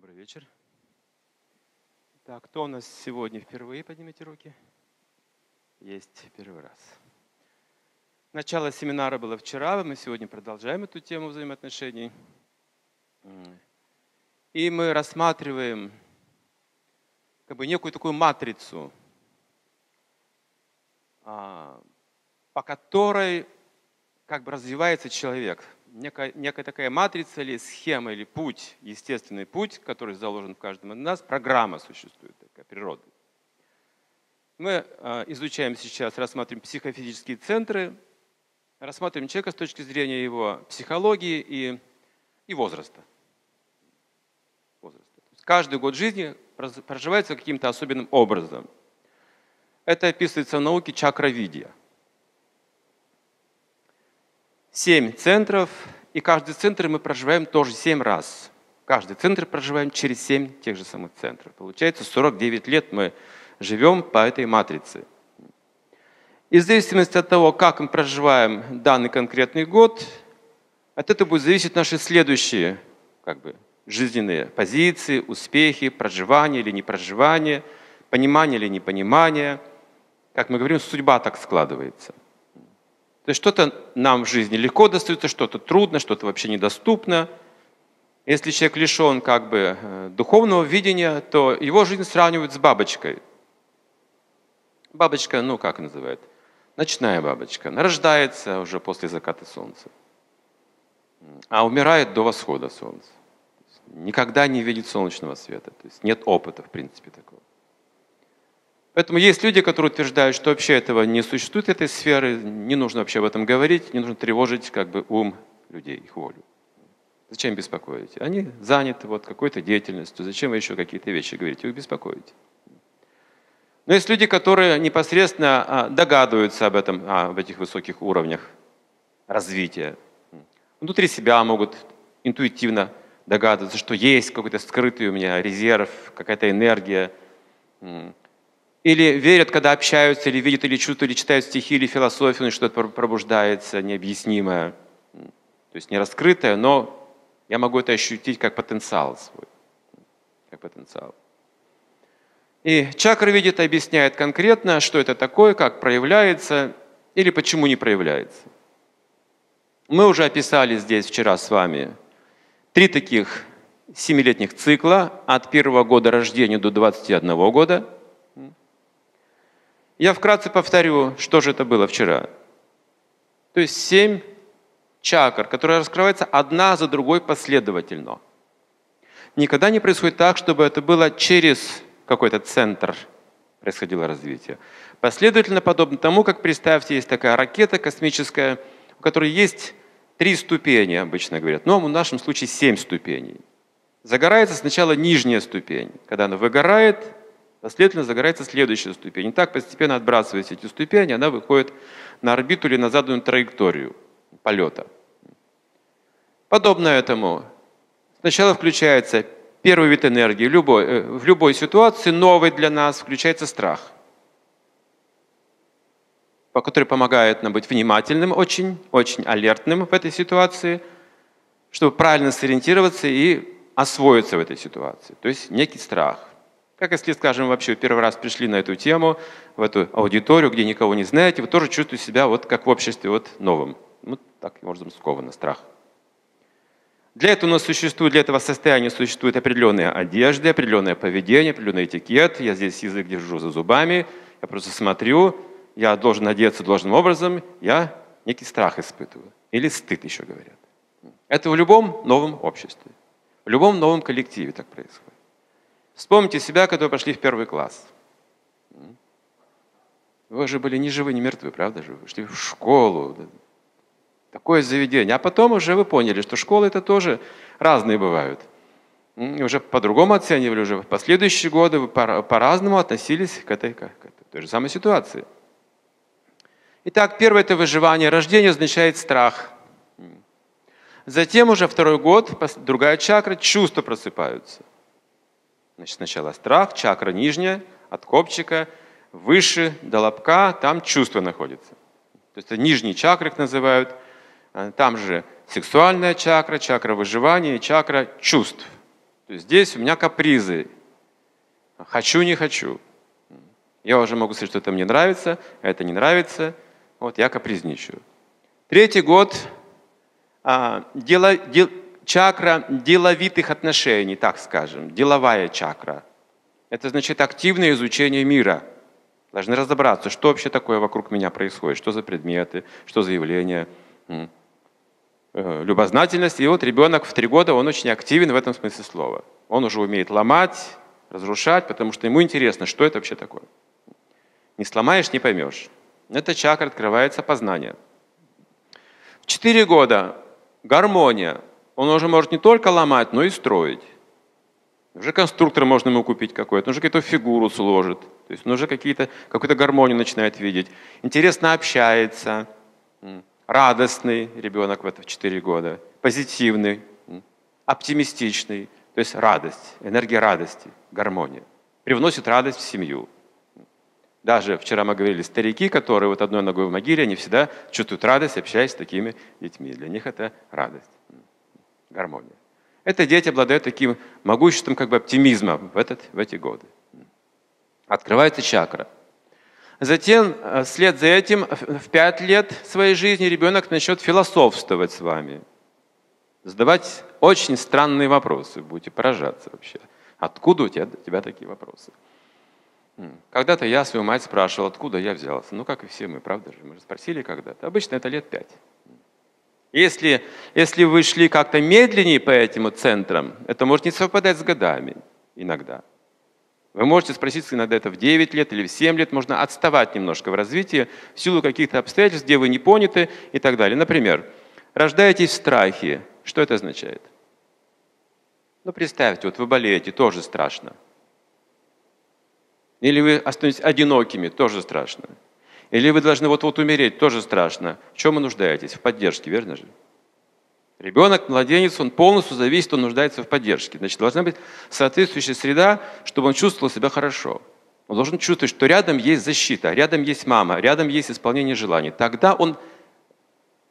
Добрый вечер. Так, кто у нас сегодня впервые? Поднимите руки. Есть первый раз. Начало семинара было вчера, мы сегодня продолжаем эту тему взаимоотношений. И мы рассматриваем как бы некую такую матрицу, а, по которой как бы развивается человек – некая, некая такая матрица или схема, или путь, естественный путь, который заложен в каждом из нас, программа существует, такая природа. Мы э, изучаем сейчас, рассматриваем психофизические центры, рассматриваем человека с точки зрения его психологии и, и возраста. возраста. каждый год жизни проживается каким-то особенным образом. Это описывается в науке чакровидия семь центров, и каждый центр мы проживаем тоже семь раз. Каждый центр проживаем через семь тех же самых центров. Получается, 49 лет мы живем по этой матрице. И в зависимости от того, как мы проживаем данный конкретный год, от этого будет зависеть наши следующие как бы, жизненные позиции, успехи, проживание или непроживание, понимание или непонимание. Как мы говорим, судьба так складывается – то есть что-то нам в жизни легко достается, что-то трудно, что-то вообще недоступно. Если человек лишен как бы э, духовного видения, то его жизнь сравнивают с бабочкой. Бабочка, ну как называют? Ночная бабочка. Она рождается уже после заката солнца, а умирает до восхода солнца. Никогда не видит солнечного света. То есть нет опыта, в принципе, такого. Поэтому есть люди, которые утверждают, что вообще этого не существует, этой сферы, не нужно вообще об этом говорить, не нужно тревожить как бы ум людей, их волю. Зачем беспокоить? Они заняты вот какой-то деятельностью, зачем вы еще какие-то вещи говорите? Вы их беспокоите. Но есть люди, которые непосредственно а, догадываются об этом, об этих высоких уровнях развития. Внутри себя могут интуитивно догадываться, что есть какой-то скрытый у меня резерв, какая-то энергия, или верят, когда общаются, или видят, или чувствуют, или читают стихи, или философию, что-то пробуждается необъяснимое, то есть не раскрытое, но я могу это ощутить как потенциал свой. Как потенциал. И чакра видит, объясняет конкретно, что это такое, как проявляется или почему не проявляется. Мы уже описали здесь вчера с вами три таких семилетних цикла от первого года рождения до 21 года – я вкратце повторю, что же это было вчера. То есть семь чакр, которые раскрываются одна за другой последовательно. Никогда не происходит так, чтобы это было через какой-то центр происходило развитие. Последовательно подобно тому, как, представьте, есть такая ракета космическая, у которой есть три ступени, обычно говорят, но в нашем случае семь ступеней. Загорается сначала нижняя ступень. Когда она выгорает, Следовательно, загорается следующая ступень. И так постепенно отбрасываясь эти ступени, она выходит на орбиту или на заданную траекторию полета. Подобно этому, сначала включается первый вид энергии. Любой, э, в любой ситуации новый для нас включается страх, который помогает нам быть внимательным, очень, очень алертным в этой ситуации, чтобы правильно сориентироваться и освоиться в этой ситуации. То есть некий страх. Как если, скажем, вообще первый раз пришли на эту тему, в эту аудиторию, где никого не знаете, вы тоже чувствуете себя вот как в обществе вот новым. Ну, так, может скованно, страх. Для этого у нас существует, для этого состояния существует определенная одежда, определенное поведение, определенный этикет. Я здесь язык держу за зубами, я просто смотрю, я должен одеться должным образом, я некий страх испытываю. Или стыд еще говорят. Это в любом новом обществе, в любом новом коллективе так происходит. Вспомните себя, когда вы пошли в первый класс. Вы же были ни живы, ни мертвы, правда же? Вы шли в школу. Такое заведение. А потом уже вы поняли, что школы это тоже разные бывают. И уже по-другому оценивали, уже в последующие годы вы по-разному относились к этой, к этой той же самой ситуации. Итак, первое это выживание. Рождение означает страх. Затем уже второй год, другая чакра, чувства просыпаются. Значит, сначала страх, чакра нижняя, от копчика, выше до лобка, там чувство находится. То есть это нижние чакры их называют. А там же сексуальная чакра, чакра выживания чакра чувств. То есть здесь у меня капризы. Хочу, не хочу. Я уже могу сказать, что это мне нравится, а это не нравится. Вот я капризничаю. Третий год а, дело, дел, чакра деловитых отношений, так скажем, деловая чакра. Это значит активное изучение мира. Должны разобраться, что вообще такое вокруг меня происходит, что за предметы, что за явления. Э, любознательность. И вот ребенок в три года, он очень активен в этом смысле слова. Он уже умеет ломать, разрушать, потому что ему интересно, что это вообще такое. Не сломаешь, не поймешь. Это чакра открывается познание. В четыре года гармония. Он уже может не только ломать, но и строить. Уже конструктор можно ему купить какой-то, он уже какую-то фигуру сложит. То есть он уже какие-то, какую-то гармонию начинает видеть. Интересно общается радостный ребенок в это в 4 года, позитивный, оптимистичный, то есть радость, энергия радости, гармония. Привносит радость в семью. Даже вчера мы говорили, старики, которые вот одной ногой в могиле, они всегда чувствуют радость, общаясь с такими детьми. Для них это радость, гармония. Это дети обладают таким могуществом как бы оптимизма в, этот, в эти годы. Открывается чакра – Затем, э, вслед за этим, в пять лет своей жизни ребенок начнет философствовать с вами, задавать очень странные вопросы, будете поражаться вообще. Откуда у тебя, у тебя такие вопросы? Когда-то я свою мать спрашивал, откуда я взялся. Ну, как и все мы, правда же? Мы же спросили когда-то. Обычно это лет пять. Если, если вы шли как-то медленнее по этим центрам, это может не совпадать с годами иногда. Вы можете спросить иногда это в 9 лет или в 7 лет, можно отставать немножко в развитии в силу каких-то обстоятельств, где вы не поняты и так далее. Например, рождаетесь в страхе. Что это означает? Ну, представьте, вот вы болеете, тоже страшно. Или вы останетесь одинокими, тоже страшно. Или вы должны вот-вот умереть, тоже страшно. В чем вы нуждаетесь? В поддержке, верно же? Ребенок, младенец, он полностью зависит, он нуждается в поддержке. Значит, должна быть соответствующая среда, чтобы он чувствовал себя хорошо. Он должен чувствовать, что рядом есть защита, рядом есть мама, рядом есть исполнение желаний. Тогда он,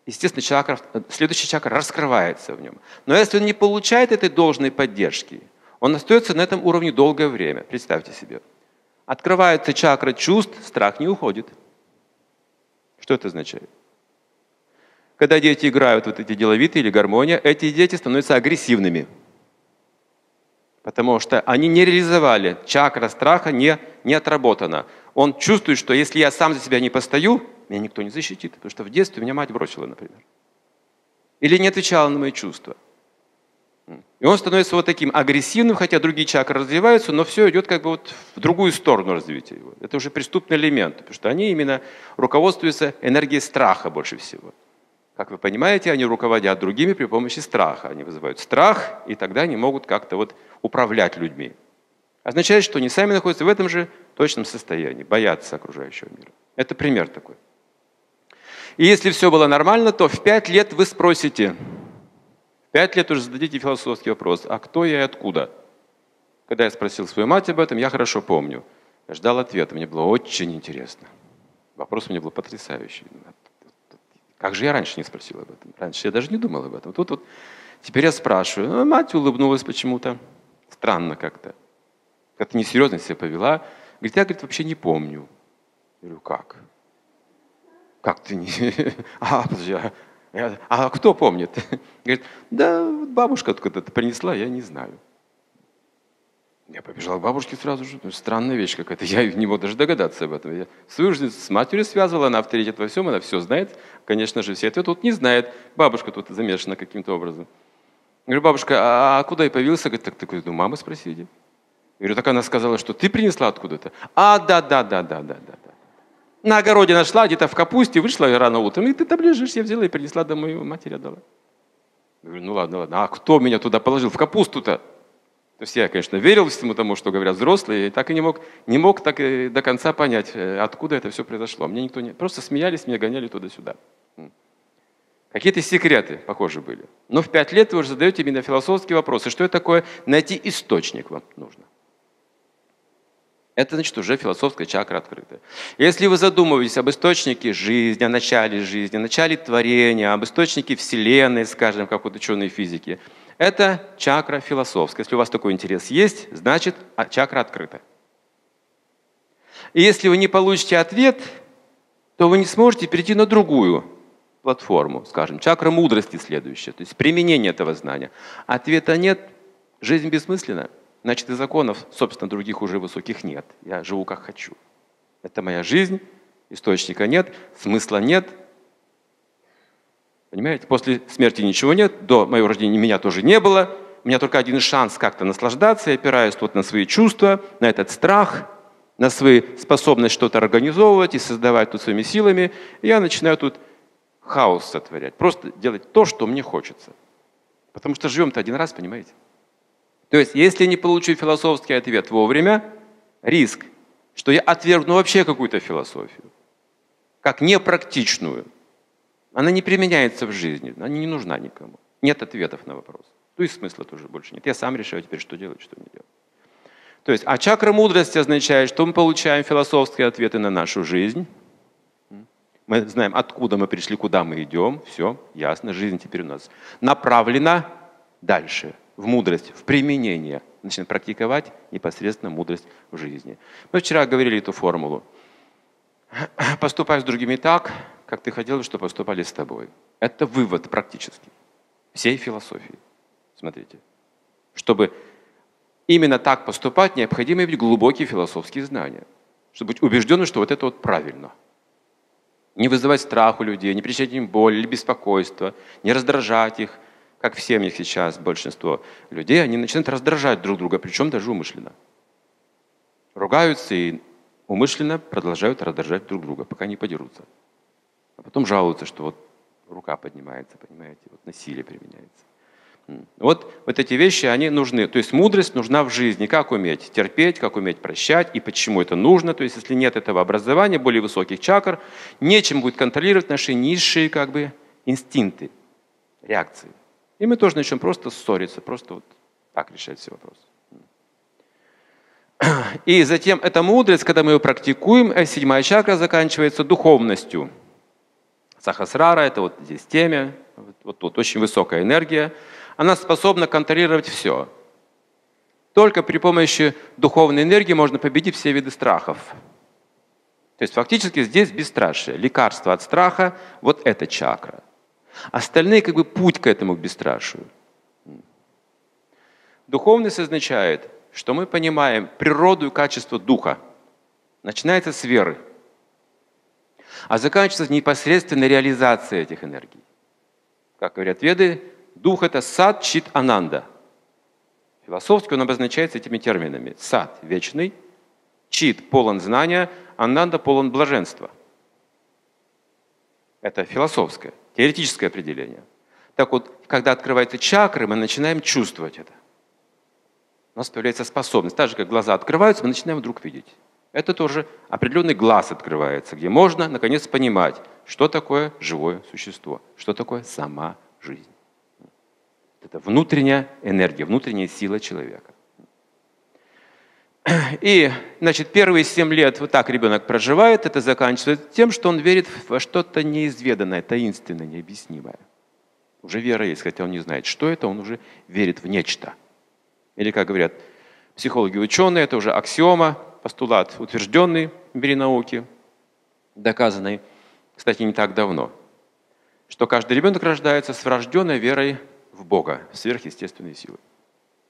естественно, чакра, следующий чакра раскрывается в нем. Но если он не получает этой должной поддержки, он остается на этом уровне долгое время. Представьте себе. Открывается чакра чувств, страх не уходит. Что это означает? Когда дети играют вот эти деловитые или гармония, эти дети становятся агрессивными. Потому что они не реализовали, чакра страха не, не отработана. Он чувствует, что если я сам за себя не постою, меня никто не защитит. Потому что в детстве меня мать бросила, например. Или не отвечала на мои чувства. И он становится вот таким агрессивным, хотя другие чакры развиваются, но все идет как бы вот в другую сторону развития его. Это уже преступный элемент, потому что они именно руководствуются энергией страха больше всего. Как вы понимаете, они руководят другими при помощи страха. Они вызывают страх, и тогда они могут как-то вот управлять людьми. Означает, что они сами находятся в этом же точном состоянии, боятся окружающего мира. Это пример такой. И если все было нормально, то в пять лет вы спросите, пять лет уже зададите философский вопрос, а кто я и откуда? Когда я спросил свою мать об этом, я хорошо помню. Я ждал ответа, мне было очень интересно. Вопрос у меня был потрясающий. Как же я раньше не спросил об этом? Раньше я даже не думал об этом. Тут вот теперь я спрашиваю. Ну, мать улыбнулась почему-то. Странно как-то. Как-то несерьезно себя повела. Говорит, я, говорит, вообще не помню. Я говорю, как? Как ты не... А, подожди, а, а кто помнит? Говорит, да бабушка откуда-то принесла, я не знаю. Я побежал к бабушке сразу же. Странная вещь какая-то. Я не мог даже догадаться об этом. Я свою жизнь с матерью связывал, она авторитет во всем, она все знает. Конечно же, все это тут не знает. Бабушка тут замешана каким-то образом. Я говорю, бабушка, а, а куда я появился? Говорит, так, такой, ну, мамы спросили. Я говорю, так она сказала, что ты принесла откуда-то. А, да, да, да, да, да, да. На огороде нашла, где-то в капусте, вышла рано утром, и ты там лежишь, я взяла и принесла домой, матери отдала. Говорю, ну ладно, ладно. А кто меня туда положил? В капусту-то? То есть я, конечно, верил всему тому, что говорят взрослые, и так и не мог, не мог так и до конца понять, э, откуда это все произошло. Мне никто не... Просто смеялись, меня гоняли туда-сюда. Какие-то секреты, похоже, были. Но в пять лет вы уже задаете именно философские вопросы. Что это такое? Найти источник вам нужно. Это значит уже философская чакра открыта. Если вы задумываетесь об источнике жизни, о начале жизни, о начале творения, об источнике Вселенной, скажем, как вот ученые физики, Это чакра философская. Если у вас такой интерес есть, значит а, чакра открыта. И если вы не получите ответ, то вы не сможете перейти на другую платформу, скажем, чакра мудрости следующая, то есть применение этого знания. Ответа нет, жизнь бессмысленна, значит и законов, собственно, других уже высоких нет. Я живу как хочу. Это моя жизнь, источника нет, смысла нет. Понимаете, после смерти ничего нет, до моего рождения меня тоже не было. У меня только один шанс как-то наслаждаться, я опираюсь тут на свои чувства, на этот страх – на свои способность что-то организовывать и создавать тут своими силами, и я начинаю тут хаос сотворять. Просто делать то, что мне хочется. Потому что живем-то один раз, понимаете? То есть, если не получу философский ответ вовремя, риск, что я отвергну вообще какую-то философию, как непрактичную. Она не применяется в жизни, она не нужна никому. Нет ответов на вопрос. То есть смысла тоже больше нет. Я сам решаю теперь, что делать, что не делать. То есть, а чакра мудрости означает, что мы получаем философские ответы на нашу жизнь. Мы знаем, откуда мы пришли, куда мы идем. Все, ясно. Жизнь теперь у нас направлена дальше, в мудрость, в применение. Начинаем практиковать непосредственно мудрость в жизни. Мы вчера говорили эту формулу. Поступай с другими так, как ты хотел, чтобы поступали с тобой. Это вывод практически всей философии. Смотрите. Чтобы Именно так поступать необходимо иметь глубокие философские знания, чтобы быть убежденным, что вот это вот правильно. Не вызывать страх у людей, не причинять им боль или беспокойство, не раздражать их, как в семьях сейчас большинство людей, они начинают раздражать друг друга, причем даже умышленно. Ругаются и умышленно продолжают раздражать друг друга, пока не подерутся. А потом жалуются, что вот рука поднимается, понимаете, вот насилие применяется. Вот, вот эти вещи, они нужны. То есть мудрость нужна в жизни. Как уметь терпеть, как уметь прощать и почему это нужно. То есть если нет этого образования, более высоких чакр, нечем будет контролировать наши низшие как бы, инстинкты, реакции. И мы тоже начнем просто ссориться, просто вот так решать все вопросы. И затем эта мудрость, когда мы ее практикуем, э, седьмая чакра заканчивается духовностью. Сахасрара – это вот здесь теме, вот тут очень высокая энергия – она способна контролировать все. Только при помощи духовной энергии можно победить все виды страхов. То есть фактически здесь бесстрашие. Лекарство от страха – вот эта чакра. Остальные как бы путь к этому бесстрашию. Духовность означает, что мы понимаем природу и качество духа. Начинается с веры, а заканчивается непосредственной реализацией этих энергий. Как говорят веды, Дух – это сад, чит, ананда. Философски он обозначается этими терминами. Сад – вечный, чит – полон знания, ананда – полон блаженства. Это философское, теоретическое определение. Так вот, когда открываются чакры, мы начинаем чувствовать это. У нас появляется способность. Так же, как глаза открываются, мы начинаем вдруг видеть. Это тоже определенный глаз открывается, где можно, наконец, понимать, что такое живое существо, что такое сама жизнь. Это внутренняя энергия, внутренняя сила человека. И, значит, первые семь лет вот так ребенок проживает, это заканчивается тем, что он верит во что-то неизведанное, таинственное, необъяснимое. Уже вера есть, хотя он не знает, что это, он уже верит в нечто. Или, как говорят психологи ученые, это уже аксиома, постулат, утвержденный в мире науки, доказанный, кстати, не так давно, что каждый ребенок рождается с врожденной верой в Бога, в сверхъестественные силы.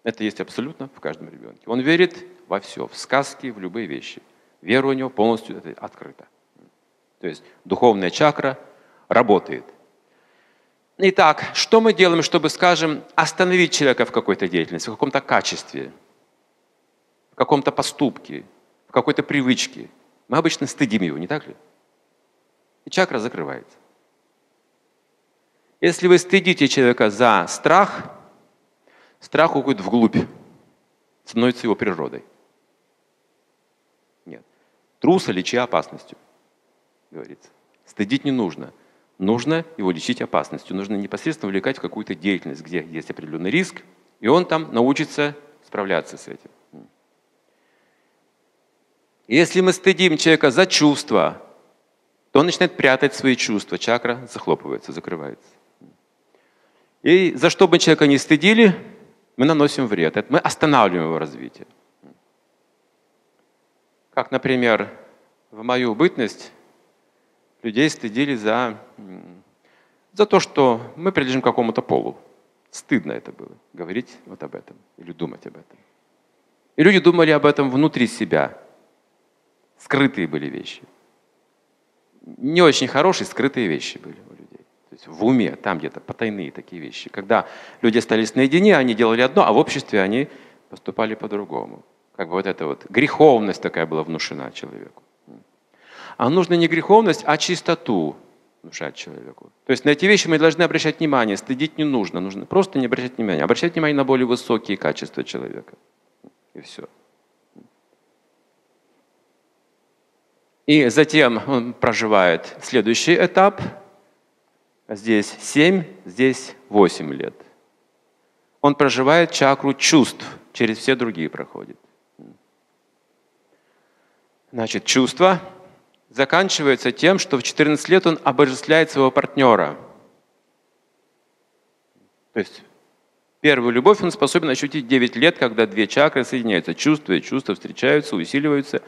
Это есть абсолютно в каждом ребенке. Он верит во все, в сказки, в любые вещи. Вера у него полностью открыта. То есть духовная чакра работает. Итак, что мы делаем, чтобы, скажем, остановить человека в какой-то деятельности, в каком-то качестве, в каком-то поступке, в какой-то привычке? Мы обычно стыдим его, не так ли? И чакра закрывается. Если вы стыдите человека за страх, страх уходит вглубь, становится его природой. Нет. Труса лечи опасностью, говорится. Стыдить не нужно. Нужно его лечить опасностью. Нужно непосредственно увлекать в какую-то деятельность, где есть определенный риск, и он там научится справляться с этим. Если мы стыдим человека за чувства, то он начинает прятать свои чувства, чакра захлопывается, закрывается. И за что бы человека не стыдили, мы наносим вред. Мы останавливаем его развитие. Как, например, в мою бытность людей стыдили за, за то, что мы принадлежим какому-то полу. Стыдно это было, говорить вот об этом или думать об этом. И люди думали об этом внутри себя. Скрытые были вещи. Не очень хорошие, скрытые вещи были есть в уме, там где-то потайные такие вещи. Когда люди остались наедине, они делали одно, а в обществе они поступали по-другому. Как бы вот эта вот греховность такая была внушена человеку. А нужно не греховность, а чистоту внушать человеку. То есть на эти вещи мы должны обращать внимание, стыдить не нужно, нужно просто не обращать внимания, обращать внимание на более высокие качества человека. И все. И затем он проживает следующий этап. Здесь 7, здесь 8 лет. Он проживает чакру чувств, через все другие проходит. Значит, чувства заканчивается тем, что в 14 лет он обожествляет своего партнера. То есть первую любовь он способен ощутить 9 лет, когда две чакры соединяются. Чувства и чувства встречаются, усиливаются.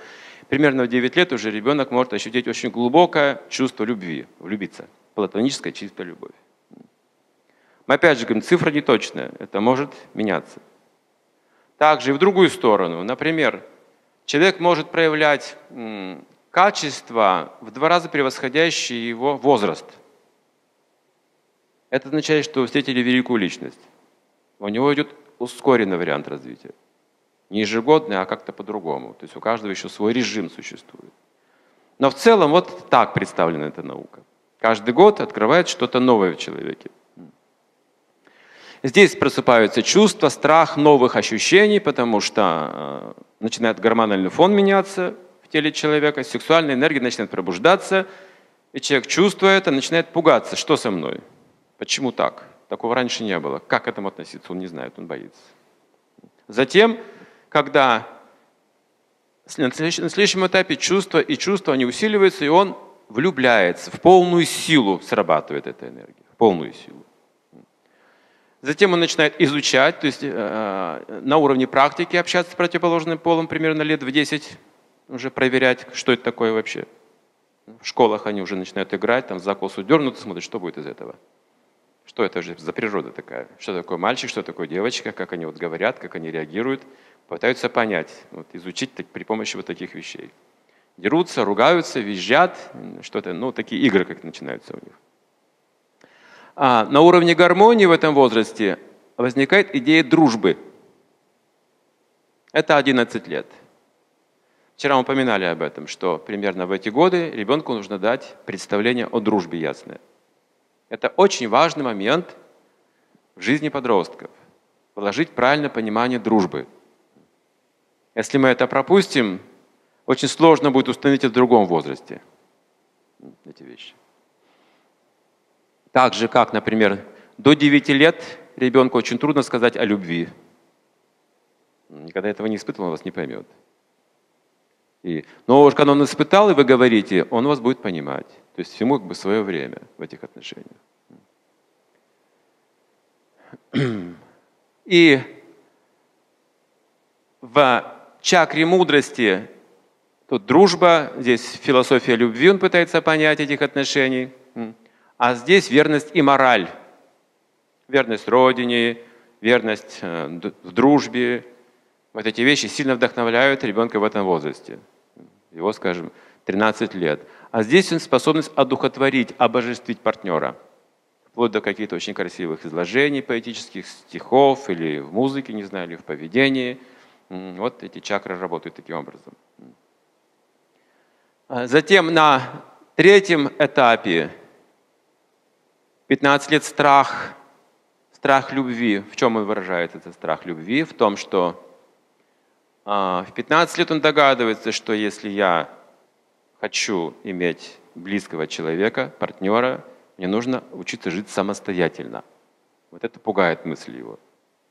Примерно в 9 лет уже ребенок может ощутить очень глубокое чувство любви, влюбиться. Платоническая чистая любовь. Мы опять же говорим, цифра не точная, это может меняться. Также и в другую сторону. Например, человек может проявлять качества, в два раза превосходящие его возраст. Это означает, что вы встретили великую личность. У него идет ускоренный вариант развития. Не ежегодный, а как-то по-другому. То есть у каждого еще свой режим существует. Но в целом вот так представлена эта наука. Каждый год открывает что-то новое в человеке. Здесь просыпаются чувства, страх новых ощущений, потому что э, начинает гормональный фон меняться, в теле человека, сексуальная энергия начинает пробуждаться, и человек, чувствуя это, начинает пугаться. Что со мной? Почему так? Такого раньше не было. Как к этому относиться? Он не знает, он боится. Затем, когда на следующем этапе чувства и чувства, они усиливаются, и он влюбляется, в полную силу срабатывает эта энергия, в полную силу. Затем он начинает изучать, то есть э, э на уровне практики общаться с противоположным полом примерно лет в 10 уже проверять, что это такое вообще. В школах они уже начинают играть, там за косу дернут, смотрят, что будет из этого. Что это же за природа такая? Что такое мальчик, что такое девочка, как они вот говорят, как они реагируют. Пытаются понять, вот, изучить так, при помощи вот таких вещей. Дерутся, ругаются, визжат, что-то, ну, такие игры как начинаются у них. А на уровне гармонии в этом возрасте возникает идея дружбы. Это 11 лет. Вчера мы упоминали об этом, что примерно в эти годы ребенку нужно дать представление о дружбе ясное. Это очень важный момент в жизни подростков. Положить правильное понимание дружбы. Если мы это пропустим, очень сложно будет установить в другом возрасте. Эти вещи. Так же, как, например, до 9 лет ребенку очень трудно сказать о любви. Никогда этого не испытывал, он вас не поймет. И, но уж когда он испытал, и вы говорите, он вас будет понимать. То есть всему как бы свое время в этих отношениях. И в чакре мудрости тут дружба, здесь философия любви, он пытается понять этих отношений, а здесь верность и мораль. Верность родине, верность э, в дружбе, вот эти вещи сильно вдохновляют ребенка в этом возрасте. Его, скажем, 13 лет. А здесь он способность одухотворить, обожествить партнера. Вплоть до каких-то очень красивых изложений, поэтических стихов, или в музыке, не знаю, или в поведении. Вот эти чакры работают таким образом. А затем на третьем этапе 15 лет страх, страх любви. В чем он выражает этот страх любви? В том, что а, в 15 лет он догадывается, что если я хочу иметь близкого человека, партнера, мне нужно учиться жить самостоятельно. Вот это пугает мысль его.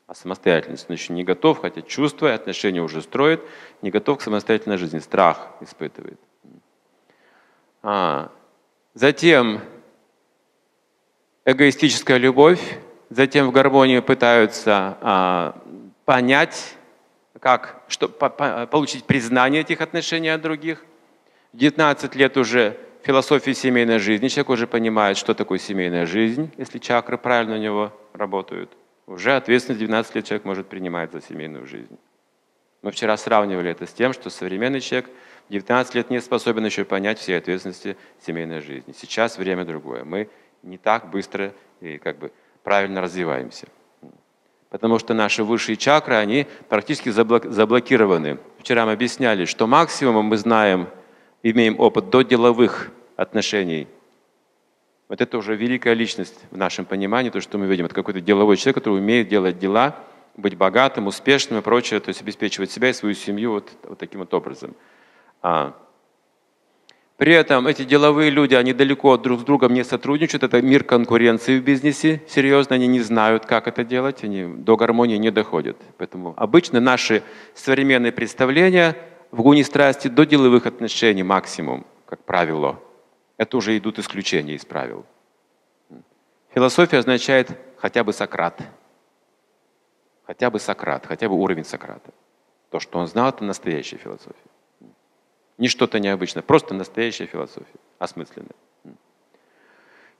А самостоятельность он еще не готов, хотя чувства отношения уже строит, не готов к самостоятельной жизни, страх испытывает. А, затем эгоистическая любовь, затем в гармонии пытаются а, понять, как что, по, по, получить признание этих отношений от других. В 19 лет уже философии семейной жизни человек уже понимает, что такое семейная жизнь, если чакры правильно у него работают. Уже ответственность 12 лет человек может принимать за семейную жизнь. Мы вчера сравнивали это с тем, что современный человек 19 лет не способен еще понять все ответственности семейной жизни. Сейчас время другое. Мы не так быстро и как бы правильно развиваемся. Потому что наши высшие чакры, они практически заблокированы. Вчера мы объясняли, что максимум мы знаем, имеем опыт до деловых отношений. Вот это уже великая личность в нашем понимании, то, что мы видим. Это какой-то деловой человек, который умеет делать дела, быть богатым, успешным и прочее, то есть обеспечивать себя и свою семью вот, вот таким вот образом. А, при этом эти деловые люди, они далеко друг с другом не сотрудничают. Это мир конкуренции в бизнесе. Серьезно, они не знают, как это делать. Они до гармонии не доходят. Поэтому обычно наши современные представления в гуне страсти до деловых отношений максимум, как правило. Это уже идут исключения из правил. Философия означает хотя бы Сократ. Хотя бы Сократ, хотя бы уровень Сократа. То, что он знал, это настоящая философия. Не что-то необычное, просто настоящая философия, осмысленная.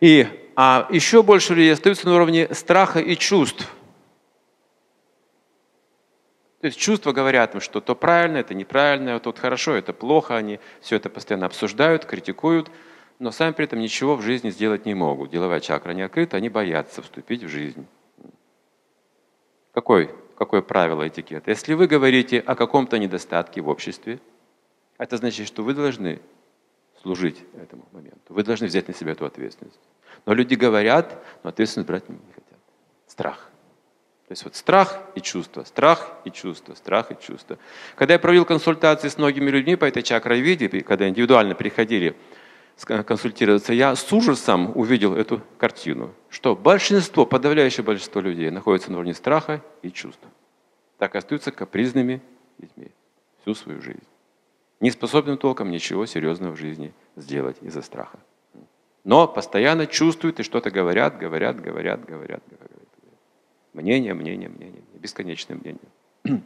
И а еще больше людей остаются на уровне страха и чувств. То есть чувства говорят им, что то правильно, это неправильно, то хорошо, это плохо, они все это постоянно обсуждают, критикуют, но сами при этом ничего в жизни сделать не могут. Деловая чакра не открыта, они боятся вступить в жизнь. Какой, какое правило этикета? Если вы говорите о каком-то недостатке в обществе, это значит, что вы должны служить этому моменту. Вы должны взять на себя эту ответственность. Но люди говорят, но ответственность брать не хотят. Страх. То есть вот страх и чувство, страх и чувство, страх и чувство. Когда я провел консультации с многими людьми по этой чакровиде, когда индивидуально приходили консультироваться, я с ужасом увидел эту картину, что большинство, подавляющее большинство людей находится на уровне страха и чувств. Так остаются капризными детьми всю свою жизнь не способен толком ничего серьезного в жизни сделать из-за страха. Но постоянно чувствуют и что-то говорят, говорят, говорят, говорят, говорят. Мнение, мнение, мнение, бесконечное мнение.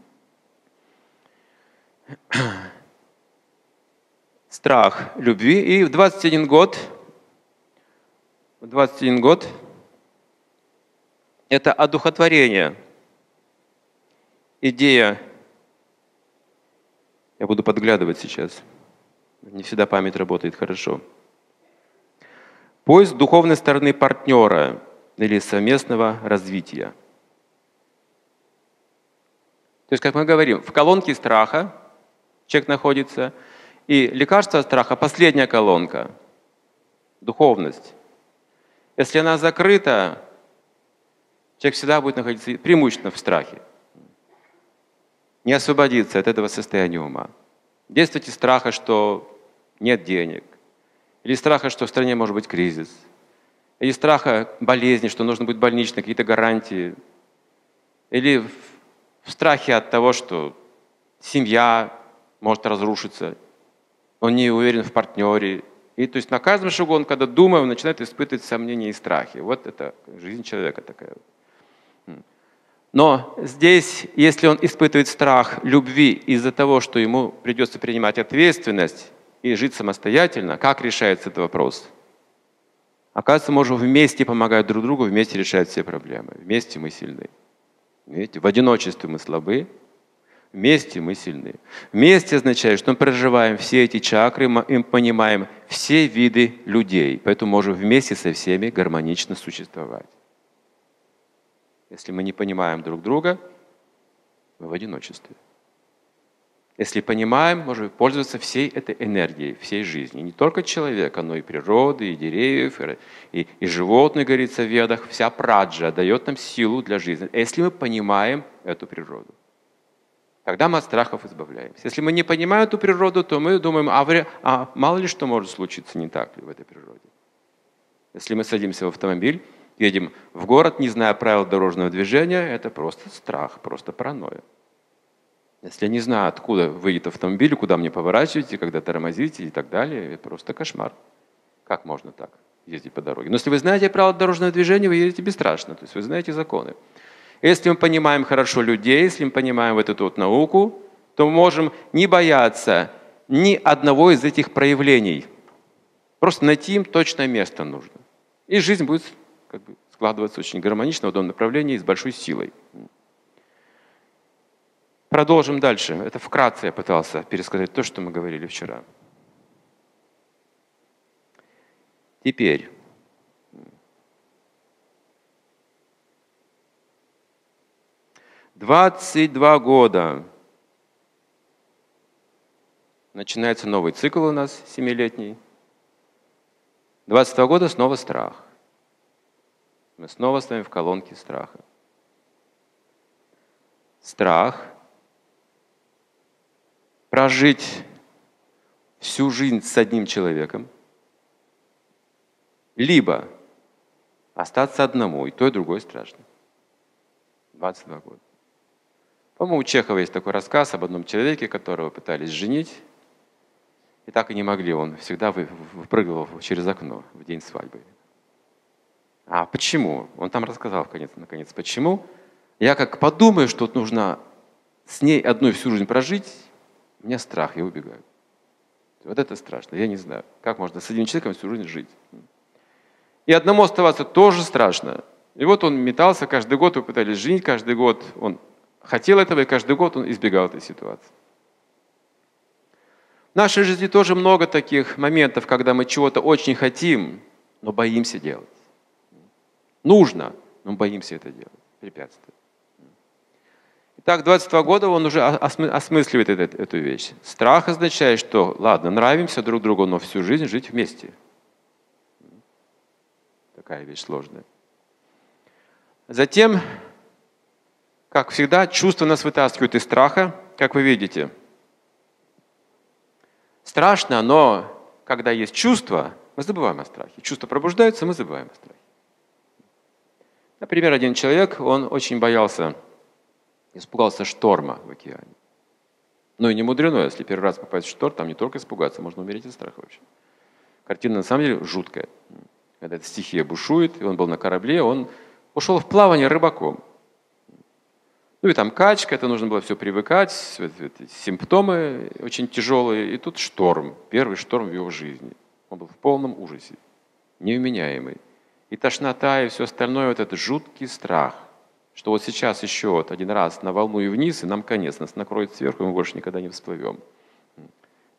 Страх любви. И в 21 год, в 21 год это одухотворение. Идея я буду подглядывать сейчас. Не всегда память работает хорошо. Поиск духовной стороны партнера или совместного развития. То есть, как мы говорим, в колонке страха человек находится, и лекарство страха – последняя колонка, духовность. Если она закрыта, человек всегда будет находиться преимущественно в страхе не освободиться от этого состояния ума. Действуйте страха, что нет денег, или страха, что в стране может быть кризис, или страха болезни, что нужно быть больничной, какие-то гарантии, или в страхе от того, что семья может разрушиться, он не уверен в партнере. И то есть на каждом шагу он, когда думает, он начинает испытывать сомнения и страхи. Вот это жизнь человека такая. Но здесь, если он испытывает страх любви из-за того, что ему придется принимать ответственность и жить самостоятельно, как решается этот вопрос? Оказывается, можем вместе помогать друг другу, вместе решать все проблемы. Вместе мы сильны. Видите? В одиночестве мы слабы, вместе мы сильны. Вместе означает, что мы проживаем все эти чакры, мы понимаем все виды людей, поэтому можем вместе со всеми гармонично существовать. Если мы не понимаем друг друга, мы в одиночестве. Если понимаем, можем пользоваться всей этой энергией, всей жизни. Не только человека, но и природы, и деревьев, и, и животных, говорится в ведах. Вся праджа дает нам силу для жизни. Если мы понимаем эту природу, тогда мы от страхов избавляемся. Если мы не понимаем эту природу, то мы думаем, а, вре... а мало ли что может случиться не так ли в этой природе. Если мы садимся в автомобиль, едем в город, не зная правил дорожного движения, это просто страх, просто паранойя. Если я не знаю, откуда выйдет автомобиль, куда мне поворачивать, и когда тормозить и так далее, это просто кошмар. Как можно так? ездить по дороге. Но если вы знаете правила дорожного движения, вы едете бесстрашно, то есть вы знаете законы. Если мы понимаем хорошо людей, если мы понимаем вот эту вот науку, то мы можем не бояться ни одного из этих проявлений. Просто найти им точное место нужно. И жизнь будет как бы, складываться очень гармонично в одном направлении и с большой силой. Продолжим дальше. Это вкратце я пытался пересказать то, что мы говорили вчера. Теперь. Двадцать два года. Начинается новый цикл у нас, семилетний. 22 года снова страх. Мы снова стоим в колонке страха. Страх прожить всю жизнь с одним человеком, либо остаться одному, и то, и другое страшно. 22 года. По-моему, у Чехова есть такой рассказ об одном человеке, которого пытались женить, и так и не могли. Он всегда выпрыгивал через окно в день свадьбы. А почему? Он там рассказал, наконец, наконец, почему. Я как подумаю, что нужно с ней одной всю жизнь прожить, у меня страх, я убегаю. Вот это страшно, я не знаю, как можно с одним человеком всю жизнь жить. И одному оставаться тоже страшно. И вот он метался, каждый год вы пытались жить, каждый год он хотел этого, и каждый год он избегал этой ситуации. В нашей жизни тоже много таких моментов, когда мы чего-то очень хотим, но боимся делать. Нужно, но боимся это делать. Препятствие. Итак, 22 года он уже осмысливает эту, эту вещь. Страх означает, что, ладно, нравимся друг другу, но всю жизнь жить вместе. Такая вещь сложная. Затем, как всегда, чувства нас вытаскивают из страха, как вы видите. Страшно, но когда есть чувства, мы забываем о страхе. Чувства пробуждаются, мы забываем о страхе. Например, один человек, он очень боялся Испугался шторма в океане. Ну и не мудрено, если первый раз попасть в шторм, там не только испугаться, можно умереть от страха вообще. Картина на самом деле жуткая. Когда эта стихия бушует, и он был на корабле, он ушел в плавание рыбаком. Ну и там качка, это нужно было все привыкать, симптомы очень тяжелые. И тут шторм, первый шторм в его жизни. Он был в полном ужасе, невменяемый. И тошнота, и все остальное, вот этот жуткий страх – что вот сейчас еще вот один раз на волну и вниз, и нам конец, нас накроет сверху, и мы больше никогда не всплывем.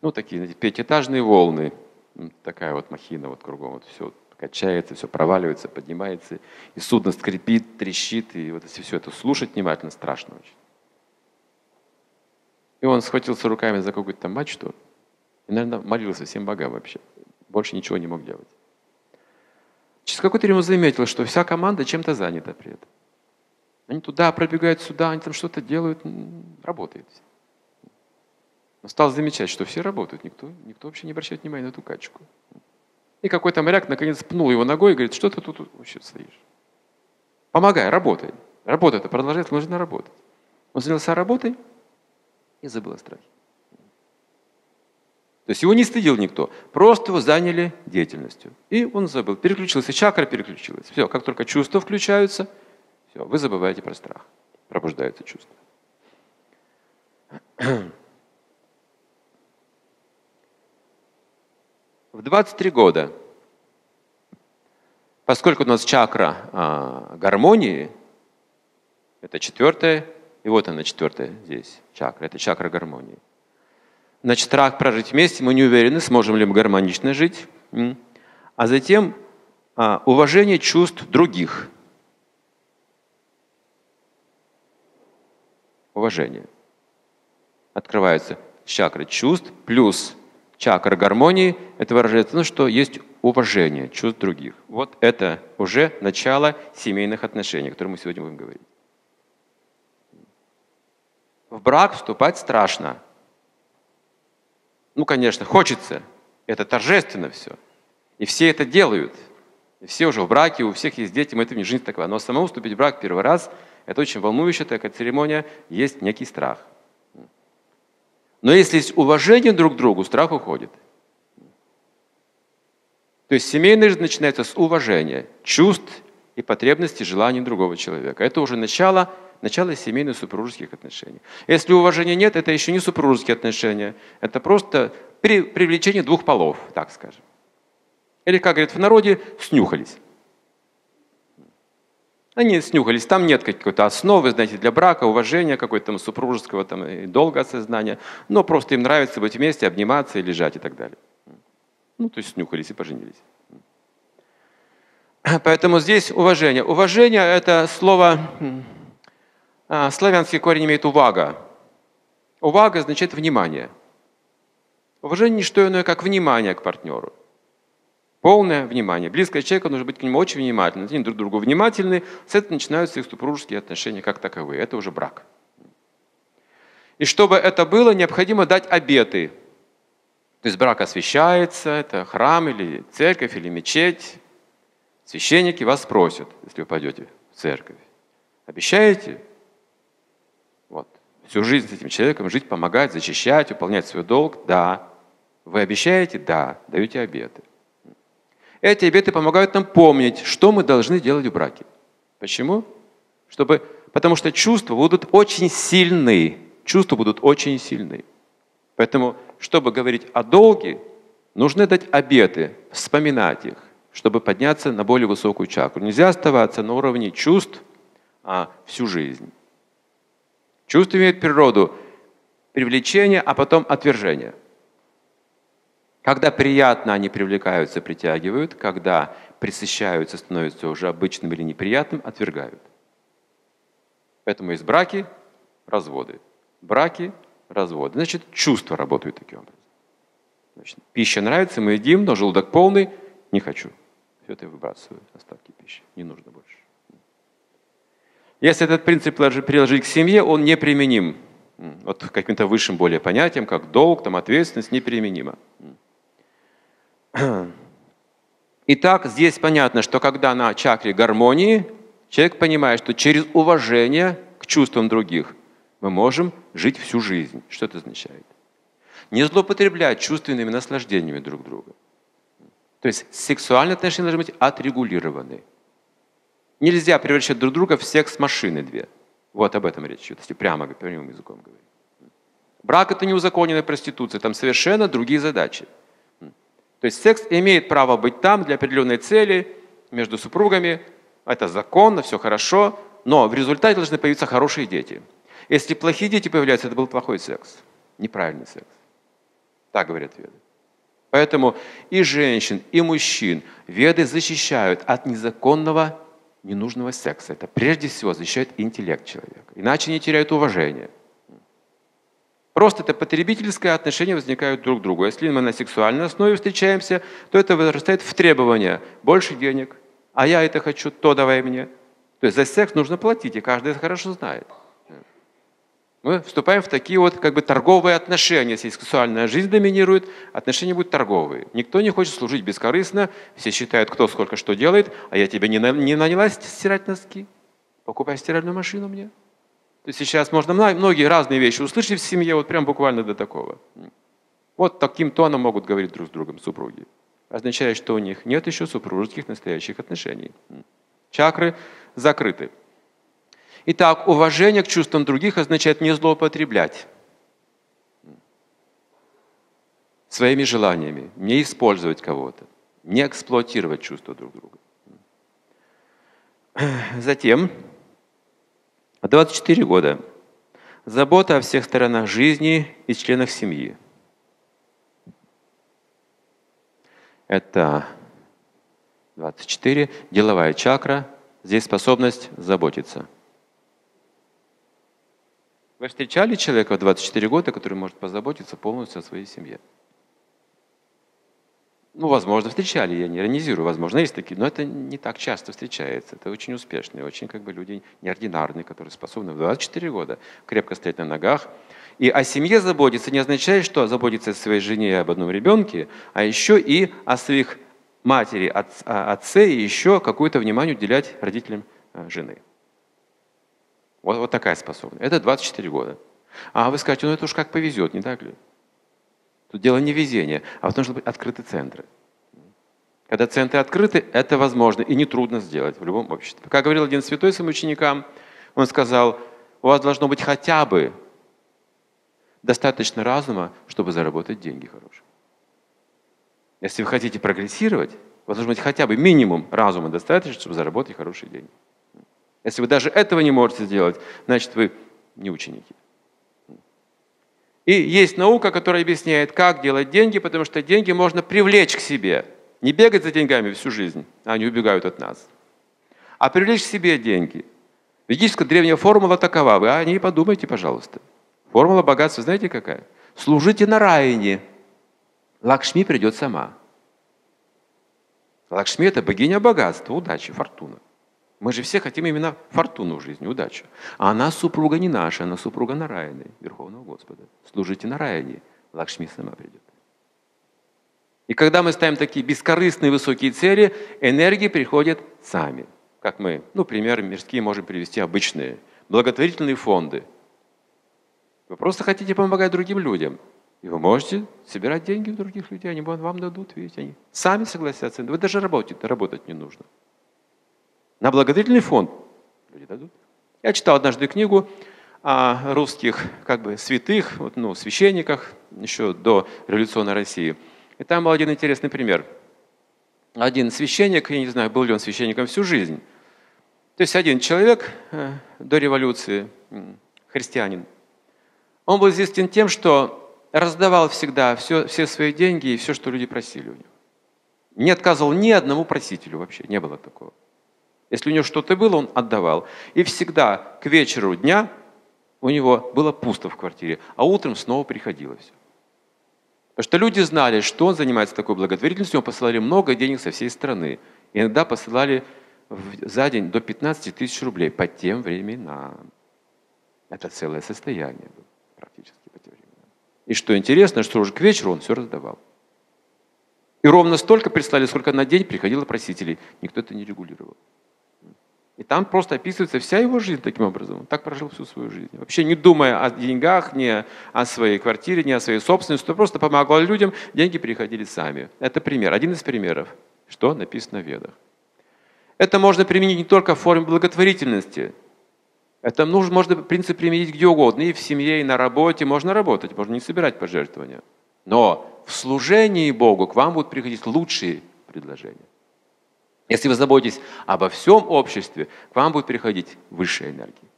Ну, такие знаете, пятиэтажные волны, такая вот махина вот кругом, вот все качается, все проваливается, поднимается, и судно скрипит, трещит, и вот если все это слушать внимательно, страшно очень. И он схватился руками за какую-то там мачту, и, наверное, молился всем богам вообще. Больше ничего не мог делать. Через какое-то время он заметил, что вся команда чем-то занята при этом. Они туда пробегают, сюда, они там что-то делают, работает. Но стал замечать, что все работают, никто, никто вообще не обращает внимания на эту качку. И какой-то моряк наконец пнул его ногой и говорит, что ты тут вообще стоишь? Помогай, работай. Работа это продолжается, нужно работать. Он занялся работой и забыл о страхе. То есть его не стыдил никто, просто его заняли деятельностью. И он забыл, переключился, чакра переключилась. Все, как только чувства включаются – все, вы забываете про страх. Пробуждается чувство. В 23 года, поскольку у нас чакра а, гармонии, это четвертая, и вот она четвертая здесь, чакра, это чакра гармонии. Значит, страх прожить вместе, мы не уверены, сможем ли мы гармонично жить. А затем а, уважение чувств других – уважение. Открывается чакра чувств плюс чакра гармонии. Это выражается, ну, что есть уважение чувств других. Вот это уже начало семейных отношений, о которых мы сегодня будем говорить. В брак вступать страшно. Ну, конечно, хочется. Это торжественно все. И все это делают. И все уже в браке, у всех есть дети, мы это не жизнь такова. Но самому вступить в брак первый раз – это очень волнующая такая церемония, есть некий страх. Но если есть уважение друг к другу, страх уходит. То есть семейная жизнь начинается с уважения, чувств и потребностей, желаний другого человека. Это уже начало, начало семейных супружеских отношений. Если уважения нет, это еще не супружеские отношения, это просто привлечение двух полов, так скажем. Или, как говорят в народе, снюхались. Они снюхались, там нет какой-то основы, знаете, для брака, уважения какой-то там супружеского там, и долга осознания, но просто им нравится быть вместе, обниматься и лежать и так далее. Ну, то есть снюхались и поженились. Поэтому здесь уважение. Уважение – это слово, славянский корень имеет увага. Увага означает внимание. Уважение – не что иное, как внимание к партнеру. Полное внимание. Близкое человека нужно быть к нему очень внимательным. Они друг другу внимательны. С этого начинаются их супружеские отношения как таковые. Это уже брак. И чтобы это было, необходимо дать обеты. То есть брак освящается, это храм или церковь или мечеть. Священники вас спросят, если вы пойдете в церковь. Обещаете? Всю жизнь с этим человеком жить, помогать, защищать, выполнять свой долг? Да. Вы обещаете? Да. Даете обеты. Эти обеты помогают нам помнить, что мы должны делать в браке. Почему? Чтобы, потому что чувства будут очень сильны. Чувства будут очень сильны. Поэтому, чтобы говорить о долге, нужно дать обеты, вспоминать их, чтобы подняться на более высокую чакру. Нельзя оставаться на уровне чувств а, всю жизнь. Чувства имеют природу привлечения, а потом отвержения – когда приятно, они привлекаются, притягивают. Когда присыщаются, становятся уже обычным или неприятным, отвергают. Поэтому есть браки, разводы. Браки, разводы. Значит, чувства работают таким образом. Значит, пища нравится, мы едим, но желудок полный, не хочу. Все это я выбрасываю, остатки пищи. Не нужно больше. Если этот принцип приложить к семье, он неприменим. Вот каким-то высшим более понятиям, как долг, там, ответственность, неприменимо. Итак, здесь понятно, что когда на чакре гармонии, человек понимает, что через уважение к чувствам других мы можем жить всю жизнь. Что это означает? Не злоупотреблять чувственными наслаждениями друг друга. То есть сексуальные отношения должны быть отрегулированы. Нельзя превращать друг друга в секс-машины две. Вот об этом речь идет, если прямо прямым языком говорить. Брак – это не узаконенная проституция, там совершенно другие задачи. То есть секс имеет право быть там для определенной цели, между супругами. Это законно, все хорошо, но в результате должны появиться хорошие дети. Если плохие дети появляются, это был плохой секс, неправильный секс. Так говорят веды. Поэтому и женщин, и мужчин веды защищают от незаконного, ненужного секса. Это прежде всего защищает интеллект человека. Иначе не теряют уважения. Просто это потребительское отношение возникает друг к другу. Если мы на сексуальной основе встречаемся, то это вырастает в требования. Больше денег, а я это хочу, то давай мне. То есть за секс нужно платить, и каждый это хорошо знает. Мы вступаем в такие вот как бы торговые отношения. Если сексуальная жизнь доминирует, отношения будут торговые. Никто не хочет служить бескорыстно, все считают, кто сколько что делает, а я тебе не, не наняла стирать носки. Покупай стиральную машину мне. То есть сейчас можно многие разные вещи услышать в семье, вот прям буквально до такого. Вот таким тоном могут говорить друг с другом супруги. Означает, что у них нет еще супружеских настоящих отношений. Чакры закрыты. Итак, уважение к чувствам других означает не злоупотреблять своими желаниями, не использовать кого-то, не эксплуатировать чувства друг друга. Затем 24 года. Забота о всех сторонах жизни и членах семьи. Это 24. Деловая чакра. Здесь способность заботиться. Вы встречали человека в 24 года, который может позаботиться полностью о своей семье? Ну, возможно, встречали, я не иронизирую, возможно, есть такие, но это не так часто встречается. Это очень успешные, очень как бы люди неординарные, которые способны в 24 года крепко стоять на ногах. И о семье заботиться не означает, что заботиться о своей жене и об одном ребенке, а еще и о своих матери, отце и еще какое-то внимание уделять родителям э, жены. Вот, вот такая способность. Это 24 года. А вы скажете, ну это уж как повезет, не так ли? Тут дело не везения, а в том, чтобы открыты центры. Когда центры открыты, это возможно и нетрудно сделать в любом обществе. Как говорил один святой своим ученикам, он сказал, у вас должно быть хотя бы достаточно разума, чтобы заработать деньги хорошие. Если вы хотите прогрессировать, у вас должно быть хотя бы минимум разума достаточно, чтобы заработать хорошие деньги. Если вы даже этого не можете сделать, значит вы не ученики. И есть наука, которая объясняет, как делать деньги, потому что деньги можно привлечь к себе – не бегать за деньгами всю жизнь, а они убегают от нас. А привлечь себе деньги. Ведическая древняя формула такова. Вы о ней подумайте, пожалуйста. Формула богатства знаете какая? Служите на районе. Лакшми придет сама. Лакшми – это богиня богатства, удачи, фортуна. Мы же все хотим именно фортуну в жизни, удачу. А она супруга не наша, она супруга Нараяны, Верховного Господа. Служите на Нараяне, Лакшми сама придет. И когда мы ставим такие бескорыстные высокие цели, энергии приходят сами. Как мы, ну, примеры мирские можем привести обычные. Благотворительные фонды. Вы просто хотите помогать другим людям. И вы можете собирать деньги у других людей, они вам дадут, видите, они сами согласятся. Вы даже работать, работать не нужно. На благотворительный фонд люди дадут. Я читал однажды книгу о русских как бы святых, вот, ну, священниках еще до революционной России – и там был один интересный пример. Один священник, я не знаю, был ли он священником всю жизнь. То есть один человек э, до революции, христианин, он был известен тем, что раздавал всегда все, все свои деньги и все, что люди просили у него. Не отказывал ни одному просителю вообще, не было такого. Если у него что-то было, он отдавал. И всегда к вечеру дня у него было пусто в квартире, а утром снова приходило все. Потому что люди знали, что он занимается такой благотворительностью, ему посылали много денег со всей страны. Иногда посылали за день до 15 тысяч рублей по тем временам. Это целое состояние было практически по тем временам. И что интересно, что уже к вечеру он все раздавал. И ровно столько прислали, сколько на день приходило просителей. Никто это не регулировал. И там просто описывается вся его жизнь таким образом. Он так прожил всю свою жизнь. Вообще не думая о деньгах, не о своей квартире, не о своей собственности, он просто помогал людям, деньги приходили сами. Это пример, один из примеров, что написано в Ведах. Это можно применить не только в форме благотворительности. Это нужно, можно принцип применить где угодно, и в семье, и на работе. Можно работать, можно не собирать пожертвования. Но в служении Богу к вам будут приходить лучшие предложения. Если вы заботитесь обо всем обществе, к вам будет приходить высшая энергия.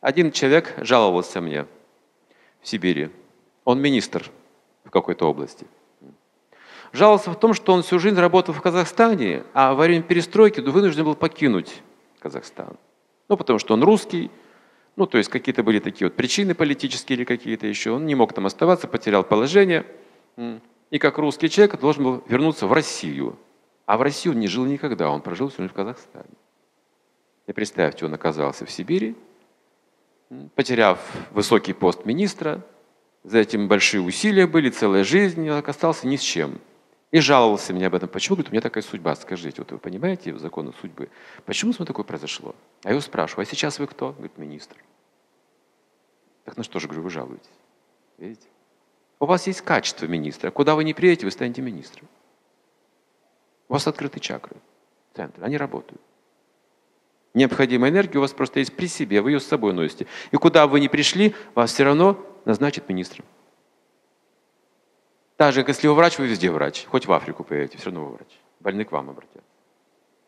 Один человек жаловался мне в Сибири. Он министр в какой-то области. Жаловался в том, что он всю жизнь работал в Казахстане, а во время перестройки вынужден был покинуть Казахстан. Ну, потому что он русский, ну, то есть какие-то были такие вот причины политические или какие-то еще. Он не мог там оставаться, потерял положение. И как русский человек должен был вернуться в Россию – а в России он не жил никогда, он прожил всю жизнь в Казахстане. И представьте, он оказался в Сибири, потеряв высокий пост министра, за этим большие усилия были, целая жизнь, и остался ни с чем. И жаловался мне об этом. Почему? Говорит, у меня такая судьба, скажите. Вот вы понимаете законы судьбы? Почему с вами такое произошло? А я его спрашиваю, а сейчас вы кто? Говорит, министр. Так на что же, говорю, вы жалуетесь? Видите? У вас есть качество министра. Куда вы не приедете, вы станете министром. У вас открыты чакры, центры, они работают. Необходимая энергия у вас просто есть при себе, вы ее с собой носите. И куда бы вы ни пришли, вас все равно назначат министром. Так как если вы врач, вы везде врач. Хоть в Африку поедете, все равно вы врач. Больны к вам обратятся.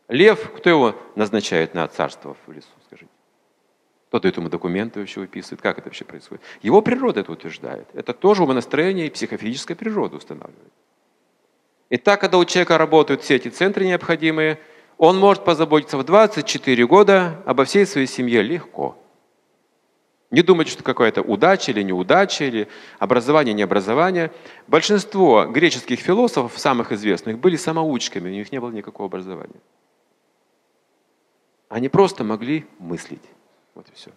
Лев, кто его назначает на царство в лесу, скажите? Кто дает ему документы вообще выписывает? Как это вообще происходит? Его природа это утверждает. Это тоже умонастроение и психофизическая природа устанавливает. И так, когда у человека работают все эти центры необходимые, он может позаботиться в 24 года обо всей своей семье легко. Не думайте, что какая-то удача или неудача, или образование, необразование. Большинство греческих философов, самых известных, были самоучками, у них не было никакого образования. Они просто могли мыслить. Вот и все.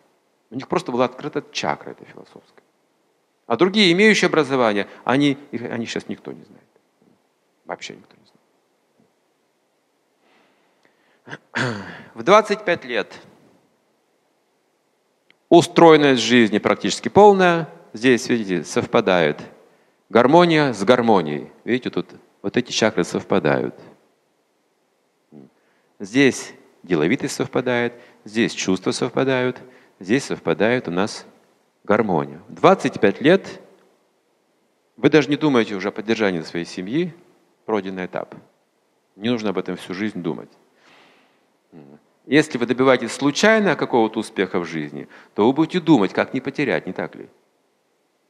У них просто была открыта чакра эта философская. А другие, имеющие образование, они, они сейчас никто не знает. Вообще никто не знает. В 25 лет устроенность жизни практически полная. Здесь, видите, совпадает гармония с гармонией. Видите, тут вот эти чакры совпадают. Здесь деловитость совпадает, здесь чувства совпадают, здесь совпадает у нас гармония. 25 лет вы даже не думаете уже о поддержании своей семьи, пройденный этап. Не нужно об этом всю жизнь думать. Если вы добиваетесь случайно какого-то успеха в жизни, то вы будете думать, как не потерять, не так ли?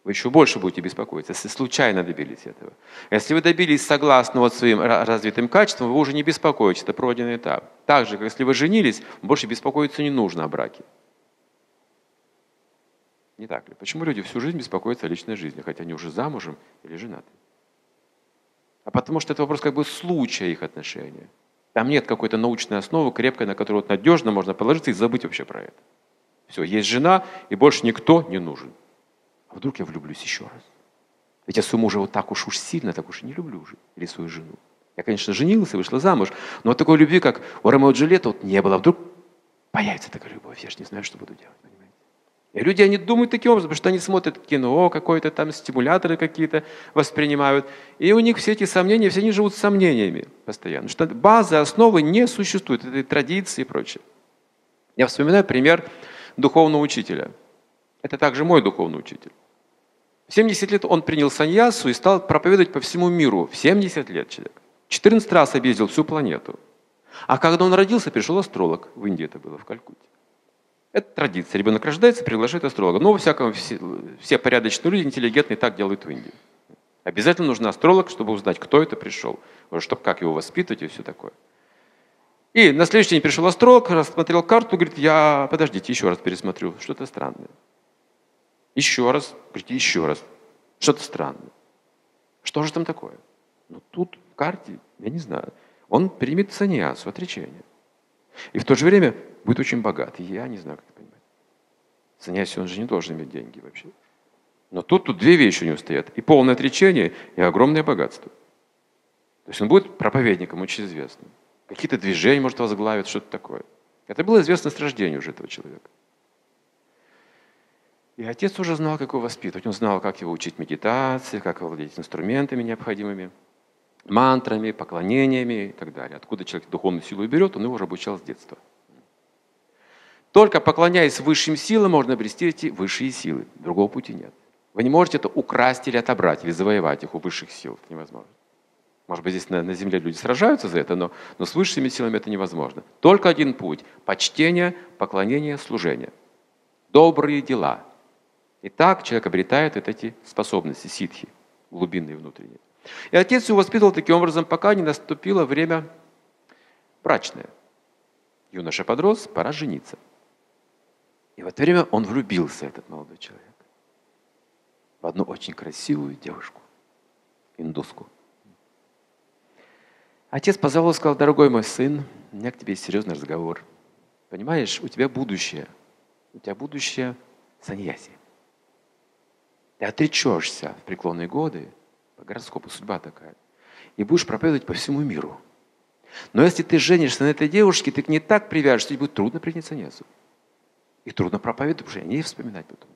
Вы еще больше будете беспокоиться, если случайно добились этого. Если вы добились согласно вот своим развитым качествам, вы уже не беспокоитесь, это пройденный этап. Так же, как если вы женились, больше беспокоиться не нужно о браке. Не так ли? Почему люди всю жизнь беспокоятся о личной жизни, хотя они уже замужем или женаты? А потому что это вопрос как бы случая их отношения. Там нет какой-то научной основы крепкой, на которую вот надежно можно положиться и забыть вообще про это. Все, есть жена, и больше никто не нужен. А вдруг я влюблюсь еще раз? Ведь я своего мужа вот так уж уж сильно, так уж и не люблю уже. Или свою жену. Я, конечно, женился, вышла замуж, но такой любви, как у Ромео и Джульетты, вот не было. Вдруг появится такая любовь, я же не знаю, что буду делать. И люди, они думают таким образом, потому что они смотрят кино какое-то там, стимуляторы какие-то воспринимают. И у них все эти сомнения, все они живут с сомнениями постоянно. Что базы, основы не существует, это традиции и прочее. Я вспоминаю пример духовного учителя. Это также мой духовный учитель. В 70 лет он принял саньясу и стал проповедовать по всему миру. В 70 лет человек. 14 раз объездил всю планету. А когда он родился, пришел астролог. В Индии это было, в Калькутте. Это традиция. Ребенок рождается, приглашает астролога. Но, во всяком, все, все порядочные люди, интеллигентные, так делают в Индии. Обязательно нужен астролог, чтобы узнать, кто это пришел, чтобы как его воспитывать и все такое. И на следующий день пришел астролог, рассмотрел карту, говорит, я, подождите, еще раз пересмотрю, что-то странное. Еще раз, говорите, еще раз, что-то странное. Что же там такое? Ну тут в карте, я не знаю, он примет саньясу, отречение. И в то же время будет очень богат. Я не знаю, как это понимать. Саньяси, он же не должен иметь деньги вообще. Но тут, тут две вещи у него стоят. И полное отречение, и огромное богатство. То есть он будет проповедником очень известным. Какие-то движения, может, возглавит, что-то такое. Это было известно с рождения уже этого человека. И отец уже знал, как его воспитывать. Он знал, как его учить медитации, как владеть инструментами необходимыми, мантрами, поклонениями и так далее. Откуда человек духовную силу берет, он его уже обучал с детства. Только поклоняясь высшим силам, можно обрести эти высшие силы. Другого пути нет. Вы не можете это украсть или отобрать, или завоевать их у высших сил. Это невозможно. Может быть, здесь на, на земле люди сражаются за это, но, но с высшими силами это невозможно. Только один путь – почтение, поклонение, служение. Добрые дела. И так человек обретает вот эти способности, ситхи, глубинные внутренние. И отец его воспитывал таким образом, пока не наступило время брачное. Юноша подрос, пора жениться. И в это время он влюбился, этот молодой человек, в одну очень красивую девушку, индуску. Отец позвал и сказал, дорогой мой сын, у меня к тебе есть серьезный разговор. Понимаешь, у тебя будущее. У тебя будущее саньяси. Ты отречешься в преклонные годы, по гороскопу судьба такая, и будешь проповедовать по всему миру. Но если ты женишься на этой девушке, ты к ней так привяжешься, тебе будет трудно принять саньясу. И трудно проповедовать, уже о ней вспоминать потом.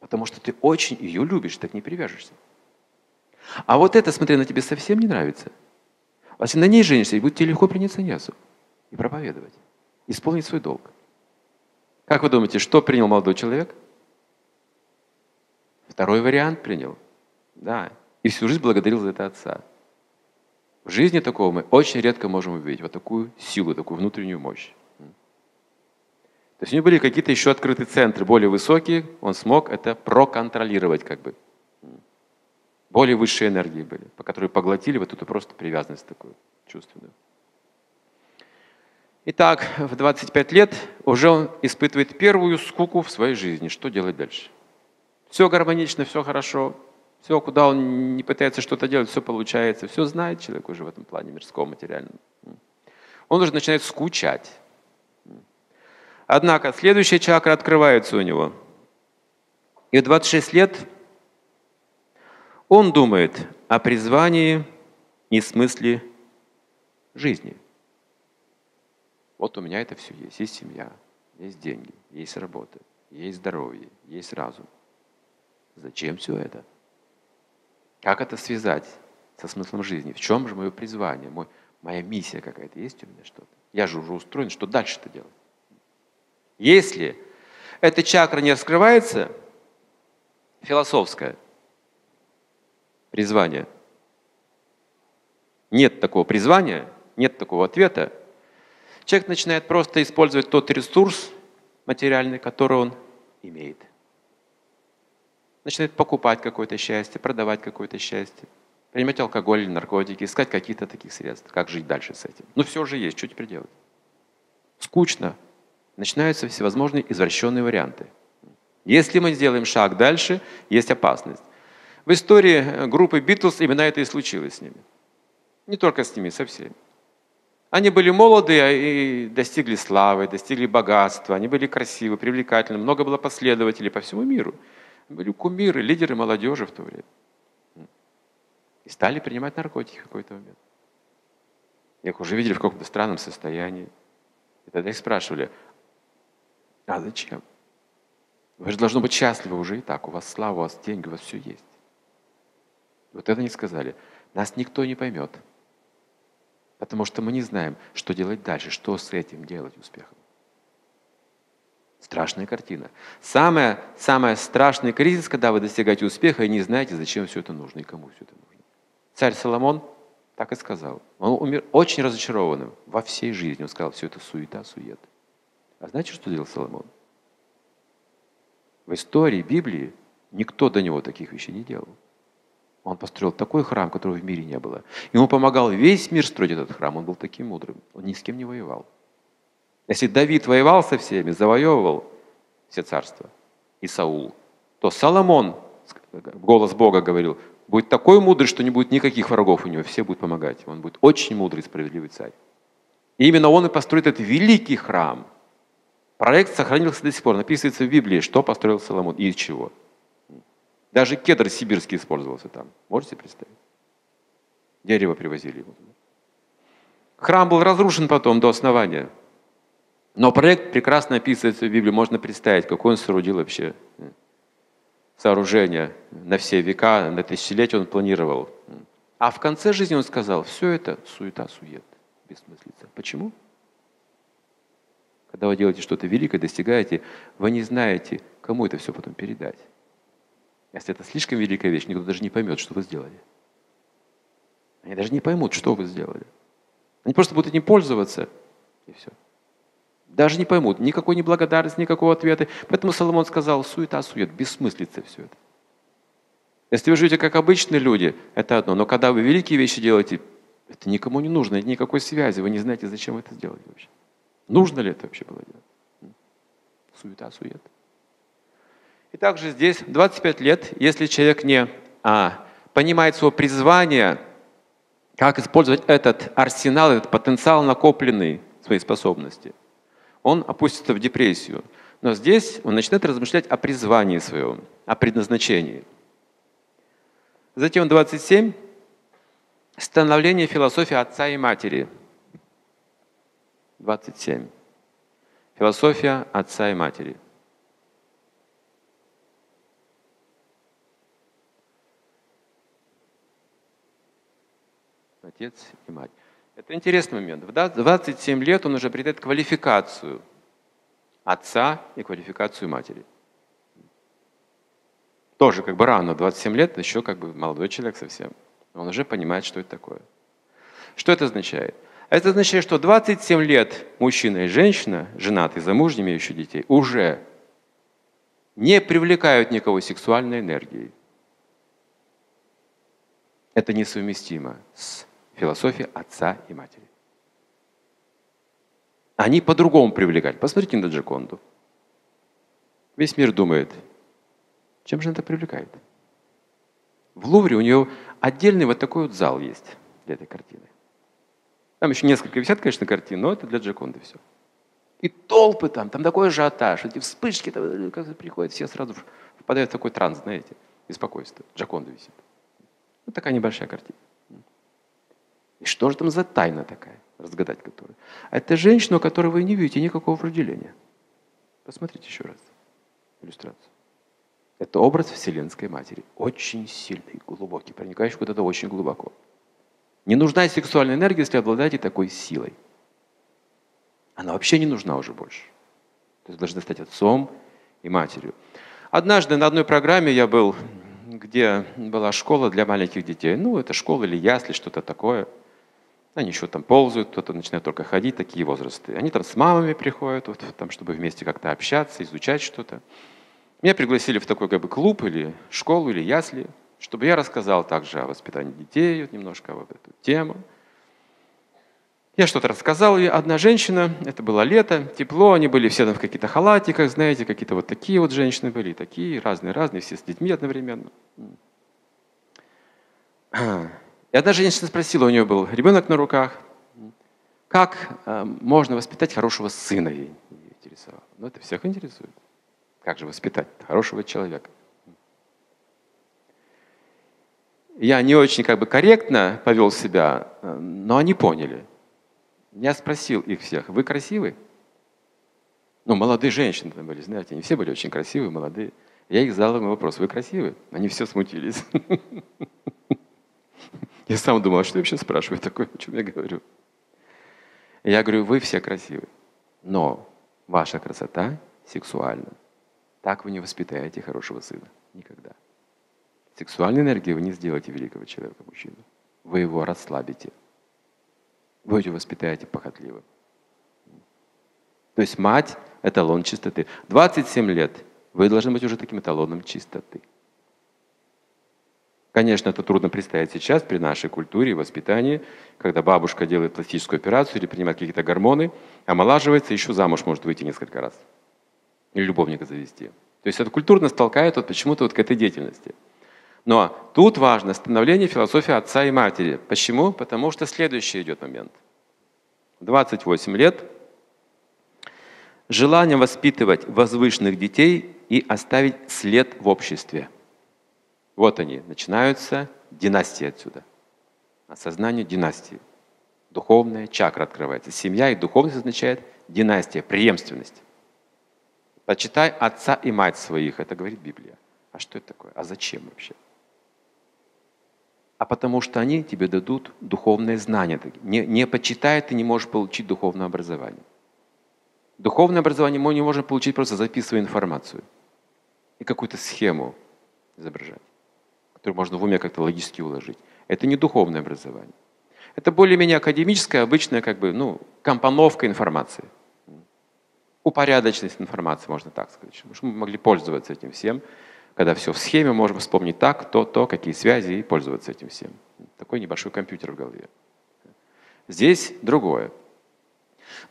Потому что ты очень ее любишь, так не привяжешься. А вот это, смотри, на тебе совсем не нравится. А если на ней женишься, и будет тебе легко принять саньясу и проповедовать, исполнить свой долг. Как вы думаете, что принял молодой человек? Второй вариант принял. Да. И всю жизнь благодарил за это отца. В жизни такого мы очень редко можем увидеть. Вот такую силу, такую внутреннюю мощь. То есть у него были какие-то еще открытые центры, более высокие, он смог это проконтролировать как бы. Более высшие энергии были, по которой поглотили вот эту просто привязанность такую чувственную. Итак, в 25 лет уже он испытывает первую скуку в своей жизни. Что делать дальше? Все гармонично, все хорошо, все, куда он не пытается что-то делать, все получается, все знает человек уже в этом плане мирском, материальном. Он уже начинает скучать. Однако следующая чакра открывается у него. И в 26 лет он думает о призвании и смысле жизни. Вот у меня это все есть. Есть семья, есть деньги, есть работа, есть здоровье, есть разум. Зачем все это? Как это связать со смыслом жизни. В чем же мое призвание, мой, моя миссия какая-то есть у меня что-то? Я же уже устроен, что дальше-то делать? Если эта чакра не раскрывается, философское призвание, нет такого призвания, нет такого ответа, человек начинает просто использовать тот ресурс материальный, который он имеет. Начинает покупать какое-то счастье, продавать какое-то счастье, принимать алкоголь или наркотики, искать какие-то таких средств. Как жить дальше с этим? Ну все же есть, что теперь делать? Скучно. Начинаются всевозможные извращенные варианты. Если мы сделаем шаг дальше, есть опасность. В истории группы Битлз именно это и случилось с ними. Не только с ними, со всеми. Они были молоды и достигли славы, достигли богатства, они были красивы, привлекательны, много было последователей по всему миру. Были кумиры, лидеры молодежи в то время. И стали принимать наркотики в какой-то момент. Их уже видели в каком-то странном состоянии. И тогда их спрашивали, а зачем? Вы же должны быть счастливы уже и так. У вас слава, у вас деньги, у вас все есть. Вот это не сказали. Нас никто не поймет. Потому что мы не знаем, что делать дальше, что с этим делать успехом. Страшная картина. Самое, самое страшный кризис, когда вы достигаете успеха и не знаете, зачем все это нужно и кому все это нужно. Царь Соломон так и сказал. Он умер очень разочарованным во всей жизни. Он сказал, все это суета, сует. А знаете, что делал Соломон? В истории Библии никто до него таких вещей не делал. Он построил такой храм, которого в мире не было. Ему помогал весь мир строить этот храм. Он был таким мудрым. Он ни с кем не воевал. Если Давид воевал со всеми, завоевывал все царства, и Саул, то Соломон, голос Бога говорил, будет такой мудрый, что не будет никаких врагов у него, все будут помогать. Он будет очень мудрый, справедливый царь. И именно он и построит этот великий храм. Проект сохранился до сих пор. Написывается в Библии, что построил Соломон и из чего. Даже кедр сибирский использовался там. Можете представить? Дерево привозили. Храм был разрушен потом до основания. Но проект прекрасно описывается в Библии. Можно представить, какой он соорудил вообще сооружение на все века, на тысячелетия он планировал. А в конце жизни он сказал, все это суета-сует, бессмыслица. Почему? Когда вы делаете что-то великое, достигаете, вы не знаете, кому это все потом передать. Если это слишком великая вещь, никто даже не поймет, что вы сделали. Они даже не поймут, что вы сделали. Они просто будут этим пользоваться, и все. Даже не поймут, никакой неблагодарности, никакого ответа. Поэтому Соломон сказал, суета, сует, бессмыслица все это. Если вы живете как обычные люди, это одно. Но когда вы великие вещи делаете, это никому не нужно, нет никакой связи. Вы не знаете, зачем вы это сделали вообще. Нужно ли это вообще было делать? Суета, сует. И также здесь 25 лет, если человек не а, понимает свое призвание, как использовать этот арсенал, этот потенциал накопленный, своей способности, он опустится в депрессию. Но здесь он начинает размышлять о призвании своем, о предназначении. Затем 27. Становление философии отца и матери. 27. Философия отца и матери. отец и мать. Это интересный момент. В 27 лет он уже придает квалификацию отца и квалификацию матери. Тоже как бы рано, 27 лет, еще как бы молодой человек совсем. Он уже понимает, что это такое. Что это означает? Это означает, что 27 лет мужчина и женщина, женатые, замужние, имеющие детей, уже не привлекают никого сексуальной энергией. Это несовместимо с философия отца и матери. Они по-другому привлекают. Посмотрите на Джаконду. Весь мир думает, чем же она это привлекает? В Лувре у нее отдельный вот такой вот зал есть для этой картины. Там еще несколько висят, конечно, картин, но это для Джаконды все. И толпы там, там такой ажиотаж, эти вспышки, там, как приходят, все сразу впадают в такой транс, знаете, беспокойство. Джаконда висит. Вот такая небольшая картина. И что же там за тайна такая, разгадать которую? А это женщина, у которой вы не видите никакого определения. Посмотрите еще раз иллюстрацию. Это образ Вселенской Матери. Очень сильный, глубокий, проникающий куда-то очень глубоко. Не нужна сексуальная энергия, если обладаете такой силой. Она вообще не нужна уже больше. То есть должны стать отцом и матерью. Однажды на одной программе я был, где была школа для маленьких детей. Ну, это школа или ясли, что-то такое. Они еще там ползают, кто-то начинает только ходить, такие возрасты. Они там с мамами приходят, вот, там, чтобы вместе как-то общаться, изучать что-то. Меня пригласили в такой как бы, клуб или школу или ясли, чтобы я рассказал также о воспитании детей, вот, немножко об эту тему. Я что-то рассказал, и одна женщина, это было лето, тепло, они были все там в каких-то халатиках, знаете, какие-то вот такие вот женщины были, такие, разные-разные, все с детьми одновременно. И одна женщина спросила, у нее был ребенок на руках, как э, можно воспитать хорошего сына, ей интересовало. Ну, это всех интересует. Как же воспитать хорошего человека? Я не очень как бы корректно повел себя, э, но они поняли. Я спросил их всех, вы красивы? Ну, молодые женщины там были, знаете, они все были очень красивые, молодые. Я их задал им вопрос, вы красивы? Они все смутились. Я сам думал, а что я вообще спрашиваю такое, о чем я говорю? Я говорю, вы все красивы, но ваша красота сексуальна. Так вы не воспитаете хорошего сына. Никогда. Сексуальной энергией вы не сделаете великого человека, мужчину. Вы его расслабите. Вы его воспитаете похотливо. То есть мать – эталон чистоты. 27 лет вы должны быть уже таким эталоном чистоты. Конечно, это трудно представить сейчас при нашей культуре и воспитании, когда бабушка делает пластическую операцию или принимает какие-то гормоны, омолаживается, еще замуж может выйти несколько раз или любовника завести. То есть это культурно столкает вот почему-то вот к этой деятельности. Но тут важно становление философии отца и матери. Почему? Потому что следующий идет момент. 28 лет. Желание воспитывать возвышенных детей и оставить след в обществе. Вот они, начинаются династии отсюда. Осознание династии. Духовная чакра открывается. Семья и духовность означает династия, преемственность. Почитай отца и мать своих, это говорит Библия. А что это такое? А зачем вообще? А потому что они тебе дадут духовное знание. Не, не почитай, ты не можешь получить духовное образование. Духовное образование мы не можем получить, просто записывая информацию и какую-то схему изображать, которую можно в уме как-то логически уложить. Это не духовное образование. Это более-менее академическая, обычная как бы, ну, компоновка информации – упорядоченность информации, можно так сказать, чтобы мы могли пользоваться этим всем. Когда все в схеме, можем вспомнить так, то, то, какие связи и пользоваться этим всем. Такой небольшой компьютер в голове. Здесь другое.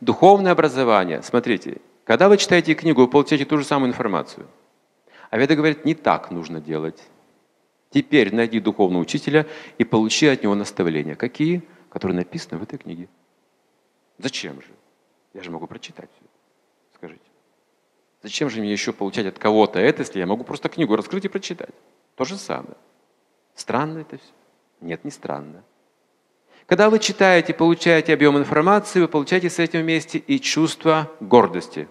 Духовное образование. Смотрите, когда вы читаете книгу, вы получаете ту же самую информацию. А Веда говорит, не так нужно делать. Теперь найди духовного учителя и получи от него наставления. Какие? Которые написаны в этой книге. Зачем же? Я же могу прочитать все. Скажите. Зачем же мне еще получать от кого-то это, если я могу просто книгу раскрыть и прочитать? То же самое. Странно это все? Нет, не странно. Когда вы читаете, получаете объем информации, вы получаете с этим вместе и чувство гордости.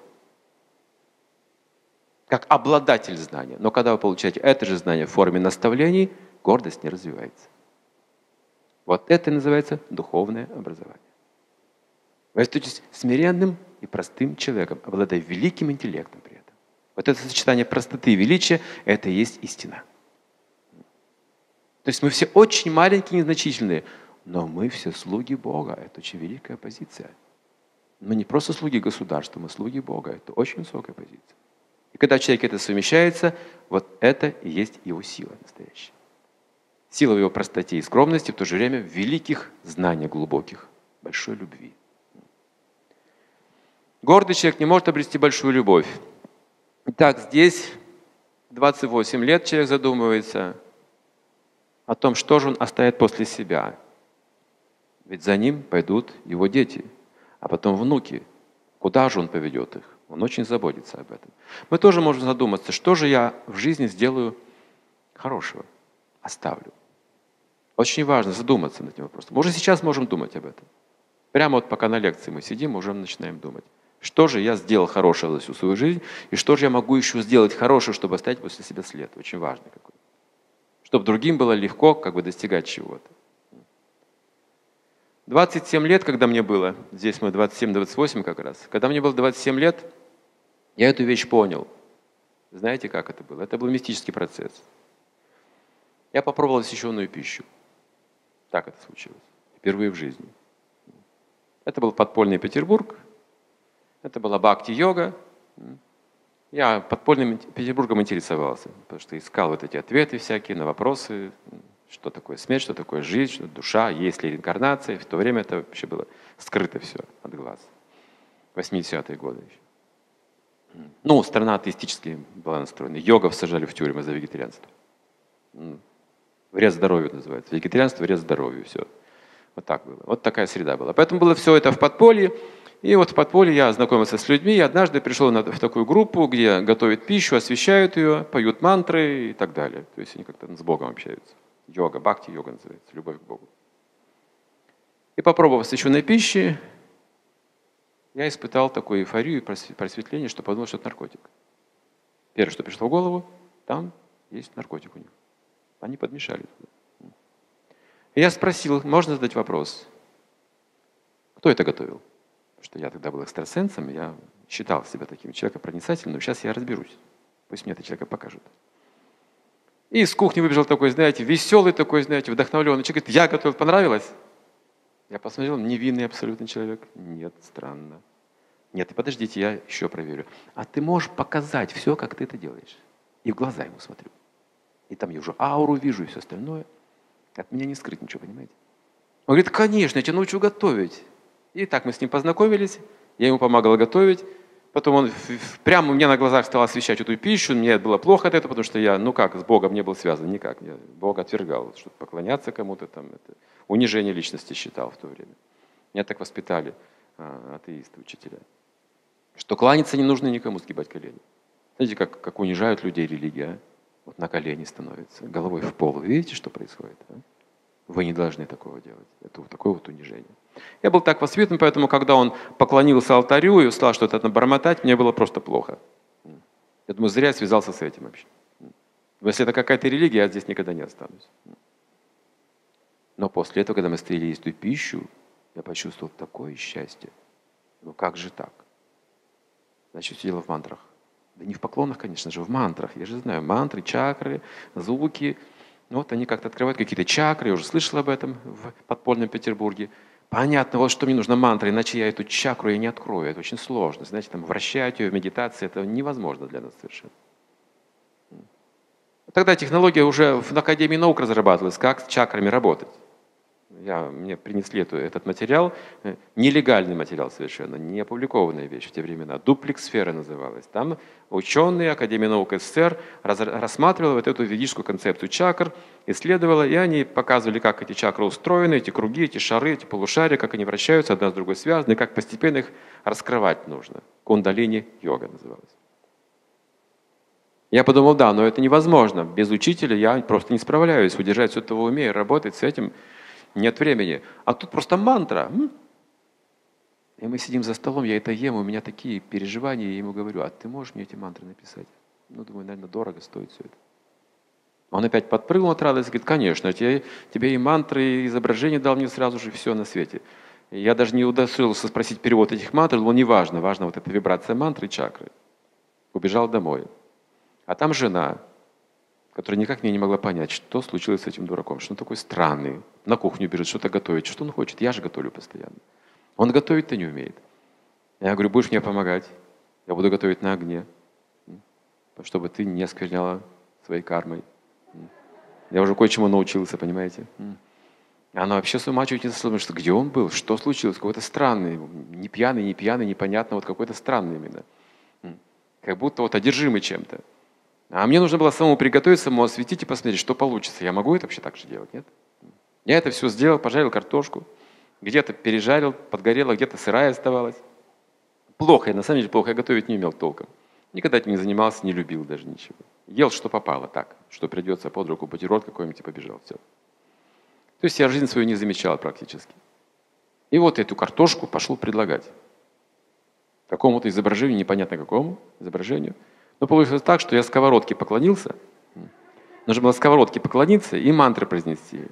Как обладатель знания. Но когда вы получаете это же знание в форме наставлений, гордость не развивается. Вот это называется духовное образование. Вы остаетесь смиренным и простым человеком, обладая великим интеллектом при этом. Вот это сочетание простоты и величия – это и есть истина. То есть мы все очень маленькие, незначительные, но мы все слуги Бога. Это очень великая позиция. Мы не просто слуги государства, мы слуги Бога. Это очень высокая позиция. Когда человек это совмещается, вот это и есть его сила настоящая. Сила в его простоте и скромности, в то же время великих знаниях глубоких, большой любви. Гордый человек не может обрести большую любовь. Итак, здесь 28 лет человек задумывается о том, что же он оставит после себя. Ведь за ним пойдут его дети, а потом внуки. Куда же он поведет их? Он очень заботится об этом. Мы тоже можем задуматься, что же я в жизни сделаю хорошего, оставлю. Очень важно задуматься над этим вопросом. Мы уже сейчас можем думать об этом. Прямо вот пока на лекции мы сидим, уже начинаем думать. Что же я сделал хорошего за всю свою жизнь, и что же я могу еще сделать хорошего, чтобы оставить после себя след. Очень важно какой. Чтобы другим было легко как бы достигать чего-то. 27 лет, когда мне было, здесь мы 27-28 как раз, когда мне было 27 лет, я эту вещь понял. Знаете, как это было? Это был мистический процесс. Я попробовал освященную пищу. Так это случилось. Впервые в жизни. Это был подпольный Петербург. Это была бхакти-йога. Я подпольным Петербургом интересовался, потому что искал вот эти ответы всякие на вопросы, что такое смерть, что такое жизнь, что душа, есть ли реинкарнация. В то время это вообще было скрыто все от глаз. 80-е годы еще. Ну, страна атеистически была настроена. Йогов сажали в тюрьмы за вегетарианство. Вред здоровью называется. Вегетарианство, вред здоровью, все. Вот так было. Вот такая среда была. Поэтому было все это в подполье. И вот в подполье я ознакомился с людьми, и однажды пришел в такую группу, где готовят пищу, освещают ее, поют мантры и так далее. То есть они как-то с Богом общаются. Йога, бхакти-йога называется, любовь к Богу. И попробовав освященной пищи, я испытал такую эйфорию и просветление, что подумал, что это наркотик. Первое, что пришло в голову, там есть наркотик у них. Они подмешали туда. Я спросил, можно задать вопрос, кто это готовил? Потому что я тогда был экстрасенсом, я считал себя таким человеком проницательным, но сейчас я разберусь. Пусть мне это человека покажут. И из кухни выбежал такой, знаете, веселый такой, знаете, вдохновленный человек. Говорит, я готовил, понравилось? Я посмотрел, невинный абсолютно человек. Нет, странно. Нет, подождите, я еще проверю. А ты можешь показать все, как ты это делаешь? И в глаза ему смотрю. И там я уже ауру вижу и все остальное. От меня не скрыть ничего, понимаете? Он говорит, конечно, я тебя научу готовить. И так мы с ним познакомились, я ему помогал готовить. Потом он прямо у меня на глазах стал освещать эту пищу. Мне было плохо от этого, потому что я, ну как, с Богом не был связан никак. Я Бога отвергал, чтобы поклоняться кому-то там. Это унижение личности считал в то время. Меня так воспитали а, атеисты, учителя. Что кланяться не нужно никому, сгибать колени. Знаете, как, как унижают людей религия. А? Вот на колени становится, головой в пол. Видите, что происходит? А? Вы не должны такого делать. Это вот такое вот унижение. Я был так воспитан, поэтому, когда он поклонился алтарю и стал что-то набормотать, мне было просто плохо. Я думаю, зря я связался с этим вообще. Если это какая-то религия, я здесь никогда не останусь. Но после этого, когда мы стали есть эту пищу, я почувствовал такое счастье. Ну как же так? Значит, дело в мантрах. Да не в поклонах, конечно же, в мантрах. Я же знаю, мантры, чакры, звуки. Ну, вот они как-то открывают какие-то чакры. Я уже слышал об этом в подпольном Петербурге. Понятно, вот что мне нужно мантра, иначе я эту чакру я не открою. Это очень сложно. Знаете, там вращать ее медитации, это невозможно для нас совершенно. Тогда технология уже в Академии наук разрабатывалась, как с чакрами работать я, мне принесли эту, этот материал, э, нелегальный материал совершенно, не опубликованная вещь в те времена, дуплексфера называлась. Там ученые Академии наук СССР раз, рассматривали вот эту ведическую концепцию чакр, исследовала, и они показывали, как эти чакры устроены, эти круги, эти шары, эти полушария, как они вращаются, одна с другой связаны, как постепенно их раскрывать нужно. Кундалини йога называлась. Я подумал, да, но это невозможно. Без учителя я просто не справляюсь удержать все это в уме и работать с этим нет времени. А тут просто мантра. И мы сидим за столом, я это ем, у меня такие переживания, я ему говорю, а ты можешь мне эти мантры написать? Ну, думаю, наверное, дорого стоит все это. Он опять подпрыгнул от радости, говорит, конечно, я тебе и мантры, и изображения дал мне сразу же все на свете. Я даже не удосужился спросить перевод этих мантр, но не важно, вот эта вибрация мантры чакры. Убежал домой. А там жена, которая никак мне не могла понять, что случилось с этим дураком, что он такой странный, на кухню бежит, что-то готовит, что он хочет, я же готовлю постоянно. Он готовить-то не умеет. Я говорю, будешь мне помогать, я буду готовить на огне, чтобы ты не оскверняла своей кармой. Я уже кое-чему научился, понимаете? Она вообще с ума не сошла, что где он был, что случилось, какой-то странный, не пьяный, не пьяный, непонятно, вот какой-то странный именно. Как будто вот одержимый чем-то. А мне нужно было самому приготовить, самому осветить и посмотреть, что получится. Я могу это вообще так же делать, нет? Я это все сделал, пожарил картошку, где-то пережарил, подгорело, где-то сырая оставалась. Плохо, я на самом деле плохо, я готовить не умел толком. Никогда этим не занимался, не любил даже ничего. Ел, что попало, так, что придется под руку бутерброд какой-нибудь и побежал, все. То есть я жизнь свою не замечал практически. И вот эту картошку пошел предлагать. Какому-то изображению, непонятно какому изображению – но получилось так, что я сковородке поклонился. Нужно было сковородке поклониться и мантры произнести.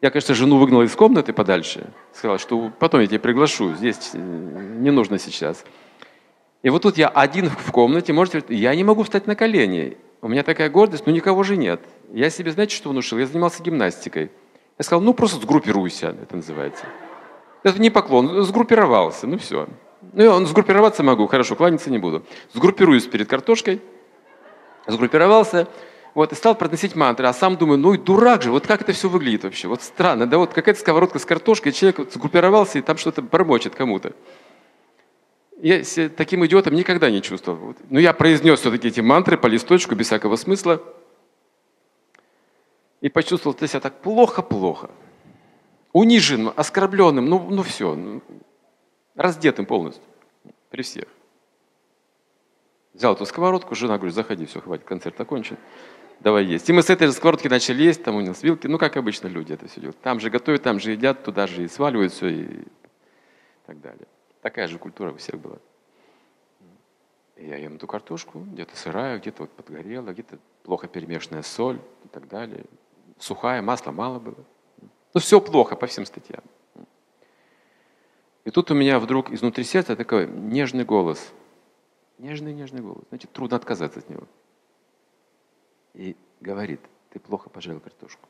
Я, конечно, жену выгнал из комнаты подальше. Сказал, что потом я тебя приглашу, здесь э, не нужно сейчас. И вот тут я один в комнате, можете, я не могу встать на колени. У меня такая гордость, но никого же нет. Я себе, знаете, что внушил? Я занимался гимнастикой. Я сказал, ну просто сгруппируйся, это называется. Это не поклон, сгруппировался, ну все. Ну, я сгруппироваться могу, хорошо, кланяться не буду. Сгруппируюсь перед картошкой, сгруппировался, вот, и стал произносить мантры, а сам думаю, ну и дурак же, вот как это все выглядит вообще, вот странно, да, вот какая-то сковородка с картошкой, человек вот сгруппировался и там что-то бормочет кому-то. Я таким идиотом никогда не чувствовал. Вот. Но я произнес все-таки эти мантры по листочку, без всякого смысла, и почувствовал себя так плохо-плохо, униженным, оскорбленным, ну, ну все, ну, раздетым полностью, при всех. Взял эту сковородку, жена говорит, заходи, все, хватит, концерт окончен, давай есть. И мы с этой же сковородки начали есть, там у нас вилки, ну, как обычно люди это все делают. Там же готовят, там же едят, туда же и сваливают все и так далее. Такая же культура у всех была. И я ем эту картошку, где-то сырая, где-то вот подгорела, где-то плохо перемешанная соль и так далее. Сухая, масла мало было. Ну, все плохо по всем статьям. И тут у меня вдруг изнутри сердца такой нежный голос. Нежный-нежный голос. Значит, трудно отказаться от него. И говорит, ты плохо пожарил картошку.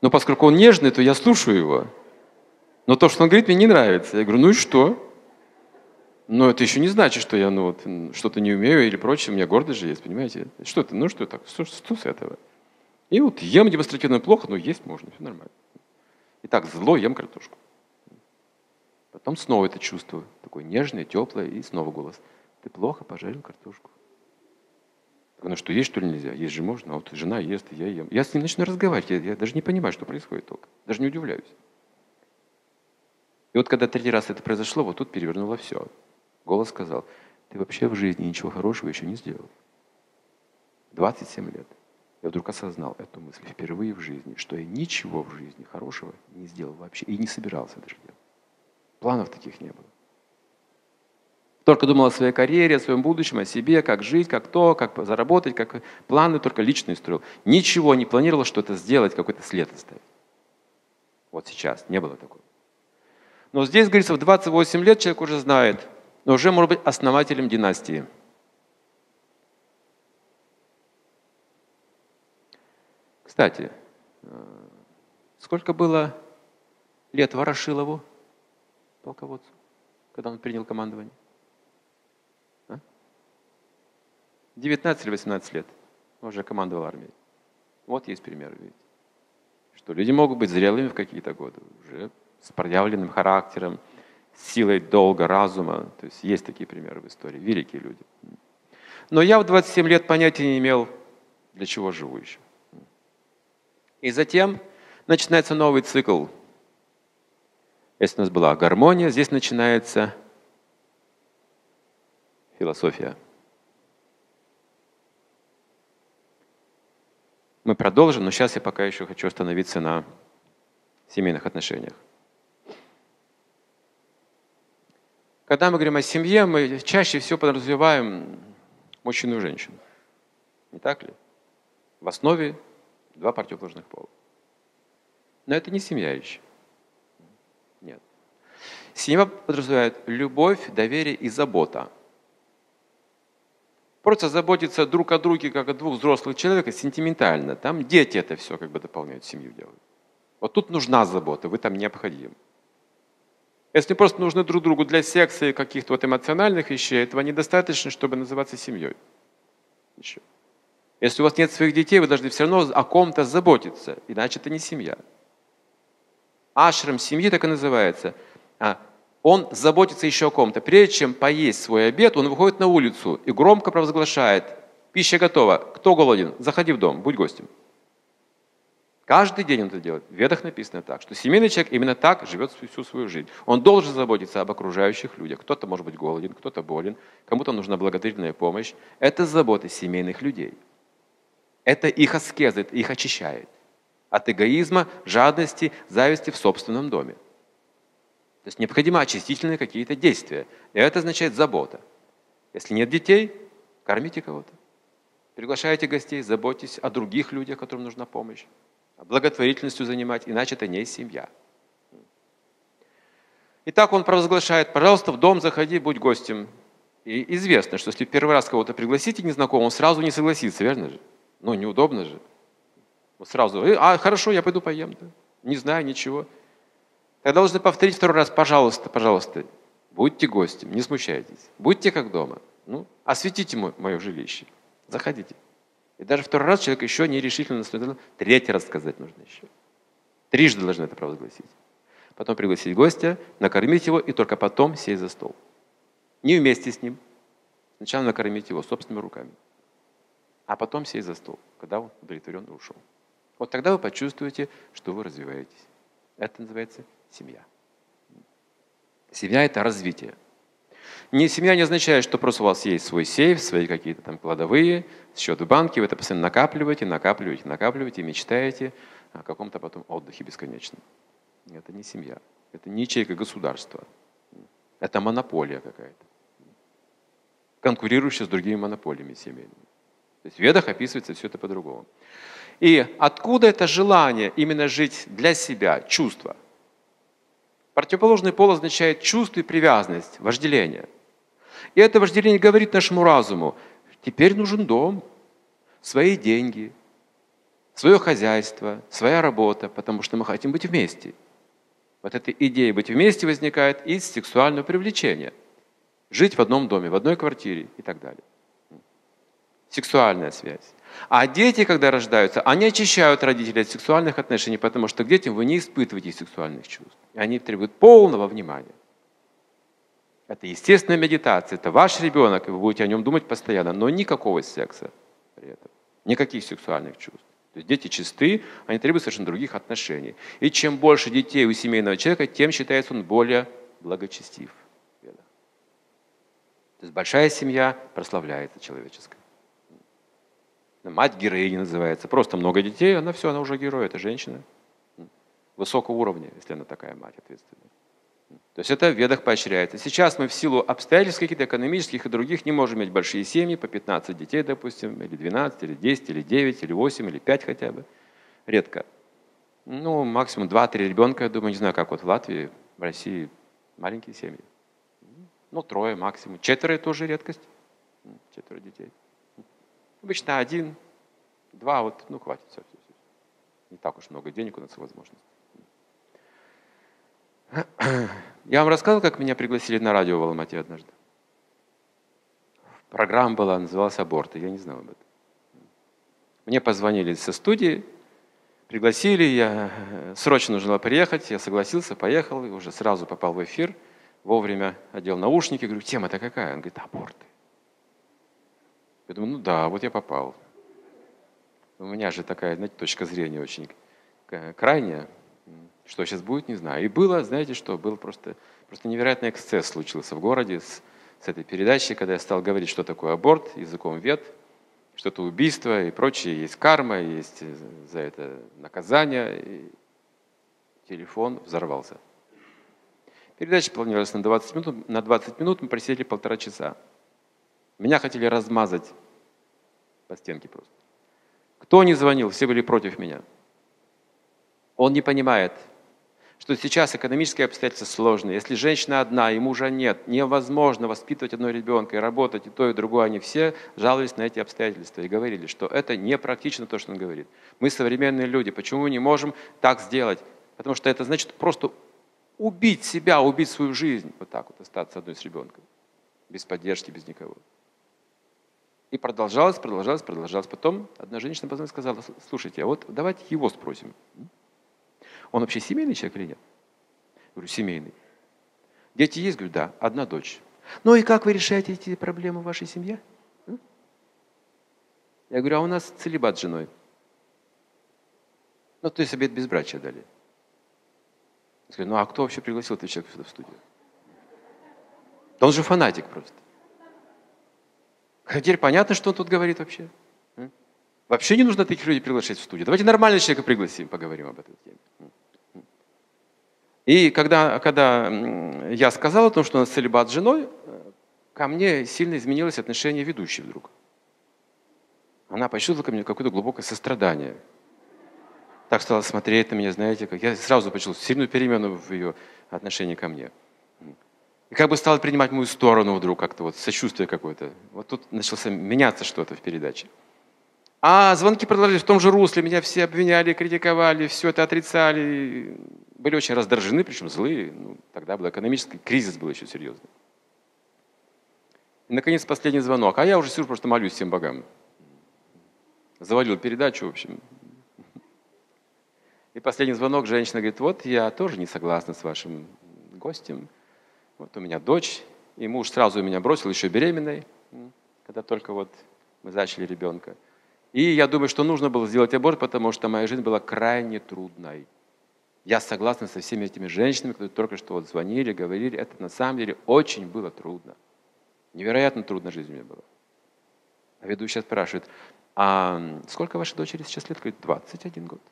Но поскольку он нежный, то я слушаю его. Но то, что он говорит, мне не нравится. Я говорю, ну и что? Но это еще не значит, что я ну, вот, что-то не умею или прочее. У меня гордость же есть, понимаете? Что это? Ну что так? Что, что с этого? И вот ем демонстративно плохо, но есть можно, все нормально. И так зло ем картошку. Потом снова это чувство, такое нежное, теплое, и снова голос. Ты плохо пожарил картошку. Ну что, есть что ли нельзя? Есть же можно, а вот жена ест, и я ем. Я с ним начну разговаривать, я, я даже не понимаю, что происходит только. Даже не удивляюсь. И вот когда третий раз это произошло, вот тут перевернуло все. Голос сказал, ты вообще в жизни ничего хорошего еще не сделал. 27 лет. Я вдруг осознал эту мысль впервые в жизни, что я ничего в жизни хорошего не сделал вообще и не собирался даже делать. Планов таких не было. Только думал о своей карьере, о своем будущем, о себе, как жить, как то, как заработать, как планы только личные строил. Ничего не планировал что-то сделать, какой-то след оставить. Вот сейчас не было такого. Но здесь, говорится, в 28 лет человек уже знает, но уже может быть основателем династии. Кстати, э, сколько было лет Ворошилову, полководцу, когда он принял командование? 19 или 18 лет он уже командовал армией. Вот есть примеры, видите. Что люди могут быть зрелыми в какие-то годы, уже с проявленным характером, силой долга, разума. То есть есть такие примеры в истории, великие люди. Но я в 27 лет понятия не имел, для чего живу еще. И затем начинается новый цикл. Если у нас была гармония, здесь начинается философия. Мы продолжим, но сейчас я пока еще хочу остановиться на семейных отношениях. Когда мы говорим о семье, мы чаще всего подразумеваем мужчину и женщину. Не так ли? В основе два противоположных пола. Но это не семья еще. Нет. Семья подразумевает любовь, доверие и забота. Просто заботиться друг о друге, как о двух взрослых человек, сентиментально. Там дети это все как бы дополняют, семью делают. Вот тут нужна забота, вы там необходим. Если просто нужны друг другу для секса и каких-то вот эмоциональных вещей, этого недостаточно, чтобы называться семьей. Еще. Если у вас нет своих детей, вы должны все равно о ком-то заботиться, иначе это не семья. Ашрам семьи так и называется. А, он заботится еще о ком-то. Прежде чем поесть свой обед, он выходит на улицу и громко провозглашает, пища готова, кто голоден, заходи в дом, будь гостем. Каждый день он это делает. В ведах написано так, что семейный человек именно так живет всю свою жизнь. Он должен заботиться об окружающих людях. Кто-то может быть голоден, кто-то болен, кому-то нужна благотворительная помощь. Это забота семейных людей. Это их аскеза, это их очищает от эгоизма, жадности, зависти в собственном доме. То есть необходимо очистительные какие-то действия. И это означает забота. Если нет детей, кормите кого-то. Приглашайте гостей, заботьтесь о других людях, которым нужна помощь. благотворительностью занимать, иначе это не семья. И так он провозглашает, пожалуйста, в дом заходи, будь гостем. И известно, что если первый раз кого-то пригласите незнакомого, он сразу не согласится, верно же? Ну, неудобно же. Вот сразу, «Э, а, хорошо, я пойду поем. Да? Не знаю ничего. Тогда должны повторить второй раз, пожалуйста, пожалуйста, будьте гостем, не смущайтесь. Будьте как дома. Ну, осветите мое, мое жилище. Заходите. И даже второй раз человек еще нерешительно настроен. Третий раз сказать нужно еще. Трижды должны это провозгласить. Потом пригласить гостя, накормить его и только потом сесть за стол. Не вместе с ним. Сначала накормить его собственными руками. А потом сесть за стол, когда он удовлетворенно ушел. Вот тогда вы почувствуете, что вы развиваетесь. Это называется семья. Семья – это развитие. Не, семья не означает, что просто у вас есть свой сейф, свои какие-то там кладовые, счет в банке, вы это постоянно накапливаете, накапливаете, накапливаете, мечтаете о каком-то потом отдыхе бесконечном. Это не семья. Это не ячейка государства. Это монополия какая-то конкурирующая с другими монополиями семейными. То есть в ведах описывается все это по-другому. И откуда это желание именно жить для себя, чувство? Противоположный пол означает чувство и привязанность, вожделение. И это вожделение говорит нашему разуму, теперь нужен дом, свои деньги, свое хозяйство, своя работа, потому что мы хотим быть вместе. Вот эта идея быть вместе возникает из сексуального привлечения – жить в одном доме, в одной квартире и так далее. Сексуальная связь. А дети, когда рождаются, они очищают родителей от сексуальных отношений, потому что к детям вы не испытываете сексуальных чувств. И они требуют полного внимания. Это естественная медитация, это ваш ребенок, и вы будете о нем думать постоянно, но никакого секса при этом, никаких сексуальных чувств. То есть дети чисты, они требуют совершенно других отношений. И чем больше детей у семейного человека, тем считается он более благочестив. То есть большая семья прославляется человеческая. Мать героини называется. Просто много детей, она все, она уже герой, это женщина. Высокого уровня, если она такая мать ответственная. То есть это в ведах поощряется. Сейчас мы в силу обстоятельств каких-то экономических и других не можем иметь большие семьи, по 15 детей, допустим, или 12, или 10, или 9, или 8, или 5 хотя бы. Редко. Ну, максимум 2-3 ребенка, я думаю, не знаю, как вот в Латвии, в России маленькие семьи. Ну, трое максимум. Четверо – это тоже редкость. Четверо детей. Обычно один, два, вот, ну, хватит, все, все, все. Не так уж много денег у нас возможность. Я вам рассказывал, как меня пригласили на радио в Алмате однажды. Программа была, называлась «Аборты», я не знал об этом. Мне позвонили со студии, пригласили, я срочно нужно было приехать, я согласился, поехал, и уже сразу попал в эфир – вовремя одел наушники, говорю, тема-то какая? Он говорит, аборты. Я думаю, ну да, вот я попал. У меня же такая, знаете, точка зрения очень крайняя. Что сейчас будет, не знаю. И было, знаете что, был просто, просто невероятный эксцесс случился в городе с, с этой передачей, когда я стал говорить, что такое аборт языком вет, что это убийство и прочее, есть карма, есть за это наказание. И телефон взорвался. Передача планировалась на 20 минут, на 20 минут мы просидели полтора часа. Меня хотели размазать по стенке просто. Кто не звонил, все были против меня. Он не понимает, что сейчас экономические обстоятельства сложные. Если женщина одна и мужа нет, невозможно воспитывать одного ребенка и работать и то, и другое. Они все жаловались на эти обстоятельства и говорили, что это непрактично то, что он говорит. Мы современные люди, почему мы не можем так сделать? Потому что это значит просто убить себя, убить свою жизнь, вот так вот остаться одной с ребенком, без поддержки, без никого. И продолжалось, продолжалось, продолжалось. Потом одна женщина позвонила и сказала, слушайте, а вот давайте его спросим. Он вообще семейный человек или нет? Я говорю, семейный. Дети есть? Говорю, да, одна дочь. Ну и как вы решаете эти проблемы в вашей семье? Я говорю, а у нас целебат с женой. Ну, то есть обед безбрачия дали. Сказали, ну а кто вообще пригласил этого человека сюда в студию? Да он же фанатик просто. А теперь понятно, что он тут говорит вообще. Вообще не нужно таких людей приглашать в студию. Давайте нормального человека пригласим, поговорим об этой теме. И когда, когда я сказал о том, что у нас целебат с женой, ко мне сильно изменилось отношение ведущей вдруг. Она почувствовала ко мне какое-то глубокое сострадание. так стала смотреть на меня, знаете, как я сразу почувствовал сильную перемену в ее отношении ко мне. И как бы стала принимать мою сторону вдруг, как-то вот сочувствие какое-то. Вот тут начался меняться что-то в передаче. А звонки продолжались в том же русле, меня все обвиняли, критиковали, все это отрицали. Были очень раздражены, причем злые. Ну, тогда был экономический кризис был еще серьезный. И, наконец, последний звонок. А я уже сижу, просто молюсь всем богам. Завалил передачу, в общем. И последний звонок, женщина говорит, вот я тоже не согласна с вашим гостем. Вот у меня дочь, и муж сразу меня бросил, еще беременной, когда только вот мы зачали ребенка. И я думаю, что нужно было сделать аборт, потому что моя жизнь была крайне трудной. Я согласна со всеми этими женщинами, которые только что вот звонили, говорили, это на самом деле очень было трудно. Невероятно трудно жизнь мне была. А ведущая спрашивает, а сколько вашей дочери сейчас лет? Говорит, 21 год.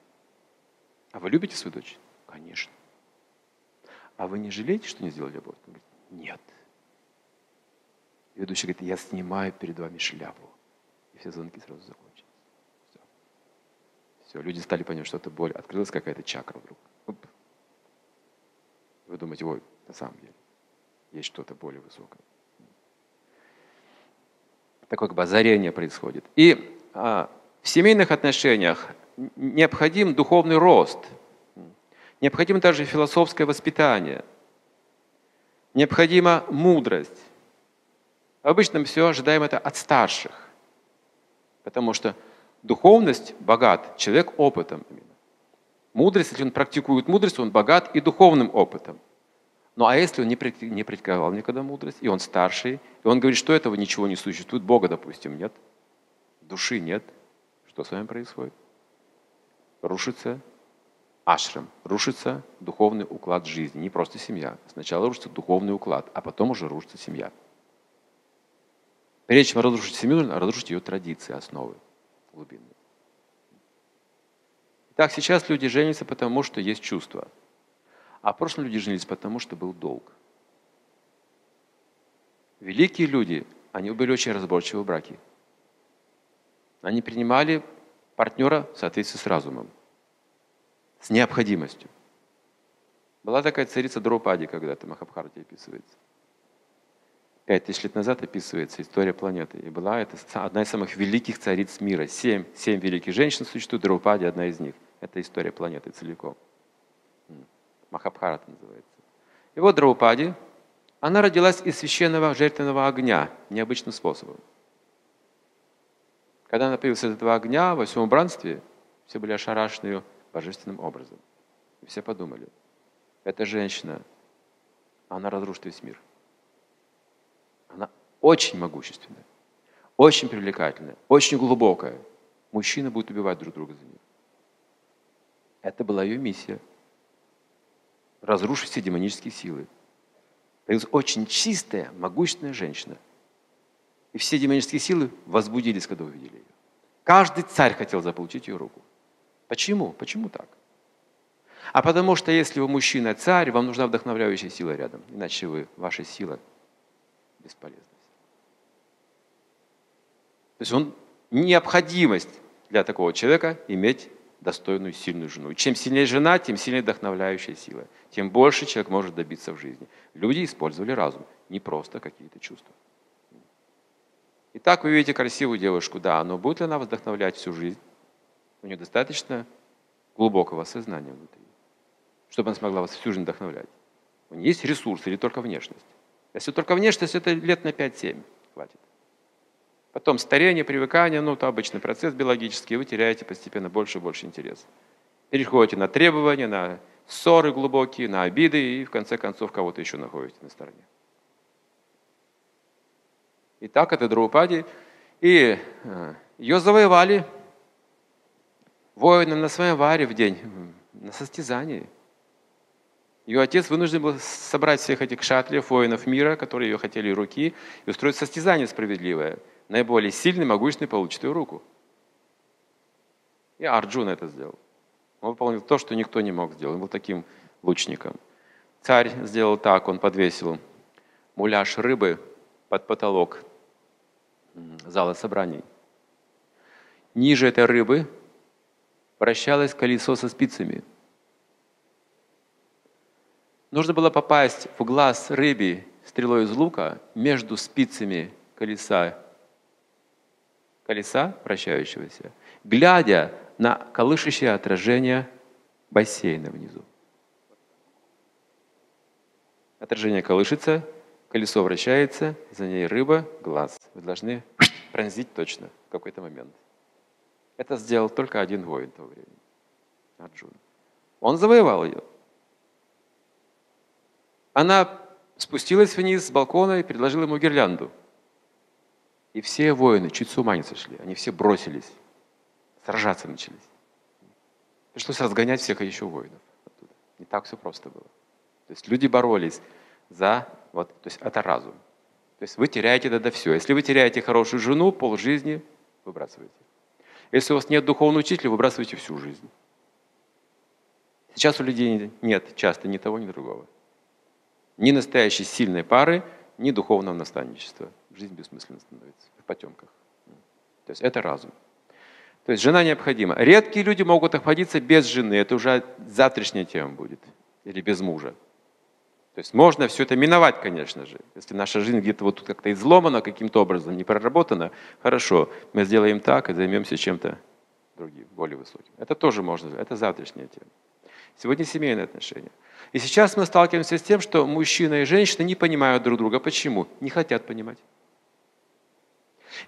А вы любите свою дочь? Конечно. А вы не жалеете, что не сделали аборт? Он говорит, нет. И ведущий говорит, я снимаю перед вами шляпу. И все звонки сразу закончились. Все. Все, люди стали понимать, что это боль. Открылась какая-то чакра вдруг. Оп. Вы думаете, ой, на самом деле, есть что-то более высокое. Такое как происходит. И а, в семейных отношениях необходим духовный рост, необходимо даже философское воспитание, необходима мудрость. Обычно мы все ожидаем это от старших, потому что духовность богат, человек опытом именно. Мудрость, если он практикует мудрость, он богат и духовным опытом. Ну а если он не практиковал никогда мудрость, и он старший, и он говорит, что этого ничего не существует, Бога, допустим, нет, души нет, что с вами происходит? рушится ашрам, рушится духовный уклад жизни. Не просто семья. Сначала рушится духовный уклад, а потом уже рушится семья. Прежде чем разрушить семью, нужно разрушить ее традиции, основы глубинные. Так сейчас люди женятся, потому что есть чувства. А в прошлом люди женились, потому что был долг. Великие люди, они были очень разборчивы в браке. Они принимали партнера в соответствии с разумом, с необходимостью. Была такая царица Дропади когда-то, Махабхарте описывается. Пять тысяч лет назад описывается история планеты. И была это одна из самых великих цариц мира. Семь, семь великих женщин существует, Дропади одна из них. Это история планеты целиком. Махабхарата называется. И вот Драупади, она родилась из священного жертвенного огня необычным способом. Когда она появилась из этого огня во всем убранстве, все были ошарашены ее божественным образом. И все подумали, эта женщина, она разрушит весь мир. Она очень могущественная, очень привлекательная, очень глубокая. Мужчины будут убивать друг друга за нее. Это была ее миссия. Разрушить все демонические силы. Появилась очень чистая, могущественная женщина – и все демонические силы возбудились, когда увидели ее. Каждый царь хотел заполучить ее руку. Почему? Почему так? А потому что если вы мужчина царь, вам нужна вдохновляющая сила рядом. Иначе вы, ваша сила бесполезна. То есть он необходимость для такого человека иметь достойную, сильную жену. Чем сильнее жена, тем сильнее вдохновляющая сила. Тем больше человек может добиться в жизни. Люди использовали разум, не просто какие-то чувства. Итак, вы видите красивую девушку, да, но будет ли она вдохновлять всю жизнь? У нее достаточно глубокого сознания внутри, чтобы она смогла вас всю жизнь вдохновлять. У нее есть ресурс или только внешность? Если только внешность, это лет на 5-7 хватит. Потом старение, привыкание, ну, это обычный процесс биологический, вы теряете постепенно больше и больше интереса. Переходите на требования, на ссоры глубокие, на обиды и в конце концов кого-то еще находите на стороне. И так это Драупади. И ее завоевали воины на своем варе в день, на состязании. Ее отец вынужден был собрать всех этих шатлиев, воинов мира, которые ее хотели руки, и устроить состязание справедливое. Наиболее сильный, могущественный получит ее руку. И Арджун это сделал. Он выполнил то, что никто не мог сделать. Он был таким лучником. Царь сделал так, он подвесил муляж рыбы под потолок зала собраний. Ниже этой рыбы вращалось колесо со спицами. Нужно было попасть в глаз рыбе стрелой из лука между спицами колеса, колеса вращающегося, глядя на колышущее отражение бассейна внизу. Отражение колышется, колесо вращается, за ней рыба, глаз. Вы должны пронзить точно в какой-то момент. Это сделал только один воин того времени, Арджун. Он завоевал ее. Она спустилась вниз с балкона и предложила ему гирлянду. И все воины чуть с ума не сошли. Они все бросились. Сражаться начались. Пришлось разгонять всех еще воинов оттуда. Не так все просто было. То есть люди боролись за, вот, то есть это разум. То есть вы теряете тогда все. Если вы теряете хорошую жену, пол жизни выбрасываете. Если у вас нет духовного учителя, выбрасываете всю жизнь. Сейчас у людей нет часто ни того, ни другого. Ни настоящей сильной пары, ни духовного наставничества. Жизнь бессмысленно становится в потемках. То есть это разум. То есть жена необходима. Редкие люди могут обходиться без жены. Это уже завтрашняя тема будет. Или без мужа. То есть можно все это миновать, конечно же. Если наша жизнь где-то вот тут как-то изломана каким-то образом, не проработана, хорошо, мы сделаем так и займемся чем-то другим, более высоким. Это тоже можно, это завтрашняя тема. Сегодня семейные отношения. И сейчас мы сталкиваемся с тем, что мужчина и женщина не понимают друг друга. Почему? Не хотят понимать.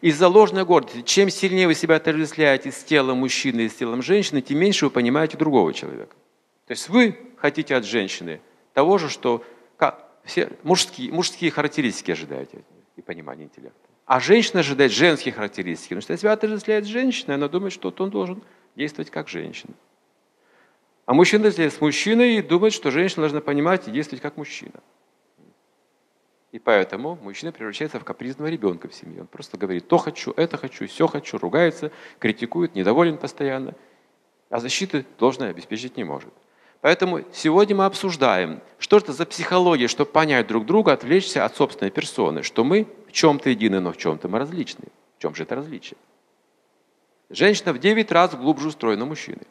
Из-за ложной гордости, чем сильнее вы себя отождествляете с телом мужчины и с телом женщины, тем меньше вы понимаете другого человека. То есть вы хотите от женщины того же, что все мужские, мужские характеристики ожидаете и понимание интеллекта. А женщина ожидает женские характеристики. Потому что если отождествляет с женщиной, она думает, что он должен действовать как женщина. А мужчина с мужчиной и думает, что женщина должна понимать и действовать как мужчина. И поэтому мужчина превращается в капризного ребенка в семье. Он просто говорит, то хочу, это хочу, все хочу, ругается, критикует, недоволен постоянно, а защиты должной обеспечить не может. Поэтому сегодня мы обсуждаем, что это за психология, чтобы понять друг друга, отвлечься от собственной персоны, что мы в чем-то едины, но в чем-то мы различны. В чем же это различие? Женщина в 9 раз глубже устроена мужчины.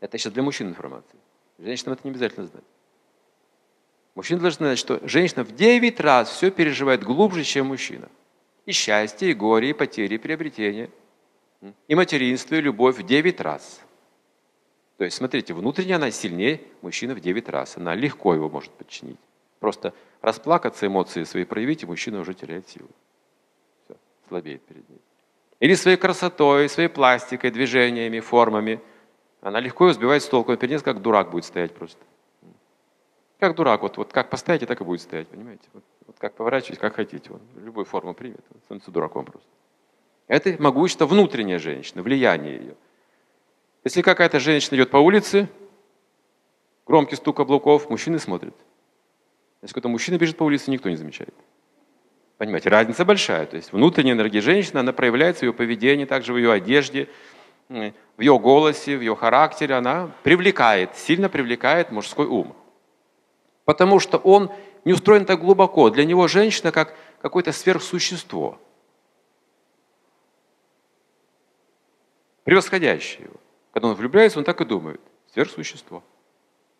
Это сейчас для мужчин информация. Женщинам это не обязательно знать. Мужчина должен знать, что женщина в 9 раз все переживает глубже, чем мужчина. И счастье, и горе, и потери, и приобретение. И материнство, и любовь в 9 раз. То есть, смотрите, внутренне она сильнее мужчины в 9 раз. Она легко его может подчинить. Просто расплакаться, эмоции свои проявить, и мужчина уже теряет силу. Все, слабеет перед ней. Или своей красотой, своей пластикой, движениями, формами. Она легко его сбивает с толку. Он перед ней как дурак будет стоять просто. Как дурак, вот, вот как поставите, так и будет стоять, понимаете? Вот, вот как поворачивать, как хотите. Он любую форму примет, он становится дураком просто. Это могущество внутренней женщины, влияние ее. Если какая-то женщина идет по улице, громкий стук каблуков, мужчины смотрят. Если какой-то мужчина бежит по улице, никто не замечает. Понимаете, разница большая. То есть внутренняя энергия женщины, она проявляется в ее поведении, также в ее одежде, в ее голосе, в ее характере. Она привлекает, сильно привлекает мужской ум. Потому что он не устроен так глубоко. Для него женщина как какое-то сверхсущество, превосходящее его. Когда он влюбляется, он так и думает. Сверхсущество.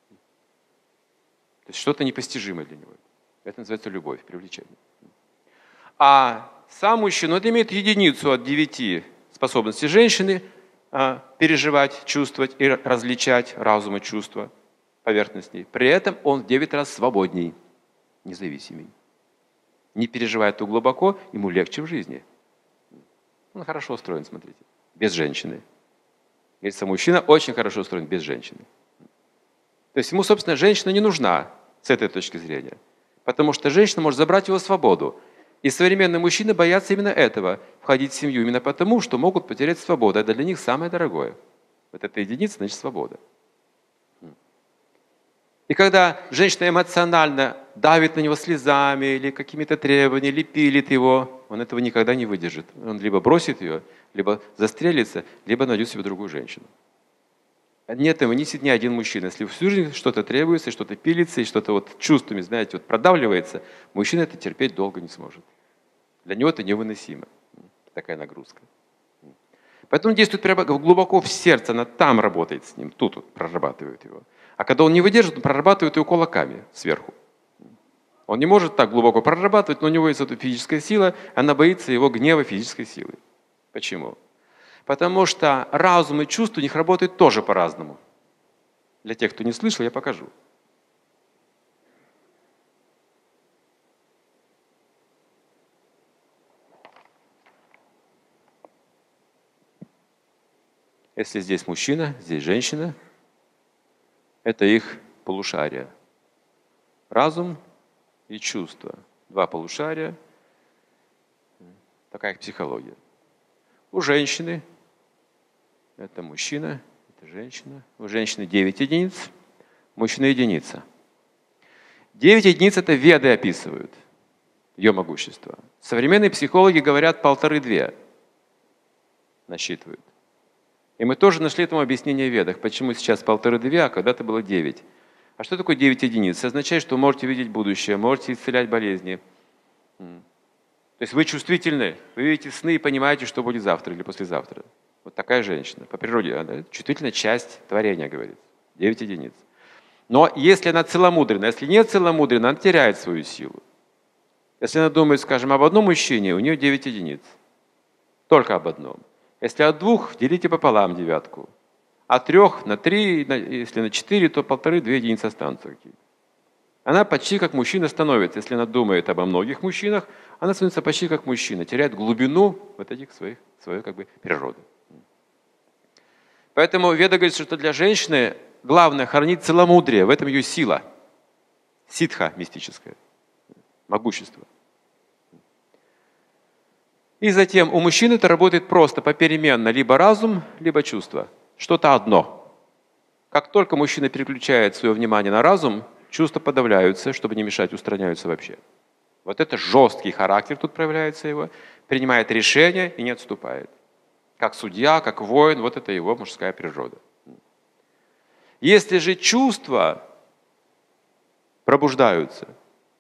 То есть что-то непостижимое для него. Это называется любовь, привлечение. А сам мужчина, он имеет единицу от девяти способностей женщины а, переживать, чувствовать и различать разум и чувства поверхностней. При этом он в 9 раз свободней, независимый. Не переживает то глубоко, ему легче в жизни. Он хорошо устроен, смотрите, без женщины. Говорится, мужчина очень хорошо устроен без женщины. То есть ему, собственно, женщина не нужна с этой точки зрения. Потому что женщина может забрать его свободу. И современные мужчины боятся именно этого, входить в семью, именно потому, что могут потерять свободу. Это для них самое дорогое. Вот эта единица, значит, свобода. И когда женщина эмоционально давит на него слезами или какими-то требованиями, или пилит его, он этого никогда не выдержит. Он либо бросит ее, либо застрелится, либо найдет себе другую женщину. Нет этого не сидит ни один мужчина. Если всю жизнь что-то требуется, что-то пилится, и что-то вот чувствами, знаете, вот продавливается, мужчина это терпеть долго не сможет. Для него это невыносимо, такая нагрузка. Поэтому действует глубоко в сердце, она там работает с ним, тут вот прорабатывает его. А когда он не выдержит, он прорабатывает его кулаками сверху. Он не может так глубоко прорабатывать, но у него есть эта физическая сила, она боится его гнева физической силы. Почему? Потому что разум и чувства у них работают тоже по-разному. Для тех, кто не слышал, я покажу. Если здесь мужчина, здесь женщина, это их полушария. Разум и чувство. Два полушария. Такая их психология. У женщины это мужчина, это женщина. У женщины 9 единиц, мужчина единица. 9 единиц это веды описывают, ее могущество. Современные психологи говорят полторы-две насчитывают. И мы тоже нашли этому объяснение в ведах, почему сейчас полторы-две, а когда-то было девять. А что такое девять единиц? Это означает, что вы можете видеть будущее, можете исцелять болезни. То есть вы чувствительны, вы видите сны и понимаете, что будет завтра или послезавтра. Вот такая женщина. По природе она чувствительная часть творения, говорит. Девять единиц. Но если она целомудренна, если нет целомудренна, она теряет свою силу. Если она думает, скажем, об одном мужчине, у нее девять единиц. Только об одном. Если от двух, делите пополам девятку. От трех на три, если на четыре, то полторы, две единицы останутся какие Она почти как мужчина становится. Если она думает обо многих мужчинах, она становится почти как мужчина, теряет глубину вот этих своих, своей как бы природы. Поэтому Веда говорит, что для женщины главное хранить целомудрие, в этом ее сила. Ситха мистическая, могущество. И затем у мужчин это работает просто, попеременно, либо разум, либо чувство. Что-то одно. Как только мужчина переключает свое внимание на разум, чувства подавляются, чтобы не мешать, устраняются вообще. Вот это жесткий характер тут проявляется его, принимает решение и не отступает. Как судья, как воин, вот это его мужская природа. Если же чувства пробуждаются,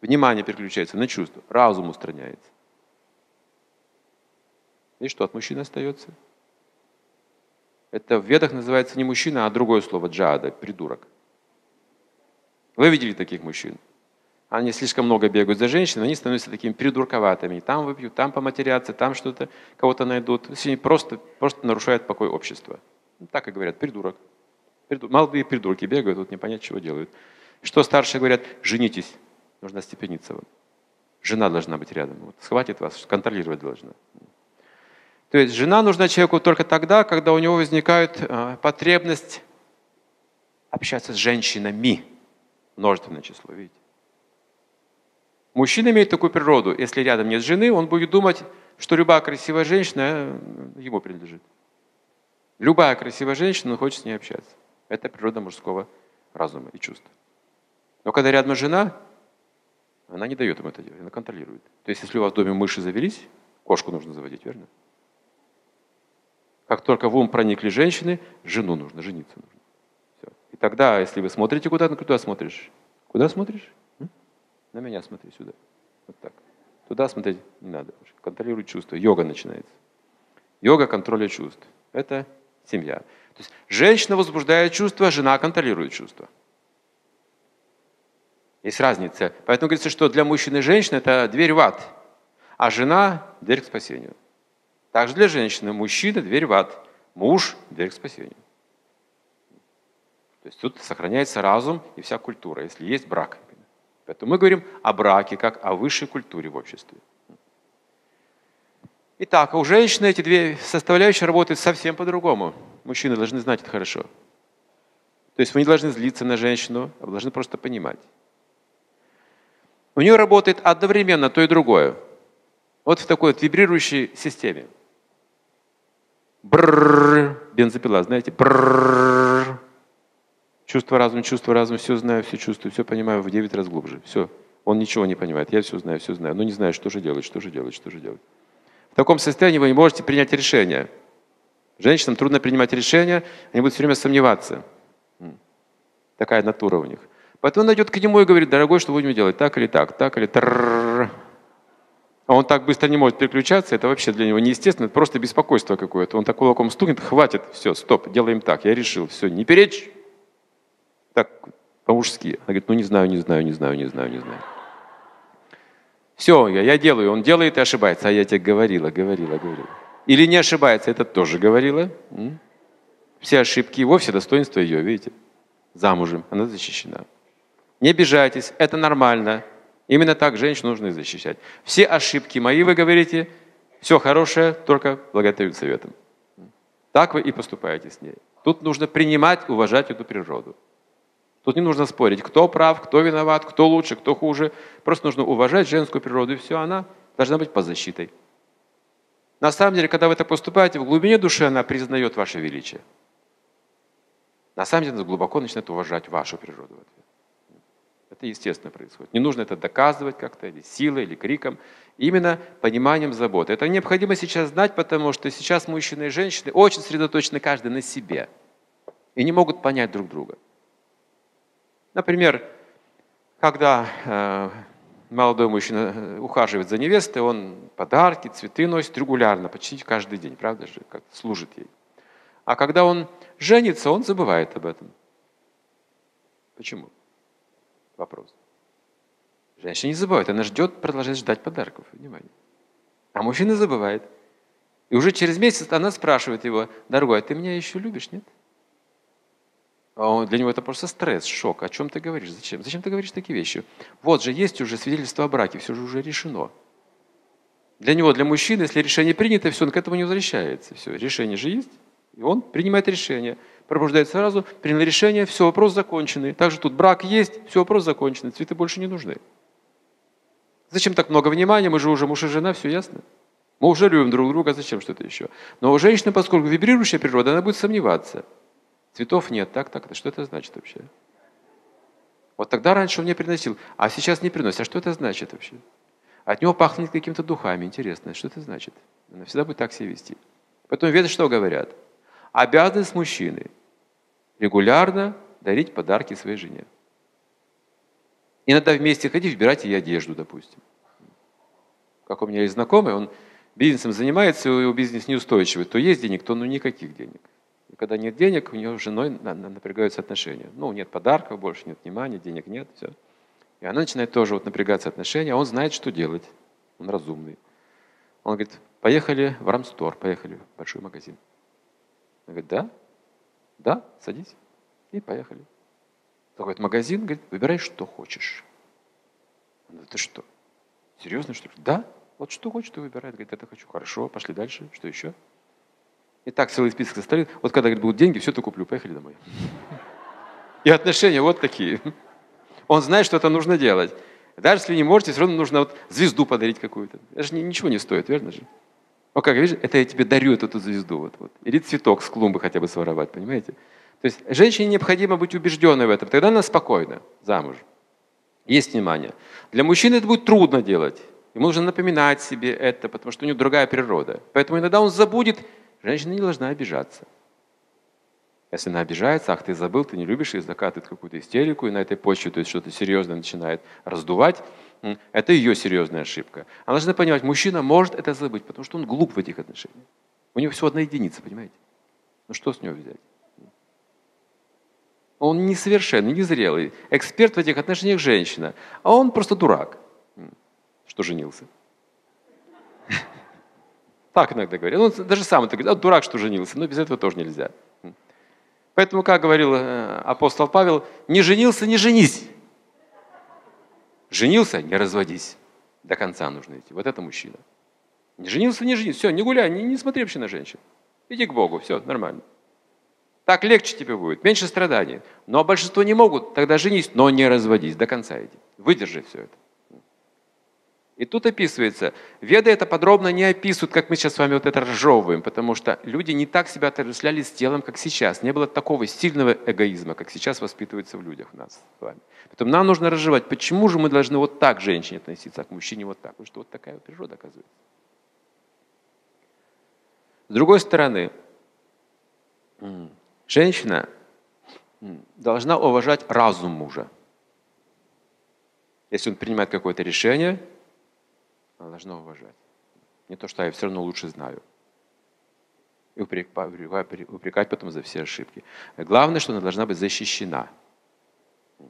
внимание переключается на чувства, разум устраняется. И что от мужчины остается? Это в ведах называется не мужчина, а другое слово джада, придурок. Вы видели таких мужчин? Они слишком много бегают за женщинами, они становятся такими придурковатыми. Там выпьют, там поматерятся, там что-то, кого-то найдут. Они просто, просто нарушают покой общества. Ну, так и говорят, придурок. Приду... Молодые придурки бегают, вот не понять, чего делают. Что старшие говорят, женитесь, нужно степениться. Жена должна быть рядом. Вот, схватит вас, контролировать должна. То есть жена нужна человеку только тогда, когда у него возникает э, потребность общаться с женщинами. Множественное число, видите? Мужчина имеет такую природу. Если рядом нет жены, он будет думать, что любая красивая женщина э, ему принадлежит. Любая красивая женщина, он хочет с ней общаться. Это природа мужского разума и чувства. Но когда рядом жена, она не дает ему это делать, она контролирует. То есть, если у вас в доме мыши завелись, кошку нужно заводить, верно? Как только в ум проникли женщины, жену нужно, жениться нужно. Все. И тогда, если вы смотрите куда-то, ну, куда смотришь? Куда смотришь? М? На меня смотри, сюда. Вот так. Туда смотреть не надо. Контролируй чувства. Йога начинается. Йога контроля чувств. Это семья. То есть женщина возбуждает чувства, жена контролирует чувства. Есть разница. Поэтому говорится, что для мужчины и женщины это дверь в ад, а жена – дверь к спасению. Также для женщины мужчина – дверь в ад, муж – дверь к спасению. То есть тут сохраняется разум и вся культура, если есть брак. Поэтому мы говорим о браке как о высшей культуре в обществе. Итак, а у женщины эти две составляющие работают совсем по-другому. Мужчины должны знать это хорошо. То есть вы не должны злиться на женщину, а вы должны просто понимать. У нее работает одновременно то и другое. Вот в такой вот вибрирующей системе. Брррр, бензопила, знаете, брррр. Чувство разум, чувство разум, все знаю, все чувствую, все понимаю в 9 раз глубже. Все. Он ничего не понимает. Я все знаю, все знаю. Но не знаю, что же делать, что же делать, что же делать. В таком состоянии вы не можете принять решение. Женщинам трудно принимать решения, они будут все время сомневаться. Такая натура у них. Поэтому он идет к нему и говорит, дорогой, что будем делать, так или так, так или так. А он так быстро не может переключаться, это вообще для него неестественно, это просто беспокойство какое-то. Он так кулаком стукнет, хватит, все, стоп, делаем так, я решил, все, не перечь. Так, по-мужски. Она говорит, ну не знаю, не знаю, не знаю, не знаю, не знаю. Все, я, я делаю, он делает и ошибается. А я тебе говорила, говорила, говорила. Или не ошибается, это тоже говорила. Все ошибки его, все достоинства ее, видите? Замужем, она защищена. Не обижайтесь, это нормально. Именно так женщину нужно защищать. Все ошибки мои, вы говорите, все хорошее, только благодарю советом. Так вы и поступаете с ней. Тут нужно принимать, уважать эту природу. Тут не нужно спорить, кто прав, кто виноват, кто лучше, кто хуже. Просто нужно уважать женскую природу, и все, она должна быть под защитой. На самом деле, когда вы так поступаете, в глубине души она признает ваше величие. На самом деле, она глубоко начинает уважать вашу природу. Это естественно происходит. Не нужно это доказывать как-то, или силой, или криком. Именно пониманием заботы. Это необходимо сейчас знать, потому что сейчас мужчины и женщины очень сосредоточены каждый на себе. И не могут понять друг друга. Например, когда э, молодой мужчина э, ухаживает за невестой, он подарки, цветы носит регулярно, почти каждый день, правда же, как служит ей. А когда он женится, он забывает об этом. Почему? Вопрос. Женщина не забывает, она ждет, продолжает ждать подарков. Внимание. А мужчина забывает. И уже через месяц она спрашивает его, дорогой, а ты меня еще любишь, нет? А для него это просто стресс, шок. О чем ты говоришь? Зачем? Зачем ты говоришь такие вещи? Вот же есть уже свидетельство о браке, все же уже решено. Для него, для мужчины, если решение принято, все, он к этому не возвращается. Все, решение же есть, и он принимает решение. Пробуждает сразу, принял решение, все, вопрос законченный. Также тут брак есть, все, вопрос законченный, цветы больше не нужны. Зачем так много внимания? Мы же уже муж и жена, все ясно. Мы уже любим друг друга, зачем что-то еще? Но у женщины, поскольку вибрирующая природа, она будет сомневаться – Цветов нет, так, так, что это значит вообще? Вот тогда раньше он мне приносил, а сейчас не приносит. А что это значит вообще? От него пахнет какими-то духами. Интересно, что это значит? Она всегда будет так себя вести. Потом веды что говорят? Обязанность мужчины регулярно дарить подарки своей жене. Иногда вместе ходить, выбирать ей одежду, допустим. Как у меня есть знакомый, он бизнесом занимается, его бизнес неустойчивый. То есть денег, то ну никаких денег. И когда нет денег, у нее с женой напрягаются отношения. Ну, нет подарков больше, нет внимания, денег нет, все. И она начинает тоже вот напрягаться отношения, а он знает, что делать. Он разумный. Он говорит, поехали в Рамстор, поехали в большой магазин. Она говорит, да, да, садись. И поехали. Заходит магазин, говорит, выбирай, что хочешь. Она говорит, ты что, серьезно, что ли? Да, вот что хочешь, ты выбирай. Говорит, это хочу. Хорошо, пошли дальше. Что еще? И так целый список составит. Вот когда говорит, будут деньги, все это куплю, поехали домой. И отношения вот такие. Он знает, что это нужно делать. Даже если не можете, все равно нужно вот звезду подарить какую-то. Это же ничего не стоит, верно же? Ну как, видишь, это я тебе дарю эту звезду. Вот, вот. Или цветок с клумбы хотя бы своровать, понимаете? То есть женщине необходимо быть убежденной в этом. Тогда она спокойна, замуж. Есть внимание. Для мужчины это будет трудно делать. Ему нужно напоминать себе это, потому что у него другая природа. Поэтому иногда он забудет Женщина не должна обижаться. Если она обижается, ах, ты забыл, ты не любишь, и закатывает какую-то истерику, и на этой почве то есть что-то серьезное начинает раздувать, это ее серьезная ошибка. Она должна понимать, мужчина может это забыть, потому что он глуп в этих отношениях. У него всего одна единица, понимаете? Ну что с него взять? Он несовершенный, незрелый. Эксперт в этих отношениях женщина, а он просто дурак, что женился. Так иногда говорят. Ну, даже сам это говорит, а дурак, что женился. Но без этого тоже нельзя. Поэтому, как говорил э, апостол Павел, не женился, не женись. Женился, не разводись. До конца нужно идти. Вот это мужчина. Не женился, не женись. Все, не гуляй, не, не смотри вообще на женщин. Иди к Богу, все, нормально. Так легче тебе будет, меньше страданий. Но большинство не могут, тогда женись, но не разводись, до конца иди. Выдержи все это. И тут описывается, веды это подробно не описывают, как мы сейчас с вами вот это разжевываем, потому что люди не так себя отождествляли с телом, как сейчас. Не было такого сильного эгоизма, как сейчас воспитывается в людях у нас с вами. Поэтому нам нужно разжевать, почему же мы должны вот так к женщине относиться, а к мужчине вот так. Потому что вот такая вот природа оказывается. С другой стороны, женщина должна уважать разум мужа. Если он принимает какое-то решение – Она должна уважать. Не то, что я все равно лучше знаю. И упрекать, потом за все ошибки. Главное, что она должна быть защищена.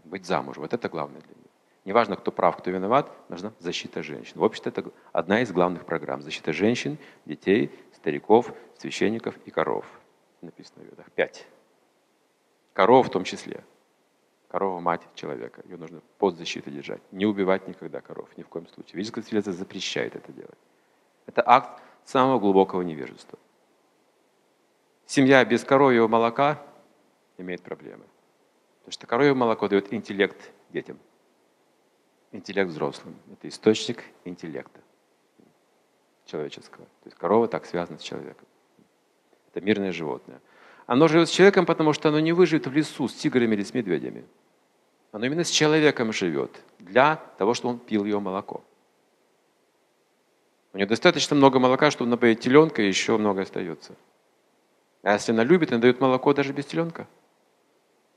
Быть замужем. Вот это главное для нее. Неважно, кто прав, кто виноват, нужна защита женщин. В обществе это одна из главных программ. Защита женщин, детей, стариков, священников и коров. Написано в ведах. Пять. Коров в том числе. Корова – мать человека. Ее нужно под защитой держать. Не убивать никогда коров, ни в коем случае. Физическая цивилизация запрещает это делать. Это акт самого глубокого невежества. Семья без коровьего молока имеет проблемы. Потому что коровье молоко дает интеллект детям. Интеллект взрослым. Это источник интеллекта человеческого. То есть корова так связана с человеком. Это мирное животное. Оно живет с человеком, потому что оно не выживет в лесу с тиграми или с медведями. Оно именно с человеком живет, для того, чтобы он пил ее молоко. У нее достаточно много молока, чтобы напоить теленка, и еще много остается. А если она любит, она дает молоко даже без теленка.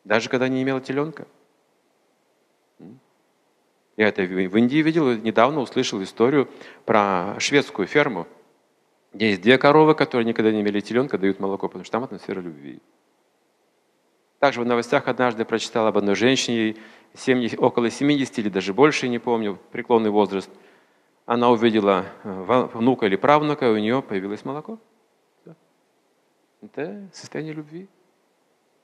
Даже когда не имела теленка. Я это в Индии видел, недавно услышал историю про шведскую ферму, где есть две коровы, которые никогда не имели теленка, дают молоко, потому что там атмосфера любви. Также в новостях однажды прочитал об одной женщине, 70, около 70 или даже больше, не помню, преклонный возраст. Она увидела э, внука или правнука, и у нее появилось молоко. Это состояние любви.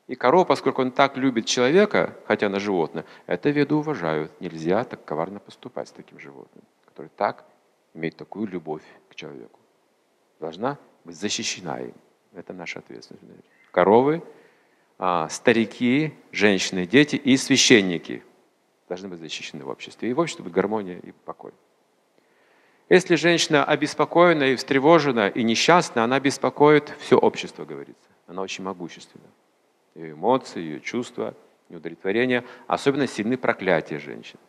И корова, поскольку он так любит человека, хотя она животное, это веду уважают. Нельзя так коварно поступать с таким животным, который так имеет такую любовь к человеку. Должна быть защищена им. Это наша ответственность. Коровы а, старики, женщины, дети и священники должны быть защищены в обществе. И в обществе будет гармония и покой. Если женщина обеспокоена и встревожена и несчастна, она беспокоит все общество, говорится. Она очень могущественна. Ее эмоции, ее чувства, неудовлетворение, особенно сильны проклятия женщин.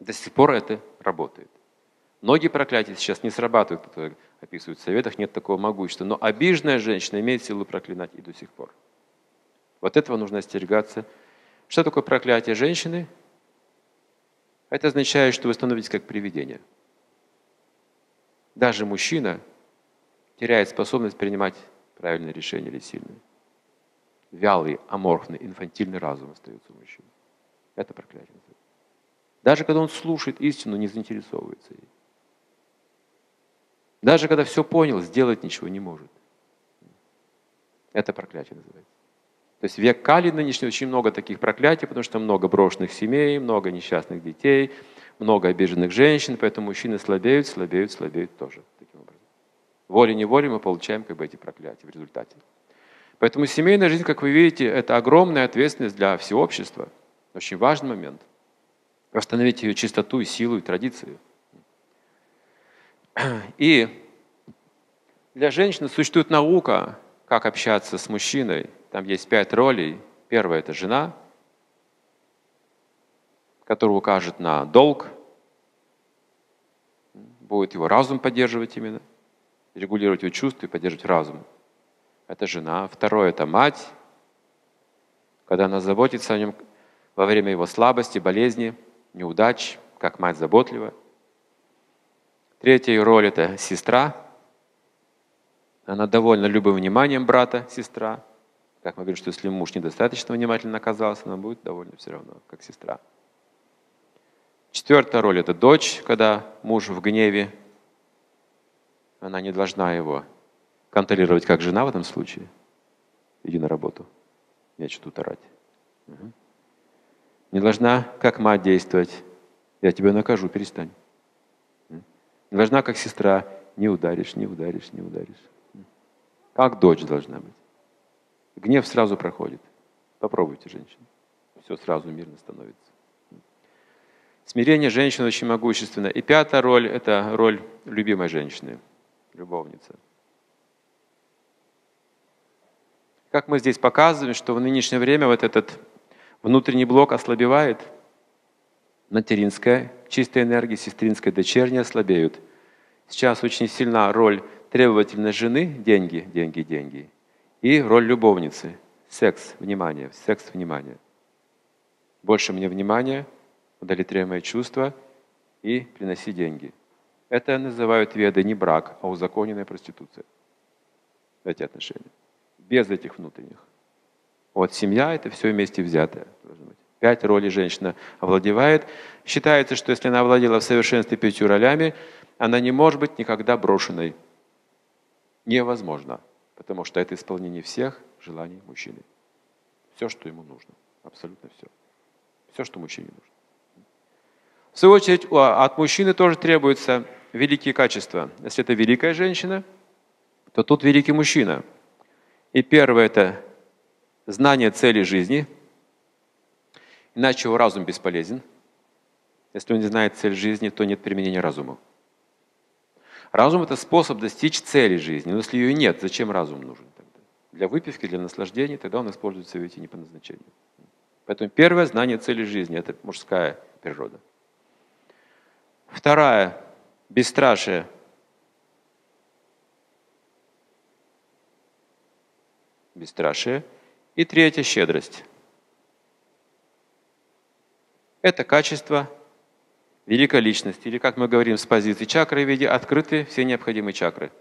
До сих пор это работает. Многие проклятия сейчас не срабатывают, которые описывают в советах, нет такого могущества. Но обиженная женщина имеет силу проклинать и до сих пор. Вот этого нужно остерегаться. Что такое проклятие женщины? Это означает, что вы становитесь как привидение. Даже мужчина теряет способность принимать правильные решения или сильные. Вялый, аморфный, инфантильный разум остается у мужчины. Это проклятие. Даже когда он слушает истину, не заинтересовывается ей. Даже когда все понял, сделать ничего не может. Это проклятие называется. То есть век Кали нынешний очень много таких проклятий, потому что много брошенных семей, много несчастных детей, много обиженных женщин, поэтому мужчины слабеют, слабеют, слабеют тоже таким образом. Волей-неволей мы получаем как бы эти проклятия в результате. Поэтому семейная жизнь, как вы видите, это огромная ответственность для всего общества. Очень важный момент. Восстановить ее чистоту, и силу и традицию. И для женщины существует наука, как общаться с мужчиной, там есть пять ролей. Первая – это жена, которая укажет на долг, будет его разум поддерживать именно, регулировать его чувства и поддерживать разум. Это жена. Второе – это мать, когда она заботится о нем во время его слабости, болезни, неудач, как мать заботлива. Третья роль – это сестра. Она довольна любым вниманием брата, сестра. Как мы говорим, что если муж недостаточно внимательно оказался, она будет довольна все равно, как сестра. Четвертая роль – это дочь, когда муж в гневе, она не должна его контролировать как жена в этом случае. Иди на работу, нечего тут орать. Угу. Не должна как мать действовать. Я тебя накажу, перестань. Не должна как сестра, не ударишь, не ударишь, не ударишь. Как дочь должна быть. Гнев сразу проходит. Попробуйте, женщина. Все сразу мирно становится. Смирение женщины очень могущественно. И пятая роль – это роль любимой женщины, любовницы. Как мы здесь показываем, что в нынешнее время вот этот внутренний блок ослабевает, материнская чистая энергия, сестринская дочерняя слабеют. Сейчас очень сильна роль требовательной жены – деньги, деньги, деньги – и роль любовницы. Секс, внимание, секс, внимание. Больше мне внимания, удовлетворяй мои чувства и приноси деньги. Это называют веды не брак, а узаконенная проституция. Эти отношения. Без этих внутренних. Вот семья – это все вместе взятое. Пять ролей женщина овладевает. Считается, что если она овладела в совершенстве пятью ролями, она не может быть никогда брошенной. Невозможно, потому что это исполнение всех желаний мужчины. Все, что ему нужно. Абсолютно все. Все, что мужчине нужно. В свою очередь, от мужчины тоже требуются великие качества. Если это великая женщина, то тут великий мужчина. И первое – это знание цели жизни, иначе его разум бесполезен. Если он не знает цель жизни, то нет применения разума. Разум – это способ достичь цели жизни. Но если ее нет, зачем разум нужен тогда? Для выпивки, для наслаждения, тогда он используется ведь и не по назначению. Поэтому первое – знание цели жизни – это мужская природа. Вторая – бесстрашие. Бесстрашие – и третье – щедрость. Это качество великой личности, или, как мы говорим с позиции чакры, в виде открыты все необходимые чакры.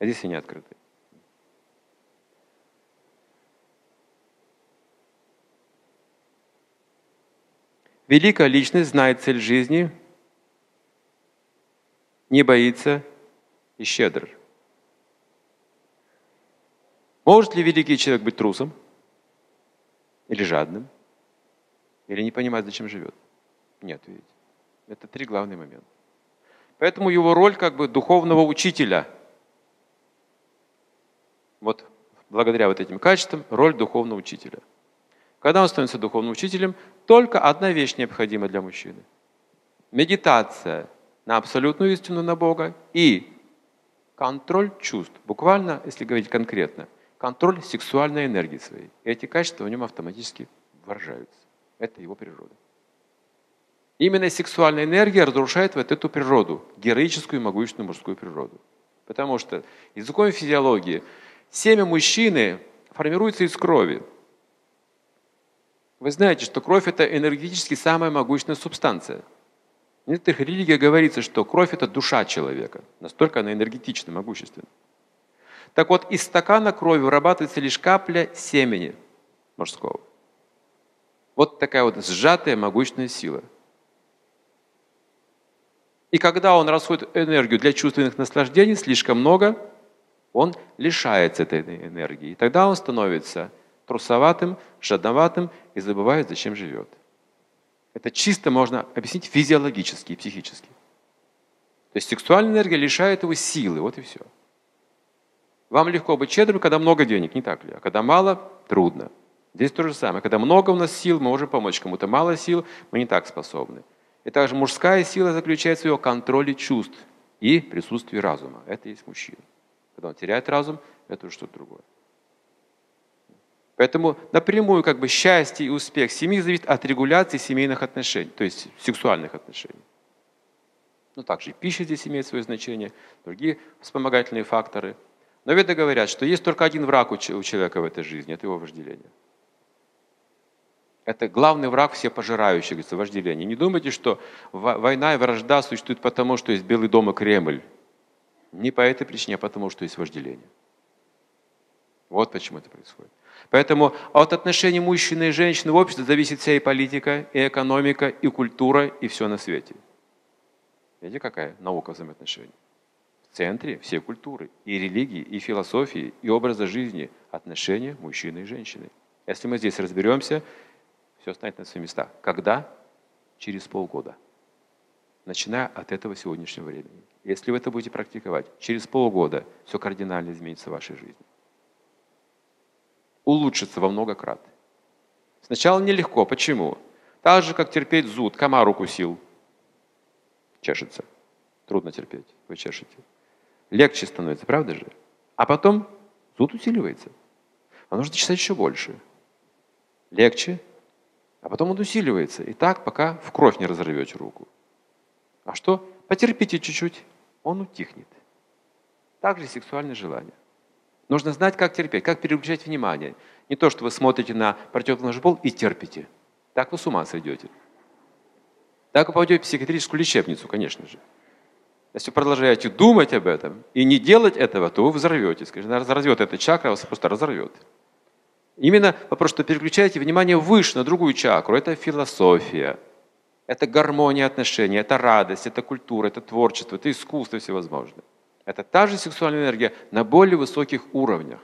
А здесь они открыты. Великая личность знает цель жизни, не боится и щедр. Может ли великий человек быть трусом? Или жадным? Или не понимать, зачем живет? Нет, видите. Это три главные момента. Поэтому его роль как бы духовного учителя. Вот благодаря вот этим качествам роль духовного учителя. Когда он становится духовным учителем, только одна вещь необходима для мужчины. Медитация на абсолютную истину на Бога и контроль чувств. Буквально, если говорить конкретно – контроль сексуальной энергии своей. И эти качества в нем автоматически выражаются. Это его природа. Именно сексуальная энергия разрушает вот эту природу, героическую и могущественную мужскую природу. Потому что языком физиологии семя мужчины формируется из крови. Вы знаете, что кровь – это энергетически самая могущественная субстанция. В некоторых религиях говорится, что кровь – это душа человека. Настолько она энергетична, могущественна. Так вот, из стакана крови вырабатывается лишь капля семени мужского. Вот такая вот сжатая могущественная сила. И когда он расходит энергию для чувственных наслаждений слишком много, он лишается этой энергии. И тогда он становится трусоватым, жадноватым и забывает, зачем живет. Это чисто можно объяснить физиологически и психически. То есть сексуальная энергия лишает его силы, вот и все. Вам легко быть щедрым, когда много денег, не так ли? А когда мало, трудно. Здесь то же самое. Когда много у нас сил, мы можем помочь кому-то. Мало сил, мы не так способны. И также мужская сила заключается в ее контроле чувств и присутствии разума. Это есть мужчина. Когда он теряет разум, это уже что-то другое. Поэтому напрямую как бы счастье и успех семьи зависит от регуляции семейных отношений, то есть сексуальных отношений. Ну, также и пища здесь имеет свое значение, другие вспомогательные факторы – но веды говорят, что есть только один враг у человека в этой жизни, это его вожделение. Это главный враг все пожирающих, говорится, вожделение. Не думайте, что война и вражда существует потому, что есть Белый дом и Кремль. Не по этой причине, а потому, что есть вожделение. Вот почему это происходит. Поэтому от отношений мужчины и женщины в обществе зависит вся и политика, и экономика, и культура, и все на свете. Видите, какая наука взаимоотношений? в центре всей культуры, и религии, и философии, и образа жизни, отношения мужчины и женщины. Если мы здесь разберемся, все станет на свои места. Когда? Через полгода. Начиная от этого сегодняшнего времени. Если вы это будете практиковать, через полгода все кардинально изменится в вашей жизни. Улучшится во много крат. Сначала нелегко. Почему? Так же, как терпеть зуд. Комар укусил. Чешется. Трудно терпеть. Вы чешете легче становится, правда же? А потом зуд усиливается. А нужно чесать еще больше. Легче, а потом он усиливается. И так, пока в кровь не разорвете руку. А что? Потерпите чуть-чуть, он утихнет. Также сексуальное желание. Нужно знать, как терпеть, как переключать внимание. Не то, что вы смотрите на противоположный пол и терпите. Так вы с ума сойдете. Так вы пойдете в психиатрическую лечебницу, конечно же. Если вы продолжаете думать об этом и не делать этого, то вы взорветесь. Конечно, разорвет эта чакра, вас просто разорвет. Именно вопрос, что переключаете внимание выше, на другую чакру. Это философия, это гармония отношений, это радость, это культура, это творчество, это искусство всевозможное. Это та же сексуальная энергия на более высоких уровнях.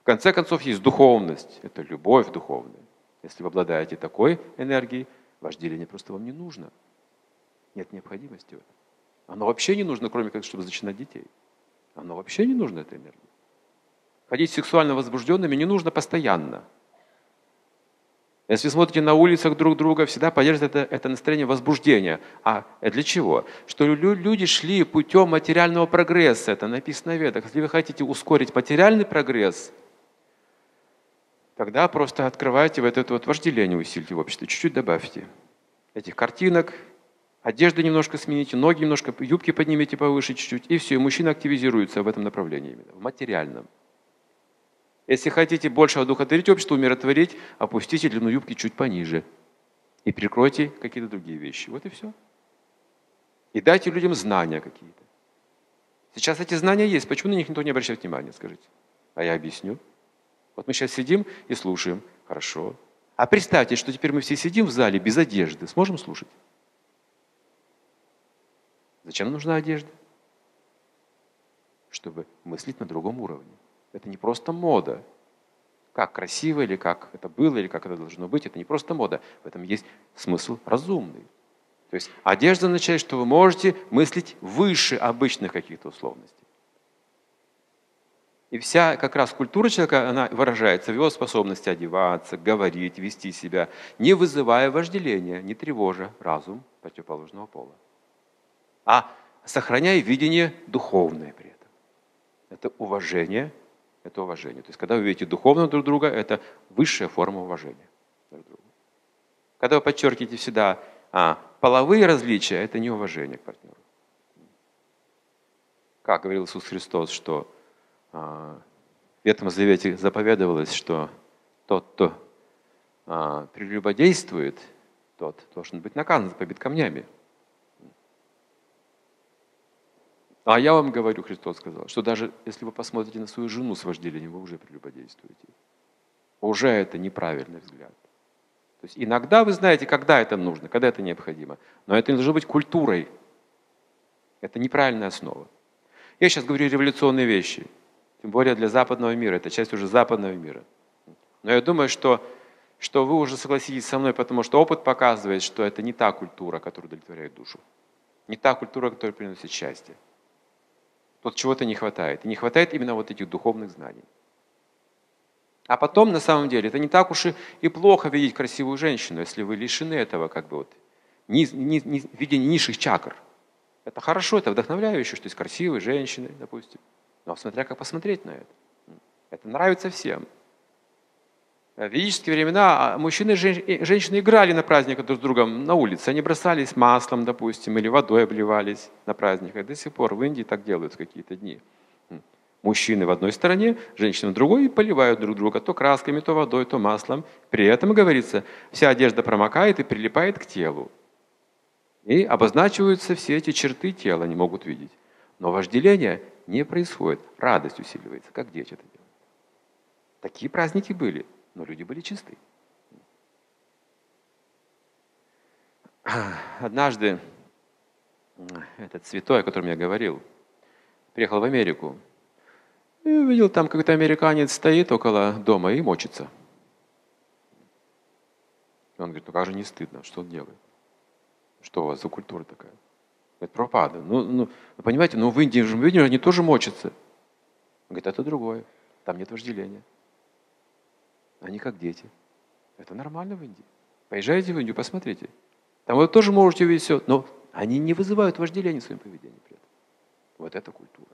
В конце концов, есть духовность, это любовь духовная. Если вы обладаете такой энергией, вожделение просто вам не нужно. Нет необходимости в этом. Оно вообще не нужно, кроме как, чтобы зачинать детей. Оно вообще не нужно, эта энергия. Ходить сексуально возбужденными не нужно постоянно. Если смотрите на улицах друг друга, всегда поддерживает это, это настроение возбуждения. А для чего? Что люди шли путем материального прогресса. Это написано в Ведах. Если вы хотите ускорить материальный прогресс, тогда просто открывайте вот это вот вожделение, усильте в обществе, чуть-чуть добавьте этих картинок, одежду немножко смените, ноги немножко, юбки поднимите повыше чуть-чуть, и все, и мужчина активизируется в этом направлении именно, в материальном. Если хотите больше одухотворить общество, умиротворить, опустите длину юбки чуть пониже и прикройте какие-то другие вещи. Вот и все. И дайте людям знания какие-то. Сейчас эти знания есть. Почему на них никто не обращает внимания, скажите? А я объясню. Вот мы сейчас сидим и слушаем. Хорошо. А представьте, что теперь мы все сидим в зале без одежды. Сможем слушать? Зачем нужна одежда? Чтобы мыслить на другом уровне. Это не просто мода. Как красиво, или как это было, или как это должно быть, это не просто мода. В этом есть смысл разумный. То есть одежда означает, что вы можете мыслить выше обычных каких-то условностей. И вся как раз культура человека, она выражается в его способности одеваться, говорить, вести себя, не вызывая вожделения, не тревожа разум противоположного пола, а сохраняя видение духовное при этом. Это уважение это уважение. То есть, когда вы видите духовно друг друга, это высшая форма уважения друг другу. Когда вы подчеркиваете всегда а, половые различия, это не уважение к партнеру. Как говорил Иисус Христос, что а, в Ветхом Завете заповедовалось, что тот, кто а, прелюбодействует, тот должен быть наказан, побит камнями. А я вам говорю, Христос сказал, что даже если вы посмотрите на свою жену с вожделением, вы уже прелюбодействуете. Уже это неправильный взгляд. То есть иногда вы знаете, когда это нужно, когда это необходимо. Но это не должно быть культурой. Это неправильная основа. Я сейчас говорю революционные вещи. Тем более для западного мира. Это часть уже западного мира. Но я думаю, что, что вы уже согласитесь со мной, потому что опыт показывает, что это не та культура, которая удовлетворяет душу. Не та культура, которая приносит счастье. Тут чего-то не хватает. И не хватает именно вот этих духовных знаний. А потом, на самом деле, это не так уж и плохо видеть красивую женщину, если вы лишены этого, как бы вот, ни, ни, ни, видения низших чакр. Это хорошо, это вдохновляюще, что есть красивые женщины, допустим. Но смотря как посмотреть на это. Это нравится всем. В ведические времена а, мужчины и женщины играли на праздниках друг с другом на улице. Они бросались маслом, допустим, или водой обливались на праздниках. До сих пор в Индии так делают в какие-то дни. Мужчины в одной стороне, женщины в другой и поливают друг друга то красками, то водой, то маслом. При этом, говорится, вся одежда промокает и прилипает к телу. И обозначиваются все эти черты тела, они могут видеть. Но вожделение не происходит, радость усиливается, как дети это делают. Такие праздники были – но люди были чисты. Однажды этот святой, о котором я говорил, приехал в Америку и увидел, там какой-то американец стоит около дома и мочится. И он говорит, ну как же не стыдно, что он делает? Что у вас за культура такая? Это пропада. Ну, ну, понимаете, ну в Индии же мы видим, они тоже мочатся. Он говорит, это другое, там нет вожделения. Они как дети. Это нормально в Индии. Поезжайте в Индию, посмотрите. Там вы тоже можете увидеть все, но они не вызывают вожделения своим поведением при этом. Вот это культура.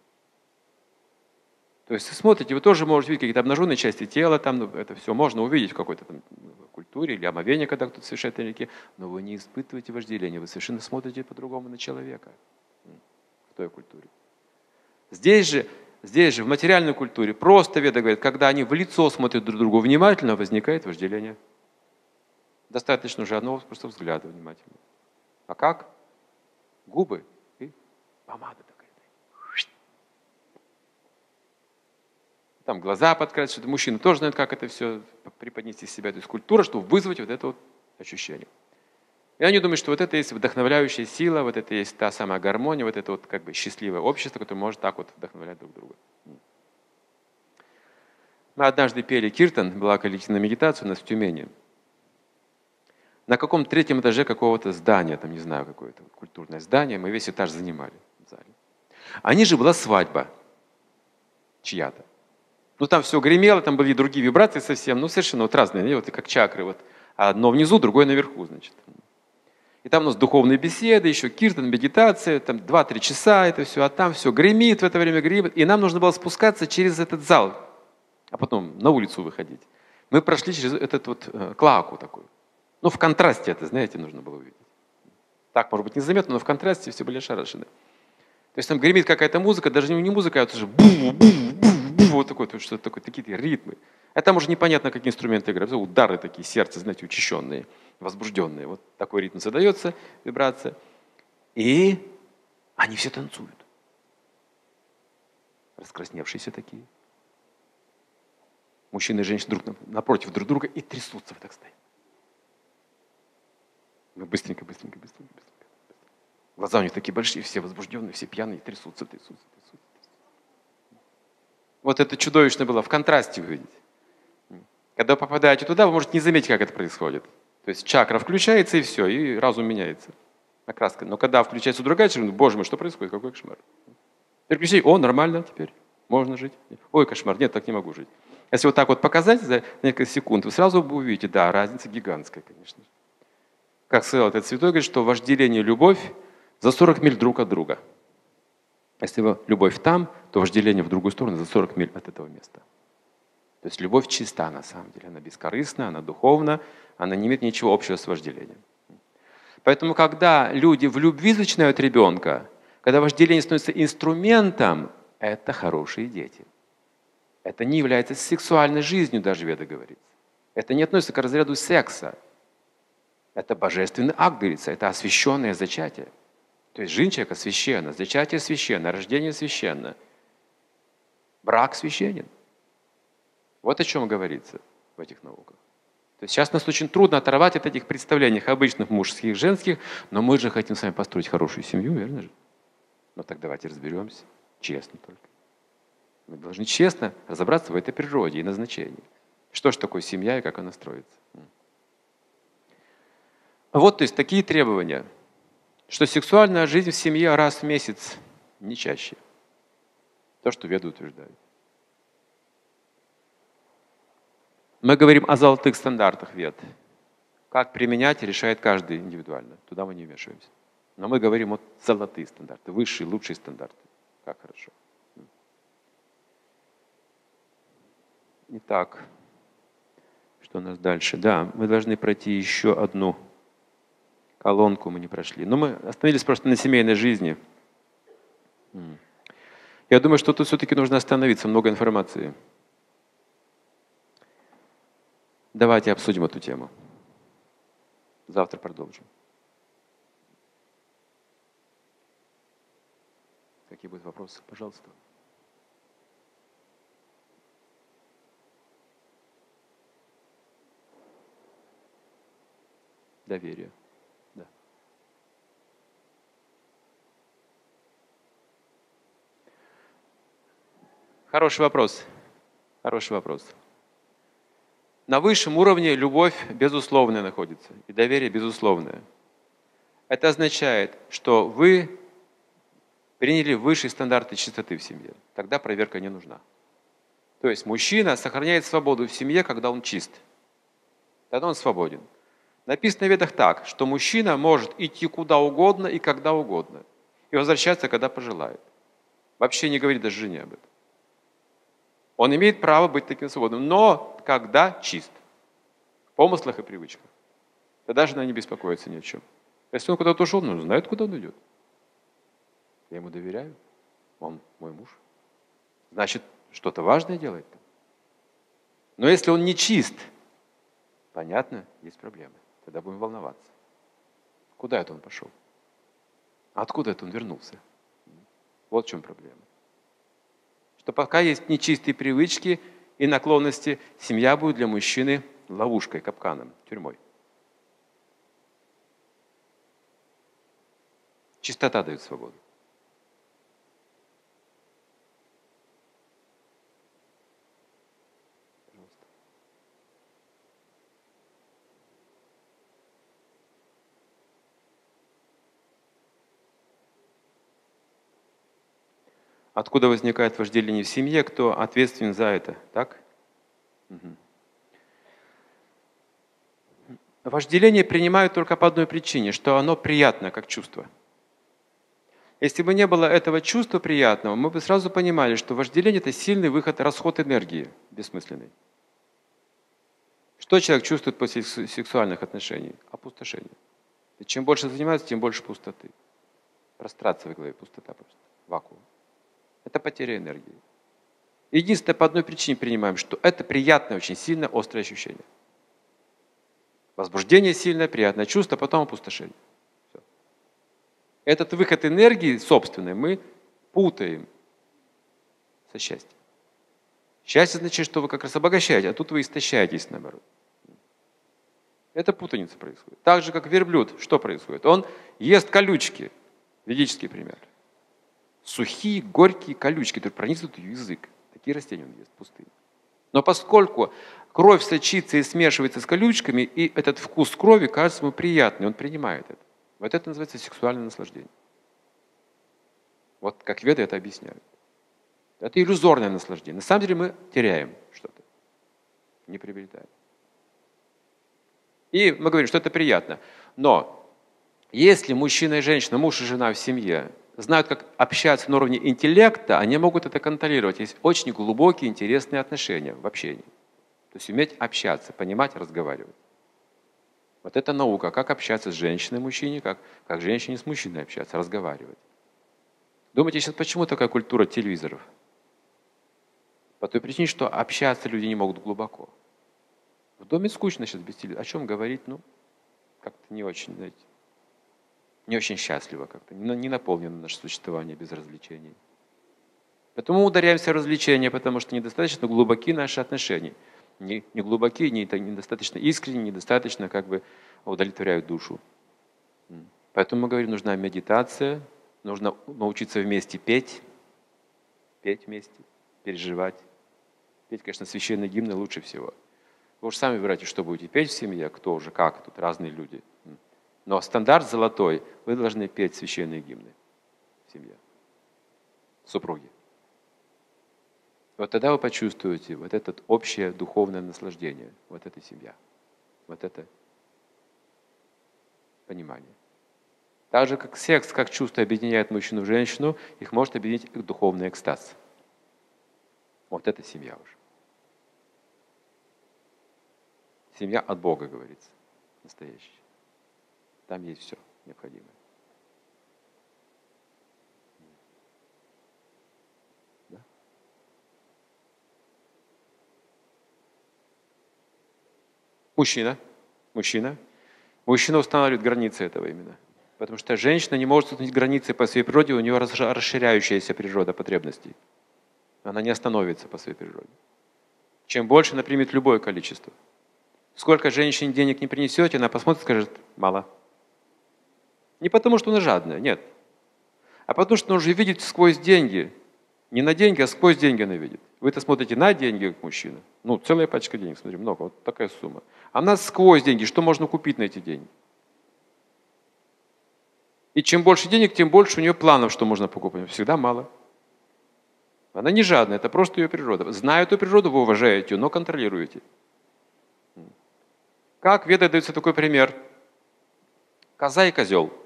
То есть смотрите, вы тоже можете видеть какие-то обнаженные части тела, там ну, это все можно увидеть в какой-то там культуре или омовение, когда кто-то совершает на но вы не испытываете вожделения, вы совершенно смотрите по-другому на человека в той культуре. Здесь же Здесь же, в материальной культуре, просто Веда говорит, когда они в лицо смотрят друг другу внимательно, возникает вожделение. Достаточно уже одного просто взгляда внимательного. А как? Губы и помада такая. Там глаза подкрасить, что мужчина тоже знает, как это все преподнести себя. То есть культура, чтобы вызвать вот это вот ощущение. И они думают, что вот это есть вдохновляющая сила, вот это есть та самая гармония, вот это вот как бы счастливое общество, которое может так вот вдохновлять друг друга. Мы однажды пели киртан, была коллективная медитация у нас в Тюмени. На каком третьем этаже какого-то здания, там не знаю, какое-то культурное здание, мы весь этаж занимали в зале. А ниже была свадьба чья-то. Ну там все гремело, там были другие вибрации совсем, ну совершенно вот разные, вот как чакры, вот одно внизу, другое наверху, значит. И там у нас духовные беседы, еще киртан, медитация, там 2-3 часа это все, а там все гремит в это время, гремит. И нам нужно было спускаться через этот зал, а потом на улицу выходить. Мы прошли через этот вот э, клаку такой. Ну, в контрасте это, знаете, нужно было увидеть. Так, может быть, незаметно, но в контрасте все были шарашены. То есть там гремит какая-то музыка, даже не музыка, а вот уже бу бу бу бу вот такое, что-то такое, такие ритмы. А там уже непонятно, какие инструменты играют. Удары такие, сердце, знаете, учащенные возбужденные. Вот такой ритм задается, вибрация. И они все танцуют. Раскрасневшиеся такие. Мужчины и женщины друг напротив друг друга и трясутся, вот так стоят. Мы быстренько, быстренько, быстренько, быстренько. Глаза у них такие большие, все возбужденные, все пьяные, трясутся, трясутся, трясутся. Вот это чудовищно было в контрасте увидеть. Когда вы попадаете туда, вы можете не заметить, как это происходит. То есть чакра включается и все, и разум меняется. Окраска. Но когда включается другая чакра, боже мой, что происходит, какой кошмар. Переключи, о, нормально теперь, можно жить. Ой, кошмар, нет, так не могу жить. Если вот так вот показать за несколько секунд, вы сразу увидите, да, разница гигантская, конечно. Как сказал этот святой, говорит, что вожделение и любовь за 40 миль друг от друга. Если любовь там, то вожделение в другую сторону за 40 миль от этого места. То есть любовь чиста на самом деле, она бескорыстна, она духовна, она не имеет ничего общего с вожделением. Поэтому, когда люди в любви начинают ребенка, когда вожделение становится инструментом, это хорошие дети. Это не является сексуальной жизнью, даже Веда говорит. Это не относится к разряду секса. Это божественный акт, говорится, это освященное зачатие. То есть жизнь человека священна, зачатие священно, рождение священно, брак священен. Вот о чем говорится в этих науках. То есть сейчас нас очень трудно оторвать от этих представлений обычных мужских, женских, но мы же хотим с вами построить хорошую семью, верно же? Ну так давайте разберемся, честно только. Мы должны честно разобраться в этой природе и назначении. Что же такое семья и как она строится. Вот, то есть, такие требования, что сексуальная жизнь в семье раз в месяц, не чаще. То, что веды утверждают. Мы говорим о золотых стандартах вет. Как применять, решает каждый индивидуально. Туда мы не вмешиваемся. Но мы говорим о золотые стандарты, высшие, лучшие стандарты. Как хорошо. Итак, что у нас дальше? Да, мы должны пройти еще одну колонку, мы не прошли. Но мы остановились просто на семейной жизни. Я думаю, что тут все-таки нужно остановиться, много информации. Давайте обсудим эту тему. Завтра продолжим. Какие будут вопросы? Пожалуйста. Доверие. Да. Хороший вопрос. Хороший вопрос. На высшем уровне любовь безусловная находится, и доверие безусловное. Это означает, что вы приняли высшие стандарты чистоты в семье. Тогда проверка не нужна. То есть мужчина сохраняет свободу в семье, когда он чист. Тогда он свободен. Написано в ведах так, что мужчина может идти куда угодно и когда угодно. И возвращаться, когда пожелает. Вообще не говорит даже жене об этом. Он имеет право быть таким свободным, но когда чист. В помыслах и привычках. Тогда жена не беспокоится ни о чем. Если он куда-то ушел, ну, знает, куда он идет. Я ему доверяю. Он мой муж. Значит, что-то важное делает. Но если он не чист, понятно, есть проблемы. Тогда будем волноваться. Куда это он пошел? Откуда это он вернулся? Вот в чем проблема. Что пока есть нечистые привычки и наклонности, семья будет для мужчины ловушкой, капканом, тюрьмой. Чистота дает свободу. Откуда возникает вожделение в семье, кто ответственен за это, так? Угу. Вожделение принимают только по одной причине, что оно приятно как чувство. Если бы не было этого чувства приятного, мы бы сразу понимали, что вожделение – это сильный выход, расход энергии бессмысленный. Что человек чувствует после сексуальных отношений? Опустошение. И чем больше занимается, тем больше пустоты. Прострация в голове, пустота просто, вакуум. Это потеря энергии. Единственное, по одной причине принимаем, что это приятное, очень сильное, острое ощущение. Возбуждение сильное, приятное чувство, потом опустошение. Все. Этот выход энергии собственной мы путаем со счастьем. Счастье значит, что вы как раз обогащаете, а тут вы истощаетесь наоборот. Это путаница происходит. Так же, как верблюд, что происходит? Он ест колючки. Ведический пример. Сухие, горькие колючки, которые пронизывают язык. Такие растения он ест в пустыне. Но поскольку кровь сочится и смешивается с колючками, и этот вкус крови кажется ему приятный, он принимает это. Вот это называется сексуальное наслаждение. Вот как веды это объясняют. Это иллюзорное наслаждение. На самом деле мы теряем что-то, не приобретаем. И мы говорим, что это приятно. Но если мужчина и женщина, муж и жена в семье знают, как общаться на уровне интеллекта, они могут это контролировать. Есть очень глубокие, интересные отношения в общении. То есть уметь общаться, понимать, разговаривать. Вот это наука, как общаться с женщиной и мужчиной, как, как женщине с мужчиной общаться, разговаривать. Думаете, сейчас почему такая культура телевизоров? По той причине, что общаться люди не могут глубоко. В доме скучно сейчас без телевизора. О чем говорить? Ну, как-то не очень, знаете не очень счастливо как-то, не наполнено наше существование без развлечений. Поэтому ударяемся в развлечения, потому что недостаточно глубоки наши отношения. Не, не глубоки, не, недостаточно искренне, недостаточно как бы удовлетворяют душу. Поэтому мы говорим, нужна медитация, нужно научиться вместе петь, петь вместе, переживать. Петь, конечно, священные гимны лучше всего. Вы уж сами выбирайте, что будете петь в семье, кто уже, как, тут разные люди. Но стандарт золотой, вы должны петь священные гимны в семье, супруги. Вот тогда вы почувствуете вот это общее духовное наслаждение, вот эта семья, вот это понимание. Так же, как секс, как чувство объединяет мужчину и женщину, их может объединить их духовный экстаз. Вот это семья уже. Семья от Бога, говорится, настоящая. Там есть все необходимое. Да? Мужчина. Мужчина. Мужчина устанавливает границы этого именно. Потому что женщина не может установить границы по своей природе, у нее расширяющаяся природа потребностей. Она не остановится по своей природе. Чем больше она примет любое количество. Сколько женщин денег не принесете, она посмотрит и скажет, мало. Не потому, что она жадная, нет. А потому, что она уже видит сквозь деньги. Не на деньги, а сквозь деньги она видит. Вы-то смотрите на деньги, как мужчина. Ну, целая пачка денег, смотри, много, вот такая сумма. Она сквозь деньги, что можно купить на эти деньги? И чем больше денег, тем больше у нее планов, что можно покупать. Всегда мало. Она не жадная, это просто ее природа. Зная эту природу, вы уважаете ее, но контролируете. Как веда дается такой пример? Коза и козел –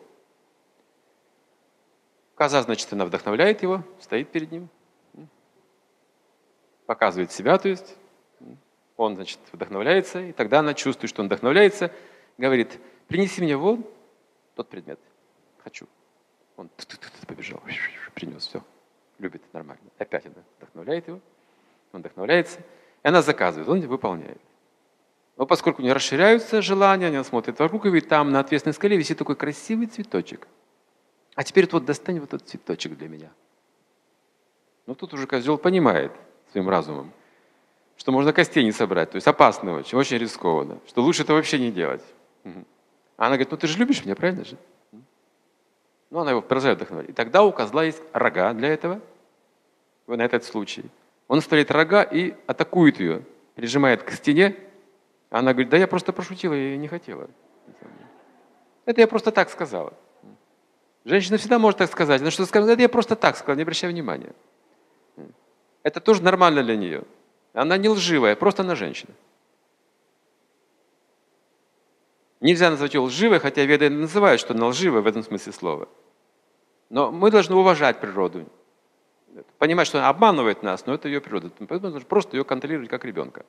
Коза, значит, она вдохновляет его, стоит перед ним, показывает себя, то есть он, значит, вдохновляется, и тогда она чувствует, что он вдохновляется, говорит, принеси мне вон тот предмет, хочу. Он побежал, принес, все, любит, нормально. Опять она вдохновляет его, он вдохновляется, и она заказывает, он выполняет. Но поскольку у нее расширяются желания, она смотрит вокруг, и видит, там на ответственной скале висит такой красивый цветочек – а теперь вот достань вот этот цветочек для меня. Но тут уже козел понимает своим разумом, что можно костей не собрать, то есть опасно очень, очень рискованно, что лучше это вообще не делать. А она говорит, ну ты же любишь меня, правильно же? Ну, она его продолжает вдохновлять. И тогда у козла есть рога для этого, на этот случай. Он вставляет рога и атакует ее, прижимает к стене. Она говорит, да я просто пошутила, я не хотела. Это я просто так сказала. Женщина всегда может так сказать. Она что сказала, я просто так сказала, не обращай внимания. Это тоже нормально для нее. Она не лживая, просто она женщина. Нельзя назвать ее лживой, хотя веды называют, что она лживая в этом смысле слова. Но мы должны уважать природу. Понимать, что она обманывает нас, но это ее природа. Поэтому нужно просто ее контролировать как ребенка.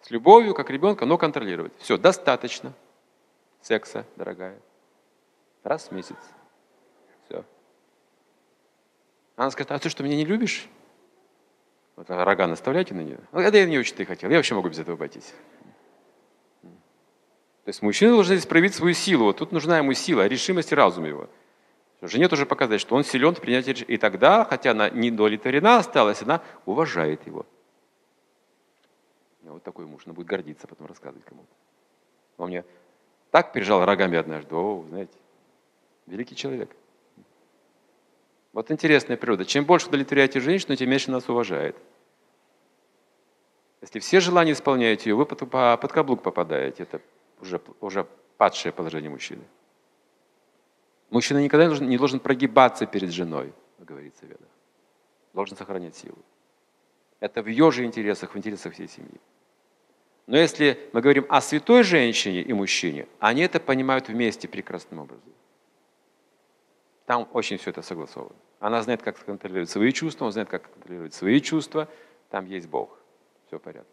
С любовью, как ребенка, но контролировать. Все, достаточно секса, дорогая. Раз в месяц. Все. Она скажет, а ты что, меня не любишь? Вот рога наставляйте на нее. Это я не очень-то и хотел. Я вообще могу без этого обойтись. То есть мужчина должен здесь проявить свою силу. Вот тут нужна ему сила, решимость и разум его. Жене тоже показать, что он силен в принятии решения. И тогда, хотя она не удовлетворена осталась, она уважает его. Вот такой муж, она будет гордиться, потом рассказывать кому-то. Он мне так пережал рогами однажды, о, знаете, великий человек. Вот интересная природа. Чем больше удовлетворяете женщину, тем меньше нас уважает. Если все желания исполняете ее, вы под, под каблук попадаете. Это уже, уже падшее положение мужчины. Мужчина никогда не должен, не должен прогибаться перед женой, говорится в ведах. Должен сохранять силу. Это в ее же интересах, в интересах всей семьи. Но если мы говорим о святой женщине и мужчине, они это понимают вместе прекрасным образом. Там очень все это согласовано. Она знает, как контролировать свои чувства, он знает, как контролировать свои чувства. Там есть Бог. Все в порядке.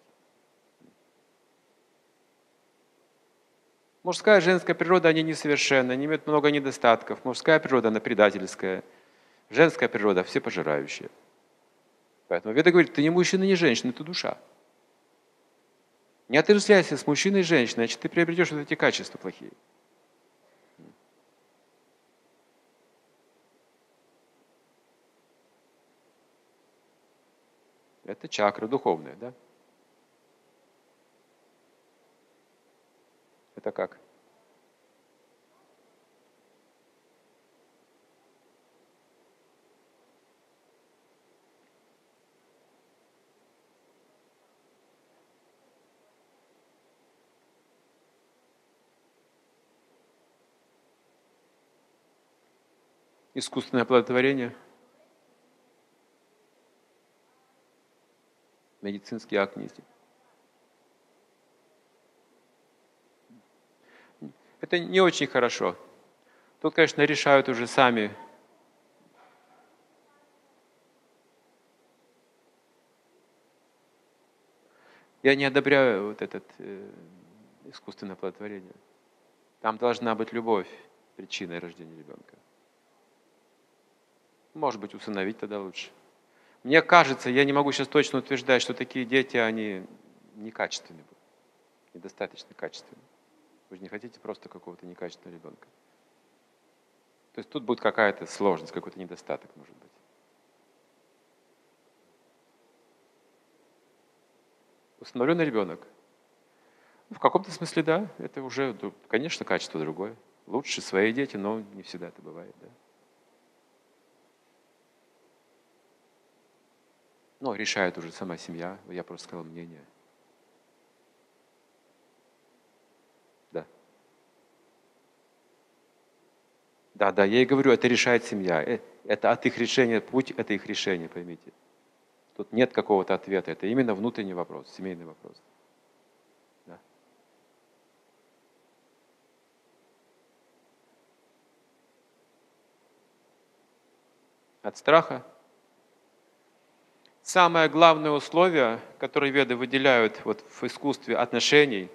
Мужская и женская природа, они несовершенны, они имеют много недостатков. Мужская природа, она предательская. Женская природа, все пожирающие. Поэтому Веда говорит, ты не мужчина, не женщина, ты душа. Не отождествляйся с мужчиной и женщиной, значит, ты приобретешь вот эти качества плохие. Это чакра духовная, да? Это как? Искусственное оплодотворение. Медицинский акт. Это не очень хорошо. Тут, конечно, решают уже сами. Я не одобряю вот это э, искусственное оплодотворение. Там должна быть любовь причиной рождения ребенка. Может быть, усыновить тогда лучше. Мне кажется, я не могу сейчас точно утверждать, что такие дети, они некачественные, недостаточно качественные. Вы же не хотите просто какого-то некачественного ребенка. То есть тут будет какая-то сложность, какой-то недостаток, может быть. Установленный ребенок. Ну, в каком-то смысле, да, это уже, конечно, качество другое. Лучше свои дети, но не всегда это бывает, да. Но решает уже сама семья, я просто сказал мнение – Да, да, я и говорю, это решает семья. Э, это от их решения, путь – это их решение, поймите. Тут нет какого-то ответа, это именно внутренний вопрос, семейный вопрос. Да. От страха. Самое главное условие, которое веды выделяют вот в искусстве отношений,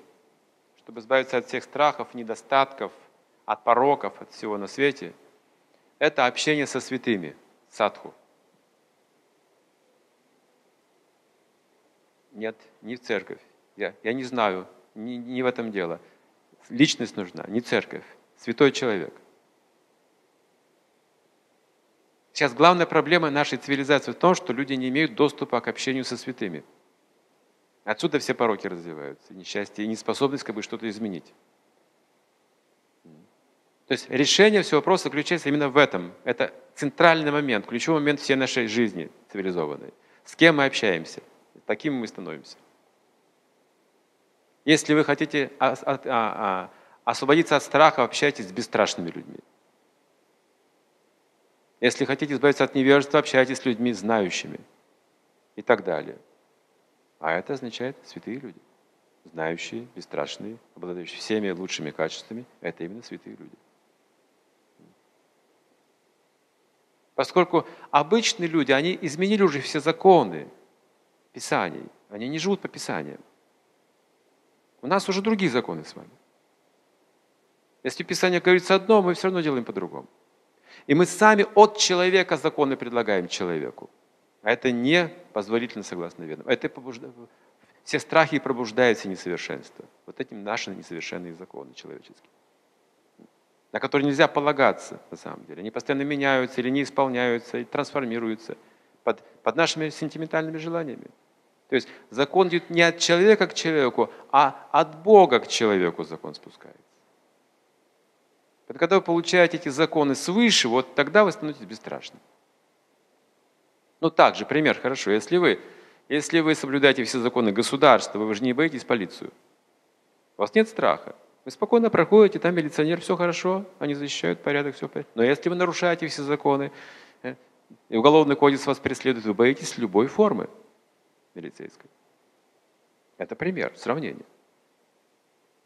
чтобы избавиться от всех страхов, недостатков – от пороков, от всего на свете, это общение со святыми, садху. Нет, не в церковь. Я, я не знаю, не, не в этом дело. Личность нужна, не церковь, святой человек. Сейчас главная проблема нашей цивилизации в том, что люди не имеют доступа к общению со святыми. Отсюда все пороки развиваются, несчастье и неспособность как бы что-то изменить. То есть решение всего вопроса заключается именно в этом. Это центральный момент, ключевой момент всей нашей жизни цивилизованной. С кем мы общаемся, таким мы становимся. Если вы хотите освободиться от страха, общайтесь с бесстрашными людьми. Если хотите избавиться от невежества, общайтесь с людьми знающими и так далее. А это означает святые люди. Знающие, бесстрашные, обладающие всеми лучшими качествами. Это именно святые люди. Поскольку обычные люди, они изменили уже все законы Писаний. Они не живут по Писаниям. У нас уже другие законы с вами. Если Писание говорится одно, мы все равно делаем по-другому. И мы сами от человека законы предлагаем человеку. А это не позволительно согласно ведам. Это побуждает, все страхи пробуждают все несовершенства. Вот этим наши несовершенные законы человеческие. На которые нельзя полагаться, на самом деле. Они постоянно меняются или не исполняются, и трансформируются под, под нашими сентиментальными желаниями. То есть закон идет не от человека к человеку, а от Бога к человеку закон спускается. Когда вы получаете эти законы свыше, вот тогда вы становитесь бесстрашным. Ну также, пример, хорошо, если вы, если вы соблюдаете все законы государства, вы же не боитесь полицию. У вас нет страха. Вы спокойно проходите, там милиционер, все хорошо, они защищают порядок, все порядок. Но если вы нарушаете все законы, э, и уголовный кодекс вас преследует, вы боитесь любой формы милицейской. Это пример, сравнение.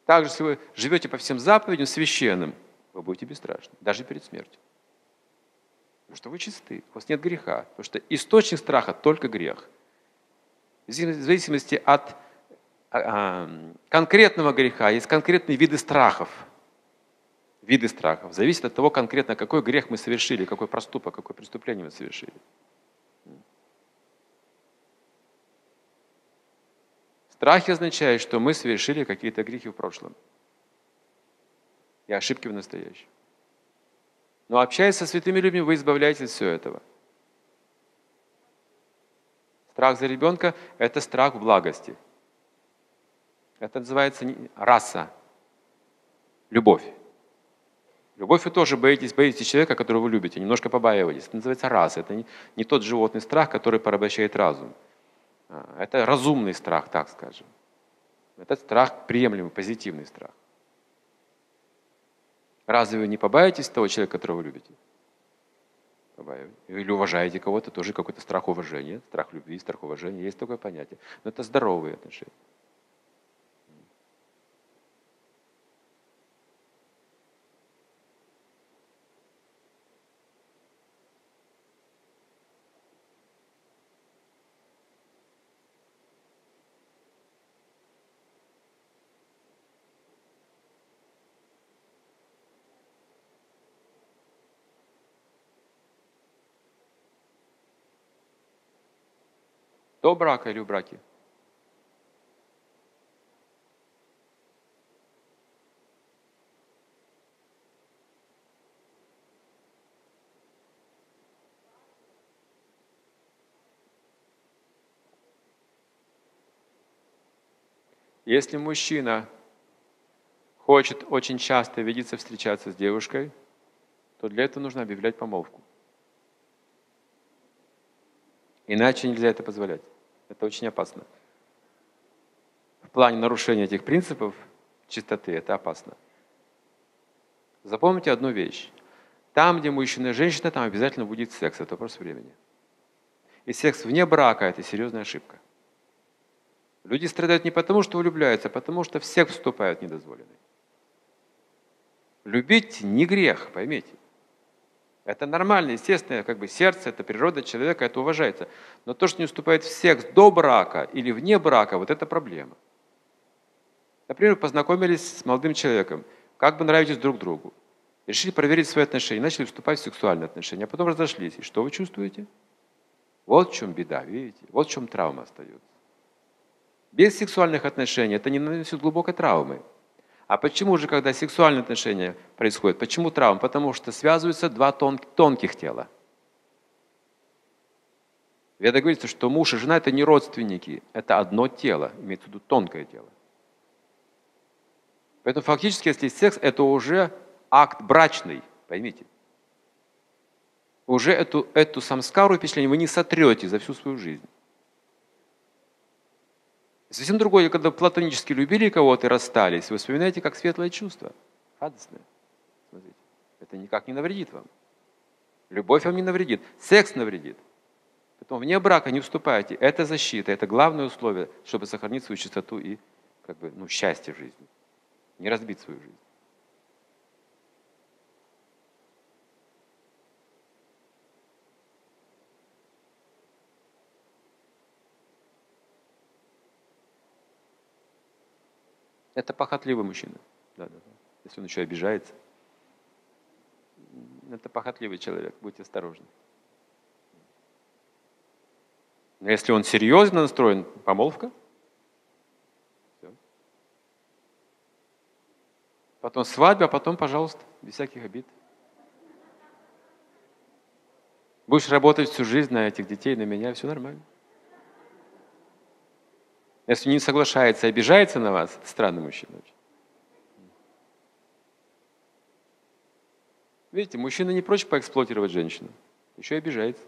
Также, если вы живете по всем заповедям священным, вы будете бесстрашны, даже перед смертью. Потому что вы чисты, у вас нет греха. Потому что источник страха только грех. В зависимости от а, а, конкретного греха есть конкретные виды страхов. Виды страхов. Зависит от того конкретно, какой грех мы совершили, какой проступок, какое преступление мы совершили. Страхи означают, что мы совершили какие-то грехи в прошлом и ошибки в настоящем. Но общаясь со святыми людьми, вы избавляетесь от всего этого. Страх за ребенка – это страх в благости. Это называется раса, любовь. Любовь вы тоже боитесь, боитесь человека, которого вы любите, немножко побаиваетесь. Это называется раса. Это не, не тот животный страх, который порабощает разум. А, это разумный страх, так скажем. Это страх приемлемый, позитивный страх. Разве вы не побаиваетесь того человека, которого вы любите? Или уважаете кого-то, тоже какой-то страх уважения, страх любви, страх уважения. Есть такое понятие. Но это здоровые отношения. До брака или в браке? Если мужчина хочет очень часто видеться, встречаться с девушкой, то для этого нужно объявлять помолвку. Иначе нельзя это позволять. Это очень опасно. В плане нарушения этих принципов чистоты это опасно. Запомните одну вещь. Там, где мужчина и женщина, там обязательно будет секс. Это вопрос времени. И секс вне брака – это серьезная ошибка. Люди страдают не потому, что влюбляются, а потому, что в секс вступают недозволенный. Любить не грех, поймите. Это нормально, естественно, как бы сердце, это природа человека, это уважается. Но то, что не уступает в секс до брака или вне брака, вот это проблема. Например, познакомились с молодым человеком, как бы нравитесь друг другу. Решили проверить свои отношения, начали вступать в сексуальные отношения, а потом разошлись. И что вы чувствуете? Вот в чем беда, видите? Вот в чем травма остается. Без сексуальных отношений это не наносит глубокой травмы. А почему же, когда сексуальные отношения происходят, почему травма? Потому что связываются два тон, тонких тела. Веда говорится, что муж и жена – это не родственники, это одно тело, имеется в виду тонкое тело. Поэтому фактически, если секс – это уже акт брачный, поймите. Уже эту, эту самскару впечатление вы не сотрете за всю свою жизнь. Совсем другое, когда платонически любили кого-то и расстались, вы вспоминаете как светлое чувство, радостное. Смотрите, это никак не навредит вам. Любовь вам не навредит, секс навредит. Поэтому вне брака не вступайте. Это защита, это главное условие, чтобы сохранить свою чистоту и как бы, ну, счастье в жизни. Не разбить свою жизнь. Это похотливый мужчина. Да, да, да. Если он еще обижается. Это похотливый человек, будьте осторожны. Но если он серьезно настроен, помолвка. Все. Потом свадьба, а потом, пожалуйста, без всяких обид. Будешь работать всю жизнь на этих детей, на меня, все нормально. Если не соглашается, обижается на вас, странный мужчина. Видите, мужчина не прочь поэксплуатировать женщину, еще и обижается.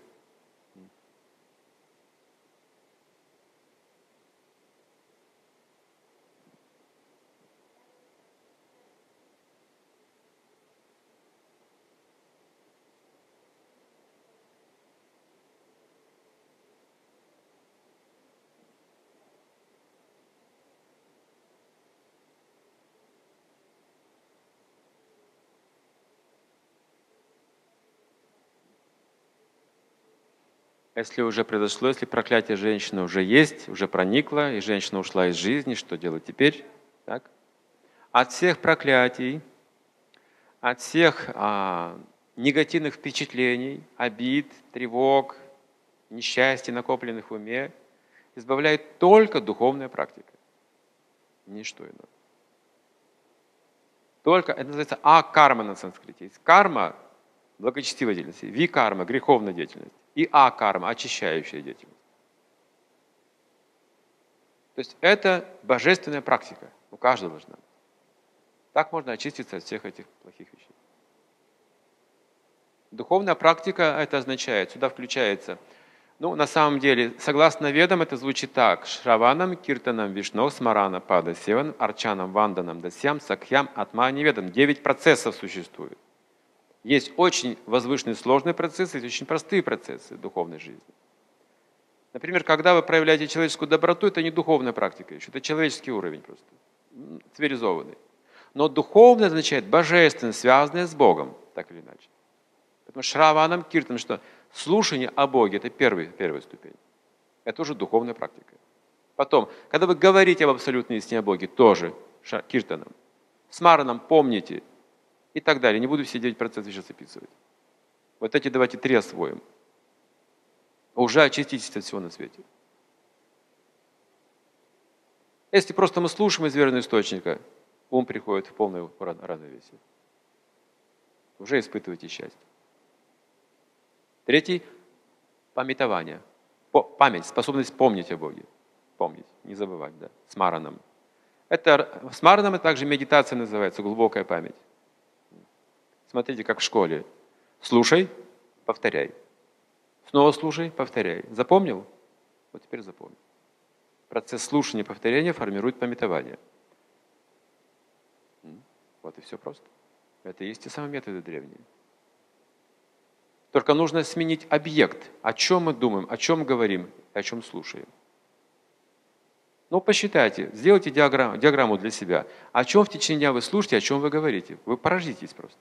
Если уже произошло, если проклятие женщины уже есть, уже проникло, и женщина ушла из жизни, что делать теперь? Так? От всех проклятий, от всех а, негативных впечатлений, обид, тревог, несчастья, накопленных в уме, избавляет только духовная практика. Ничто иное. Только, это называется а-карма на санскрите. Карма – благочестивая деятельность, ви-карма – греховная деятельность и а-карма, очищающая деятельность. То есть это божественная практика, у каждого должна. Так можно очиститься от всех этих плохих вещей. Духовная практика это означает, сюда включается, ну, на самом деле, согласно ведам, это звучит так. Шраванам, Киртанам, Вишно, Смарана, Пада, Севан, Арчанам, Ванданам, Дасьям, Сакхям, Атма, Неведам. Девять процессов существует. Есть очень возвышенные сложные процессы, есть очень простые процессы духовной жизни. Например, когда вы проявляете человеческую доброту, это не духовная практика еще, это человеческий уровень просто, цивилизованный. Но духовное означает божественно, связанное с Богом, так или иначе. Поэтому шраванам киртан, что слушание о Боге – это первый, первая ступень. Это уже духовная практика. Потом, когда вы говорите об абсолютной истине о Боге, тоже киртаном. Смараном помните, и так далее. Не буду все 9% сейчас описывать. Вот эти давайте три освоим. Уже очиститесь от всего на свете. Если просто мы слушаем из верного источника, ум приходит в полное равновесие. Уже испытываете счастье. Третий – памятование. Память, способность помнить о Боге. Помнить, не забывать, да, с мараном. Это, с мараном это также медитация называется, глубокая память. Смотрите, как в школе. Слушай, повторяй. Снова слушай, повторяй. Запомнил? Вот теперь запомни. Процесс слушания и повторения формирует пометование. Вот и все просто. Это и есть те самые методы древние. Только нужно сменить объект. О чем мы думаем, о чем говорим, о чем слушаем. Ну, посчитайте, сделайте диаграмму, диаграмму для себя. О чем в течение дня вы слушаете, о чем вы говорите. Вы поразитесь просто.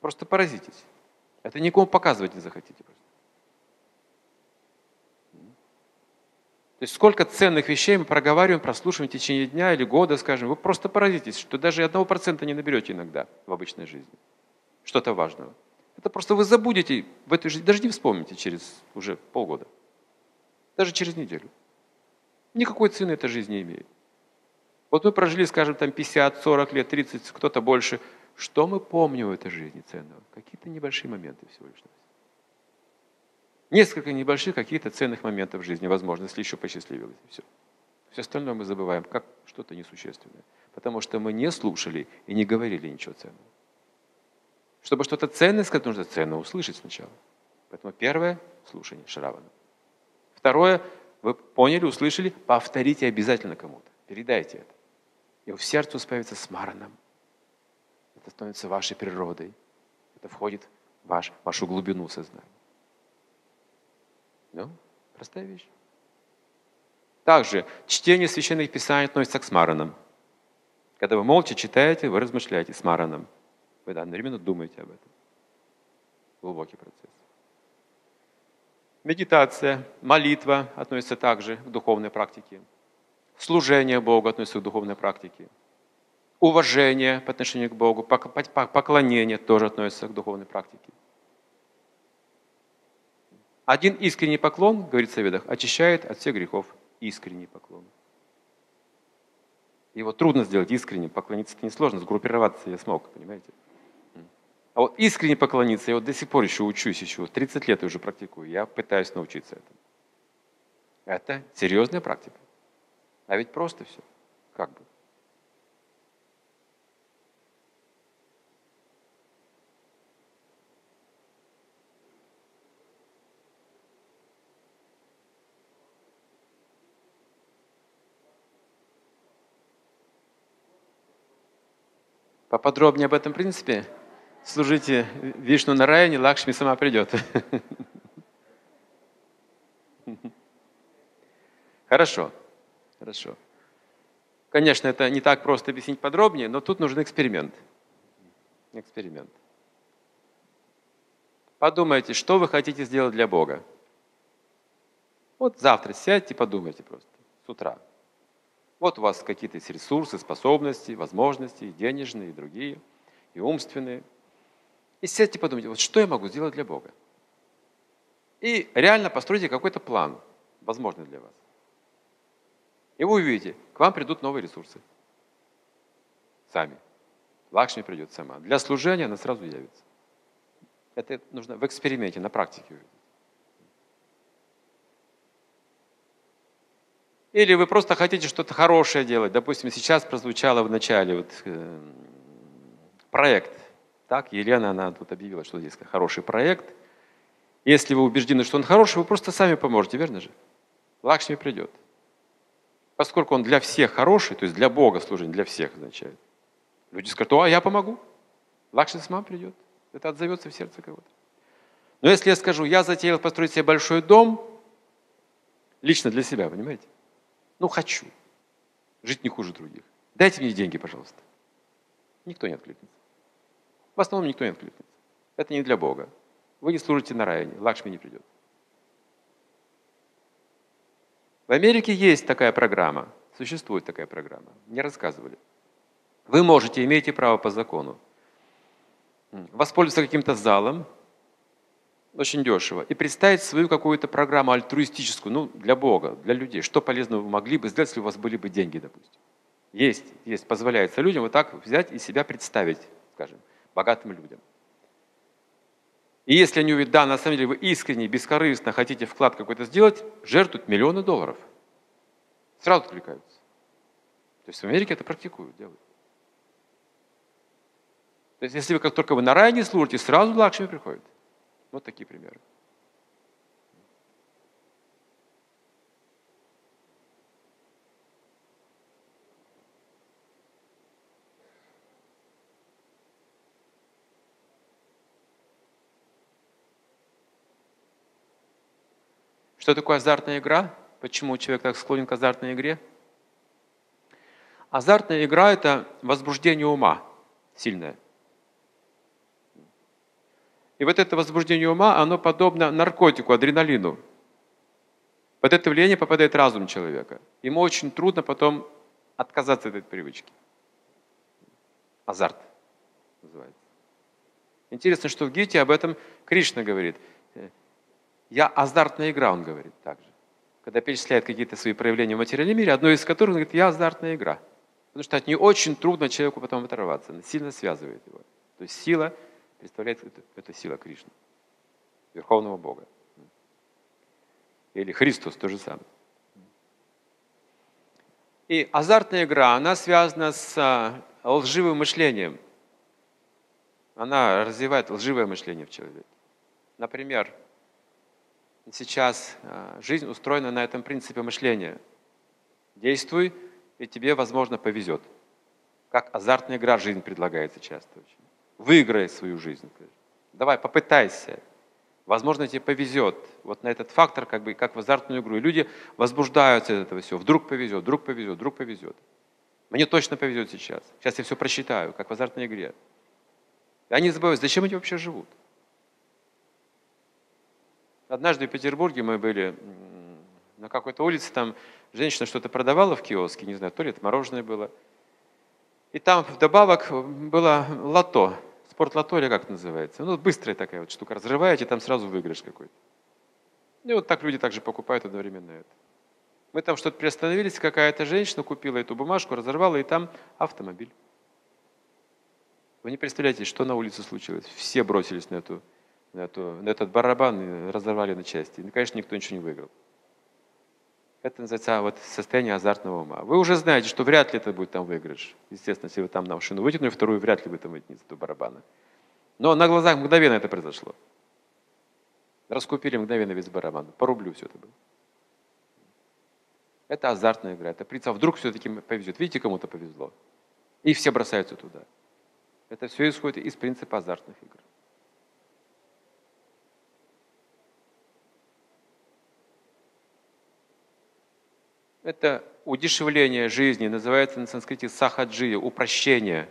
Просто поразитесь. Это никому показывать не захотите просто. То есть сколько ценных вещей мы проговариваем, прослушиваем в течение дня или года, скажем, вы просто поразитесь, что даже одного процента не наберете иногда в обычной жизни. Что-то важного. Это просто вы забудете в этой жизни, даже не вспомните через уже полгода. Даже через неделю. Никакой цены эта жизнь не имеет. Вот мы прожили, скажем, там 50, 40 лет, 30, кто-то больше – что мы помним в этой жизни ценного? Какие-то небольшие моменты всего лишь. Несколько небольших каких-то ценных моментов в жизни, возможно, если еще посчастливилось. И все. Все остальное мы забываем, как что-то несущественное. Потому что мы не слушали и не говорили ничего ценного. Чтобы что-то ценное сказать, нужно ценно услышать сначала. Поэтому первое – слушание Шравана. Второе – вы поняли, услышали, повторите обязательно кому-то. Передайте это. И в сердце появится смараном. Это становится вашей природой. Это входит в ваш, вашу глубину сознания. Ну, простая вещь. Также чтение священных писаний относится к смаранам. Когда вы молча читаете, вы размышляете смараном. Вы одновременно думаете об этом. Глубокий процесс. Медитация, молитва относится также к духовной практике. Служение Богу относится к духовной практике. Уважение по отношению к Богу, поклонение тоже относится к духовной практике. Один искренний поклон, говорится в Ведах, очищает от всех грехов. Искренний поклон. Его трудно сделать искренним, поклониться это несложно, сгруппироваться я смог, понимаете? А вот искренне поклониться, я вот до сих пор еще учусь, еще 30 лет уже практикую, я пытаюсь научиться этому. Это серьезная практика. А ведь просто все. Как бы. Поподробнее об этом принципе служите Вишну на районе, Лакшми сама придет. Хорошо, хорошо. Конечно, это не так просто объяснить подробнее, но тут нужен эксперимент. Эксперимент. Подумайте, что вы хотите сделать для Бога. Вот завтра сядьте, подумайте просто, с утра. Вот у вас какие-то есть ресурсы, способности, возможности, денежные и другие, и умственные. И сядьте подумайте, вот что я могу сделать для Бога? И реально постройте какой-то план, возможный для вас. И вы увидите, к вам придут новые ресурсы. Сами. Лакшми придет сама. Для служения она сразу явится. Это нужно в эксперименте, на практике увидеть. Или вы просто хотите что-то хорошее делать. Допустим, сейчас прозвучало в начале вот, э, проект. Так, Елена, она тут объявила, что здесь хороший проект. Если вы убеждены, что он хороший, вы просто сами поможете, верно же? Лакшми придет. Поскольку он для всех хороший, то есть для Бога служение, для всех означает. Люди скажут, а я помогу. Лакшми сама придет. Это отзовется в сердце кого-то. Но если я скажу, я затеял построить себе большой дом, лично для себя, понимаете? Ну, хочу. Жить не хуже других. Дайте мне деньги, пожалуйста. Никто не откликнется. В основном никто не откликнется. Это не для Бога. Вы не служите на районе, Лакшми не придет. В Америке есть такая программа, существует такая программа, мне рассказывали. Вы можете, имеете право по закону, воспользоваться каким-то залом, очень дешево, и представить свою какую-то программу альтруистическую, ну, для Бога, для людей. Что полезного вы могли бы сделать, если у вас были бы деньги, допустим. Есть, есть, позволяется людям вот так взять и себя представить, скажем, богатым людям. И если они увидят, да, на самом деле вы искренне, бескорыстно хотите вклад какой-то сделать, жертвуют миллионы долларов. Сразу откликаются. То есть в Америке это практикуют, делают. То есть если вы как только вы на рай не служите, сразу лакшми приходит. Вот такие примеры. Что такое азартная игра? Почему человек так склонен к азартной игре? Азартная игра – это возбуждение ума сильное. И вот это возбуждение ума, оно подобно наркотику, адреналину. Под это влияние попадает разум человека. Ему очень трудно потом отказаться от этой привычки. Азарт называется. Интересно, что в Гите об этом Кришна говорит. Я азартная игра, он говорит также. Когда перечисляет какие-то свои проявления в материальном мире, одно из которых, он говорит, я азартная игра. Потому что от нее очень трудно человеку потом оторваться. Она сильно связывает его. То есть сила – представляет это, это сила Кришны, Верховного Бога. Или Христос, то же самое. И азартная игра, она связана с а, лживым мышлением. Она развивает лживое мышление в человеке. Например, сейчас а, жизнь устроена на этом принципе мышления. Действуй, и тебе, возможно, повезет. Как азартная игра жизнь предлагается часто очень. Выиграй свою жизнь. Давай, попытайся. Возможно, тебе повезет. Вот на этот фактор, как бы, как в азартную игру. И люди возбуждаются от этого всего. Вдруг повезет, вдруг повезет, вдруг повезет. Мне точно повезет сейчас. Сейчас я все просчитаю, как в азартной игре. И они забывают, зачем они вообще живут. Однажды в Петербурге мы были на какой-то улице, там женщина что-то продавала в киоске, не знаю, то ли это мороженое было. И там вдобавок было лото спортлото или как это называется. Ну, быстрая такая вот штука. Разрываете, там сразу выигрыш какой-то. И вот так люди также покупают одновременно это. Мы там что-то приостановились, какая-то женщина купила эту бумажку, разорвала, и там автомобиль. Вы не представляете, что на улице случилось. Все бросились на, эту, на, эту, на этот барабан и разорвали на части. И, конечно, никто ничего не выиграл. Это называется вот состояние азартного ума. Вы уже знаете, что вряд ли это будет там выигрыш. Естественно, если вы там на машину вытянули вторую, вряд ли вы там вытянете до барабана. Но на глазах мгновенно это произошло. Раскупили мгновенно весь барабан. По рублю все это было. Это азартная игра. Это принцип, а вдруг все-таки повезет. Видите, кому-то повезло. И все бросаются туда. Это все исходит из принципа азартных игр. Это удешевление жизни, называется на санскрите сахаджия, упрощение.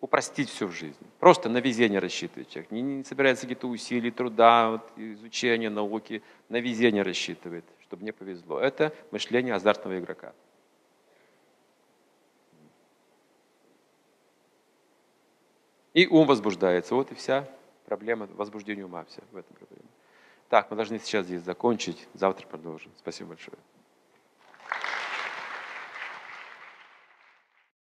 Упростить все в жизни. Просто на везение рассчитывает человек. Не, не собирается какие-то усилия, труда, вот, изучения, науки. На везение рассчитывает, чтобы мне повезло. Это мышление азартного игрока. И ум возбуждается. Вот и вся проблема возбуждения ума. Вся в этом проблема. Так, мы должны сейчас здесь закончить. Завтра продолжим. Спасибо большое.